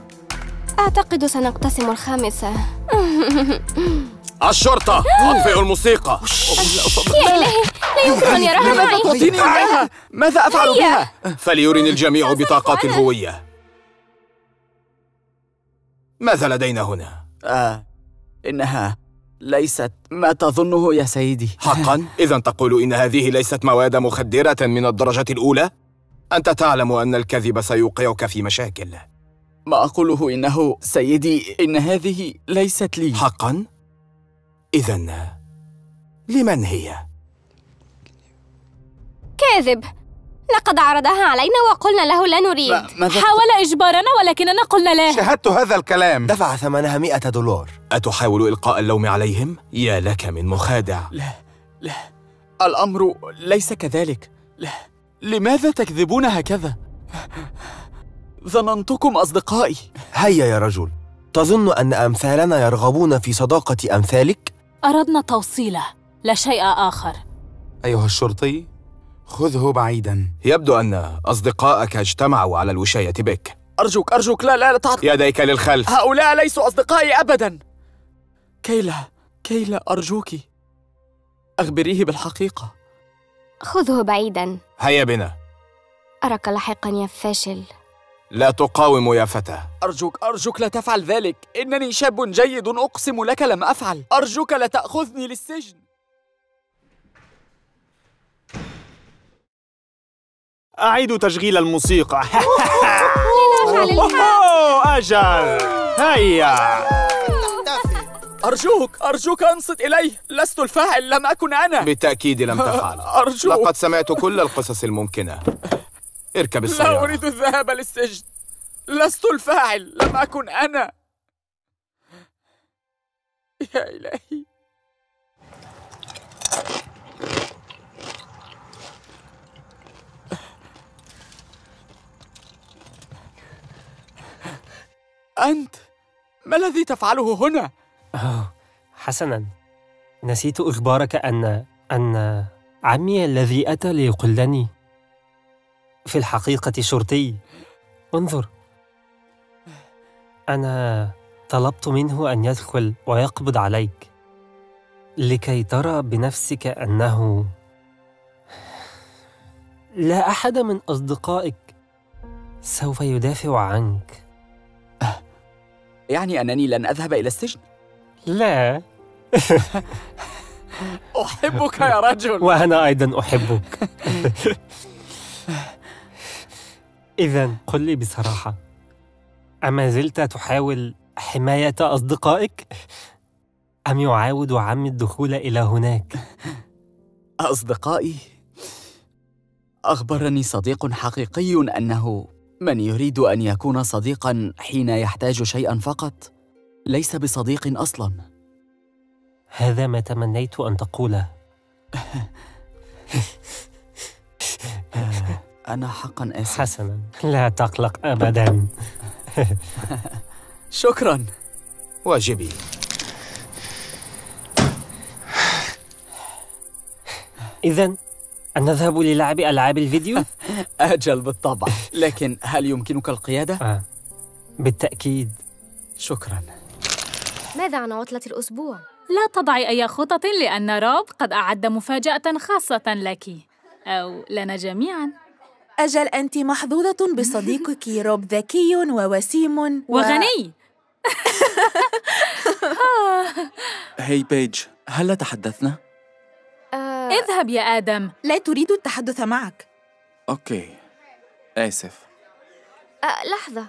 أعتقد سنقتسم الخامسة الشرطة أطفئوا الموسيقى يا إلهي لا يمكن أن يراها معي تعطيني إياها؟ ماذا أفعل. بها؟ فليرني الجميع بطاقات الهوية ماذا لدينا هنا؟ آه إنها ليست ما تظنه يا سيدي حقا؟ إذا تقول إن هذه ليست مواد مخدرة من الدرجة الأولى؟ أنت تعلم أن الكذب سيوقعك في مشاكل ما أقوله إنه سيدي إن هذه ليست لي. حقا؟ إذا لمن هي؟ كاذب. لقد عرضها علينا وقلنا له لا نريد. حاول إجبارنا ولكننا قلنا لا. شاهدت هذا الكلام. دفع ثمنها مئة دولار. أتحاول إلقاء اللوم عليهم؟ يا لك من مخادع. لا لا. الأمر ليس كذلك. لا لماذا تكذبون هكذا؟ ظننتكم أصدقائي. هيا يا رجل. تظن أن أمثالنا يرغبون في صداقة أمثالك؟ أردنا توصيلة لا شيء آخر. أيها الشرطي خذه بعيدا. يبدو أن أصدقائك اجتمعوا على الوشاية بك. أرجوك أرجوك لا لا لا تعطي. يديك للخلف. هؤلاء ليسوا أصدقائي أبدا. كيلا كيلا أرجوك. أخبريه بالحقيقة. خذه بعيدا. هيا بنا. أراك لاحقا يا فاشل. لا تقاوم يا فتى. أرجوك أرجوك لا تفعل ذلك. إنني شاب جيد أقسم لك لم أفعل. أرجوك لا تأخذني للسجن. أعيد تشغيل الموسيقى. أجل. هيا. أرجوك أرجوك أنصت إليه. لست الفاعل لم أكن أنا. بالتأكيد لم تفعل. أرجوك. لقد سمعت كل القصص الممكنة. اركب لا السيارة. أريد الذهاب للسجن. لست الفاعل لم أكن أنا. يا إلهي. أنت ما الذي تفعله هنا؟ أوه حسنا. نسيت إخبارك أن أن عمي الذي أتى ليقلني. في الحقيقة شرطي. انظر. أنا طلبت منه أن يدخل ويقبض عليك. لكي ترى بنفسك أنه لا أحد من أصدقائك سوف يدافع عنك. يعني أنني لن أذهب إلى السجن؟ لا. أحبك يا رجل. وأنا أيضا أحبك. إذا قل لي بصراحة أما زلت تحاول حماية أصدقائك؟ أم يعاود عمي الدخول إلى هناك؟ أصدقائي أخبرني صديق حقيقي أنه من يريد أن يكون صديقا حين يحتاج شيئا فقط ليس بصديق أصلا هذا ما تمنيت أن تقوله أنا حقا آسف حسنا. لا تقلق أبدا. شكرا. واجبي. إذا أن نذهب للعب ألعاب الفيديو؟ أجل بالطبع. لكن هل يمكنك القيادة؟ آه. بالتأكيد. شكرا. ماذا عن عطلة الأسبوع؟ لا تضعي أي خطط لأن روب قد أعد مفاجأة خاصة لك. أو لنا جميعاً. أجل أنت محظوظة بصديقك روب ذكي ووسيم و... وغني. Hey بيج هل تحدثنا؟ اذهب يا آدم. لا تريد التحدث معك. Okay. آسف. أه لحظة.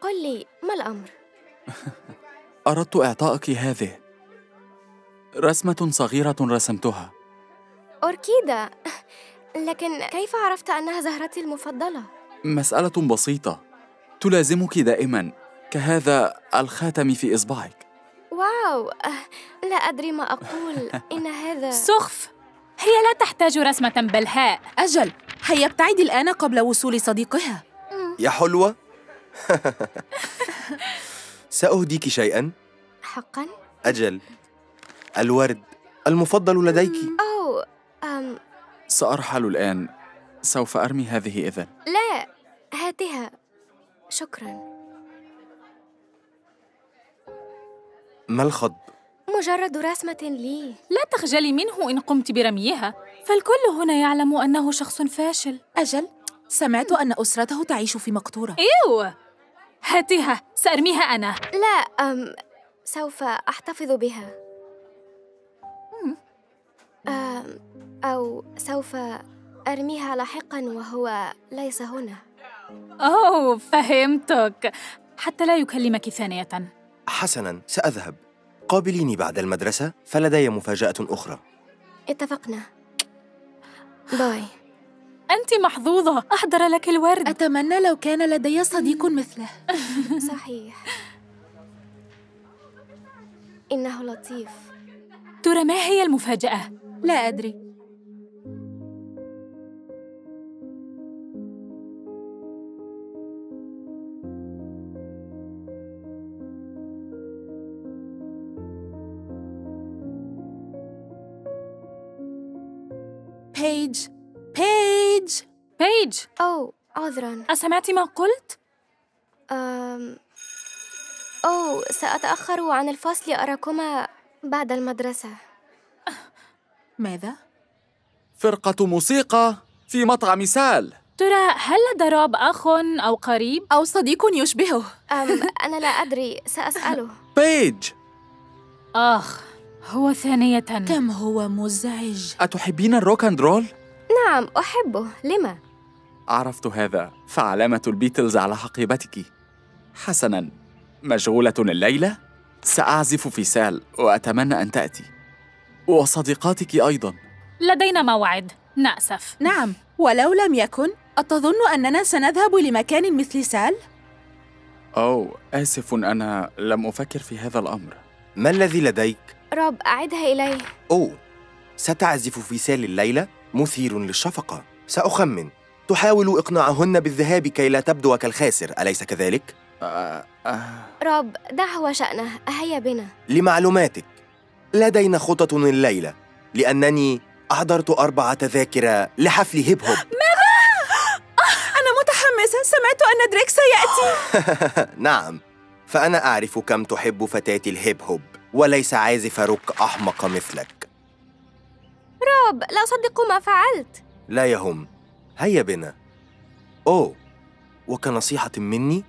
قل لي ما الأمر؟ أردت إعطائك هذه. رسمة صغيرة رسمتها. أوركيدا. لكن كيف عرفت أنها زهرتي المفضلة؟ مسألة بسيطة. تلازمك دائما كهذا الخاتم في إصبعك. واو! أه، لا أدري ما أقول. إن هذا سخف! هي لا تحتاج رسمة بلهاء أجل هيا ابتعدي الآن قبل وصول صديقها. يا حلوة. سأهديك شيئا. حقا؟ أجل الورد المفضل لديك. أو أم سأرحل الآن. سوف أرمي هذه إذن. لا هاتها. شكرا. ما الخض؟ مجرد رسمة لي. لا تخجلي منه إن قمت برميها. فالكل هنا يعلم أنه شخص فاشل. أجل سمعت أن أسرته تعيش في مقطورة. إيو هاتها سأرميها أنا. لا أم سوف أحتفظ بها. أم أو سوف أرميها لاحقا وهو ليس هنا. أوه فهمتك. حتى لا يكلمك ثانية. حسنا سأذهب. قابليني بعد المدرسة فلدي مفاجأة أخرى. اتفقنا. باي. أنت محظوظة. أحضر لك الورد. أتمنى لو كان لدي صديق مثله. صحيح. إنه لطيف. ترى ما هي المفاجأة؟ لا أدري. بيج أو عذرا أسمعت ما قلت؟ أم... أو سأتأخر عن الفصل أراكما بعد المدرسة ماذا؟ فرقة موسيقى في مطعم سال ترى هل لدى روب أخ أو قريب؟ أو صديق يشبهه؟ أم أنا لا أدري سأسأله بيج آخ هو ثانية كم هو مزعج أتحبين الروك أند رول؟ نعم أحبه لما؟ عرفت هذا فعلامة البيتلز على حقيبتك. حسنا. مشغولة الليلة؟ سأعزف في سال وأتمنى أن تأتي. وصديقاتك أيضا. لدينا موعد. نأسف. نعم. ولو لم يكن أتظن أننا سنذهب لمكان مثل سال؟ أو آسف أنا لم أفكر في هذا الأمر. ما الذي لديك؟ روب أعدها إليه. أوه ستعزف في سال الليلة؟ مثير للشفقة. سأخمن. تحاول إقناعهن بالذهاب كي لا تبدو كالخاسر أليس كذلك؟ آه آه. روب دعه وشأنه هيا بنا لمعلوماتك لدينا خطط الليلة لأنني أحضرت أربع تذاكر لحفل هيب هوب ماذا؟ أنا متحمسة سمعت أن دريك سيأتي نعم فأنا أعرف كم تحب فتاة الهيب هوب وليس عازف روك أحمق مثلك روب لا أصدق ما فعلت لا يهم هيا بنا. أوه وكنصيحة مني؟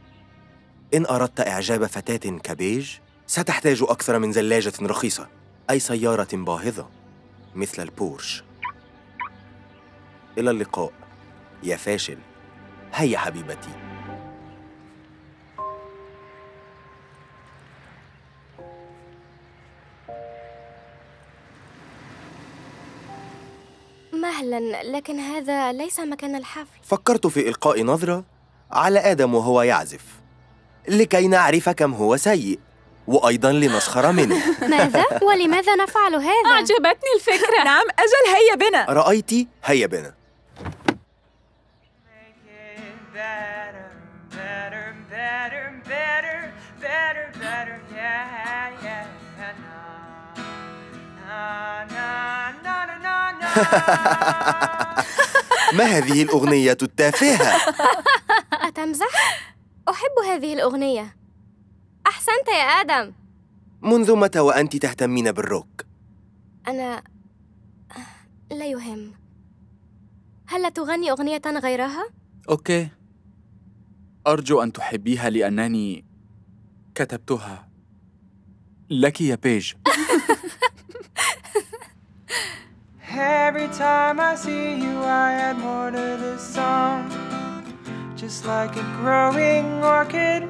إن أردت إعجاب فتاة كبيج ستحتاج أكثر من زلاجة رخيصة أي سيارة باهظة مثل البورش. إلى اللقاء. يا فاشل هيا حبيبتي. مهلا لكن هذا ليس مكان الحفل. فكرت في إلقاء نظرة على آدم وهو يعزف لكي نعرف كم هو سيء وأيضا لنسخر منه. ماذا؟ ولماذا نفعل هذا؟ أعجبتني الفكرة. نعم أجل هيا بنا. رأيت هيا بنا. ما هذه الأغنية التافهة؟ أتمزح؟ أحب هذه الأغنية أحسنت يا آدم منذ متى وأنت تهتمين بالروك؟ أنا لا يهم هل لا تغني أغنية غيرها؟ أوكي أرجو أن تحبيها لأنني كتبتها لك يا بيج Every time I see you, I add more to this song. Just like a growing orchid,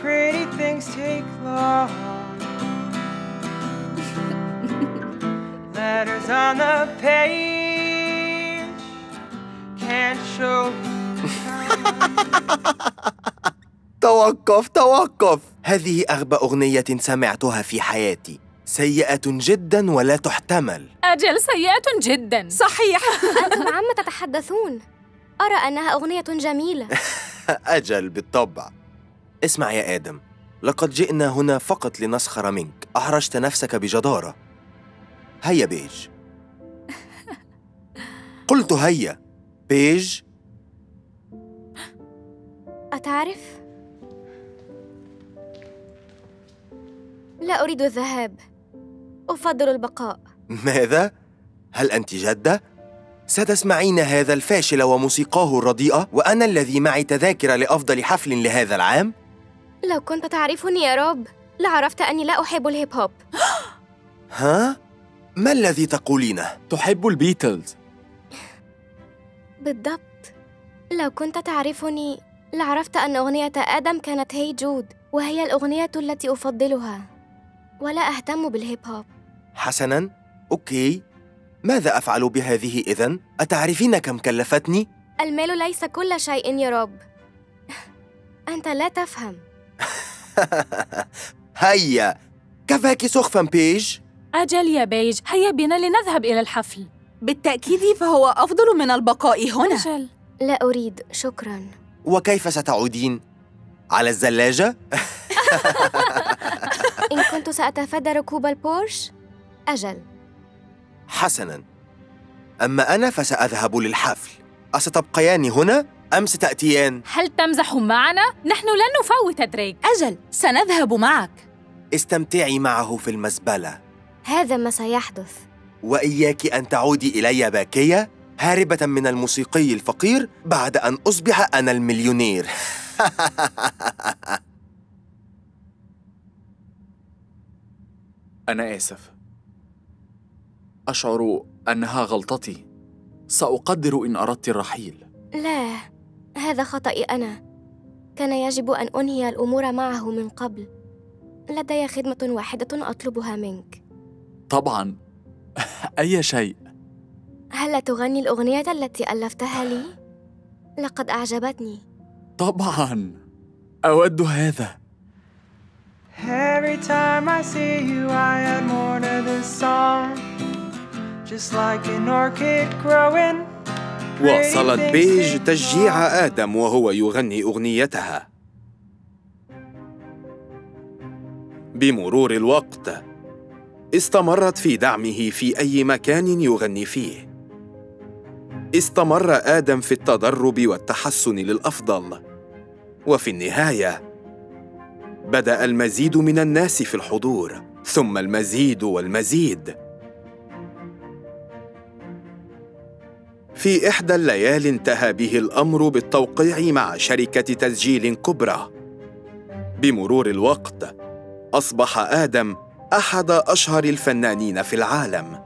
pretty things take long. Letters on the page can't show توقف توقف هذه أغبى أغنية سمعتها في حياتي سيئة جدا ولا تحتمل. أجل سيئة جدا. صحيح. أنتم عما تتحدثون. أرى أنها أغنية جميلة. أجل بالطبع. اسمع يا آدم. لقد جئنا هنا فقط لنسخر منك. أحرجت نفسك بجدارة. هيا بيج. قلت هيا. بيج؟ أتعرف؟ لا أريد الذهاب. أفضل البقاء ماذا؟ هل أنت جادة؟ ستسمعين هذا الفاشل وموسيقاه الرديئة وأنا الذي معي تذاكر لأفضل حفل لهذا العام؟ لو كنت تعرفني يا روب لعرفت أني لا أحب الهيب هوب ها؟ ما الذي تقولينه؟ تحب البيتلز بالضبط لو كنت تعرفني لعرفت أن أغنية آدم كانت Hey Jude وهي الأغنية التي أفضلها ولا أهتم بالهيب هوب حسناً، okay. ماذا أفعل بهذه إذن؟ أتعرفين كم كلفتني؟ المال ليس كل شيء يا روب أنت لا تفهم. هيا. كفاك سخفا بيج. أجل يا بيج. هيا بنا لنذهب إلى الحفل. بالتأكيد فهو أفضل من البقاء هنا. أجل. لا أريد. شكراً. وكيف ستعودين؟ على الزلاجة؟ إن كنت سأتفادى ركوب البورش؟ أجل. حسناً. أما أنا فسأذهب للحفل. أستبقيان هنا أم ستأتيان؟ هل تمزح معنا؟ نحن لن نفوت دريك. أجل. سنذهب معك. استمتعي معه في المزبلة. هذا ما سيحدث. وإياك أن تعودي إلي باكية هاربة من الموسيقي الفقير بعد أن أصبح أنا المليونير. أنا آسف. أشعر أنها غلطتي. سأقدر إن أردت الرحيل. لا هذا خطأي أنا. كان يجب أن أنهي الأمور معه من قبل. لدي خدمة واحدة أطلبها منك. طبعا. أي شيء؟ هل تغني الأغنية التي ألفتها لي؟ لقد أعجبتني. طبعا. أود هذا. Every time I see you, I add more to this song. واصلت بيج تشجيع آدم وهو يغني أغنيتها. بمرور الوقت استمرت في دعمه في أي مكان يغني فيه. استمر آدم في التدرب والتحسن للأفضل. وفي النهاية بدأ المزيد من الناس في الحضور ثم المزيد والمزيد. في إحدى الليالي انتهى به الأمر بالتوقيع مع شركة تسجيل كبرى. بمرور الوقت، أصبح آدم أحد أشهر الفنانين في العالم.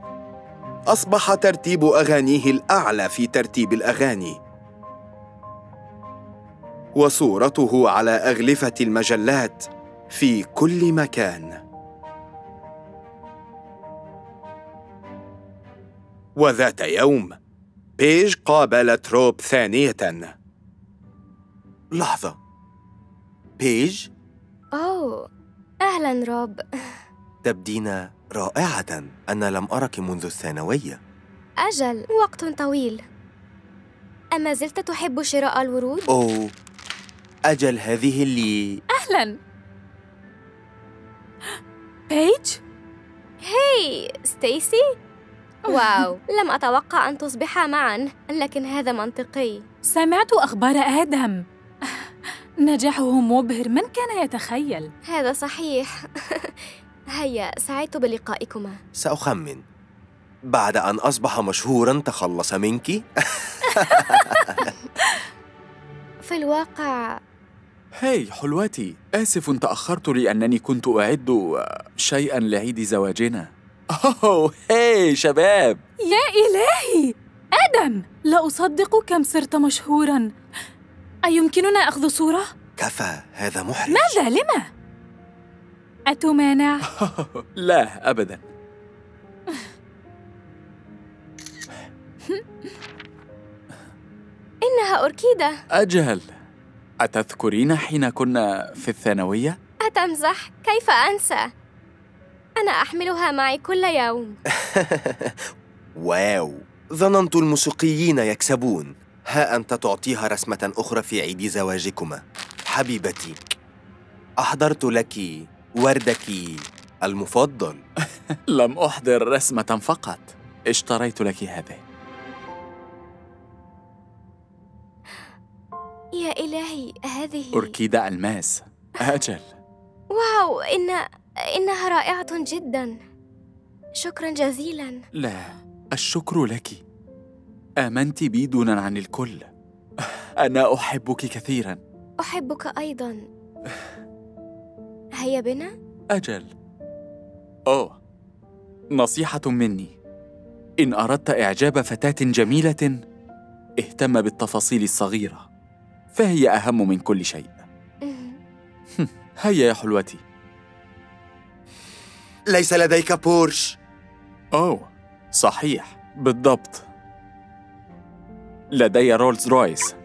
أصبح ترتيب أغانيه الأعلى في ترتيب الأغاني. وصورته على أغلفة المجلات في كل مكان. وذات يوم بيج قابلت روب ثانية لحظة بيج؟ أوه أهلا روب تبدين رائعة أنا لم أرك منذ الثانوية أجل وقت طويل أما زلت تحب شراء الورود؟ أوه أجل هذه اللي أهلا بيج؟ هاي ستيسي؟ واو. لم أتوقع أن تصبحا معا لكن هذا منطقي. سمعت أخبار آدم. نجاحه مبهر من كان يتخيل؟ هذا صحيح. هيا سعدت بلقائكما. سأخمن. بعد أن أصبح مشهورا تخلص منك. في الواقع. هاي حلوتي آسف تأخرت لأنني كنت أعد شيئا لعيد زواجنا. أوه هاي شباب يا إلهي آدم لا أصدق كم صرت مشهورا أيمكننا أخذ صورة؟ كفى هذا محرج ماذا لما؟ أتمانع؟ لا أبدا إنها أوركيدا أجل أتذكرين حين كنا في الثانوية؟ أتمزح؟ كيف أنسى؟ أنا أحملها معي كل يوم. واو. ظننت الموسيقيين يكسبون. ها أنت تعطيها رسمة أخرى في عيد زواجكما. حبيبتي أحضرت لك وردك المفضل. لم أحضر رسمة فقط. اشتريت لك هذه. يا إلهي هذه أوركيدا ألماس. أجل. واو إن إنها رائعة جدا. شكرا جزيلا. لا الشكر لك. آمنت بي دونا عن الكل. أنا أحبك كثيرا. أحبك أيضا. هيا بنا. أجل. أوه نصيحة مني. إن أردت إعجاب فتاة جميلة اهتم بالتفاصيل الصغيرة فهي أهم من كل شيء. هيا يا حلوتي. ليس لديك بورش. أوه صحيح بالضبط. لدي رولز رويس.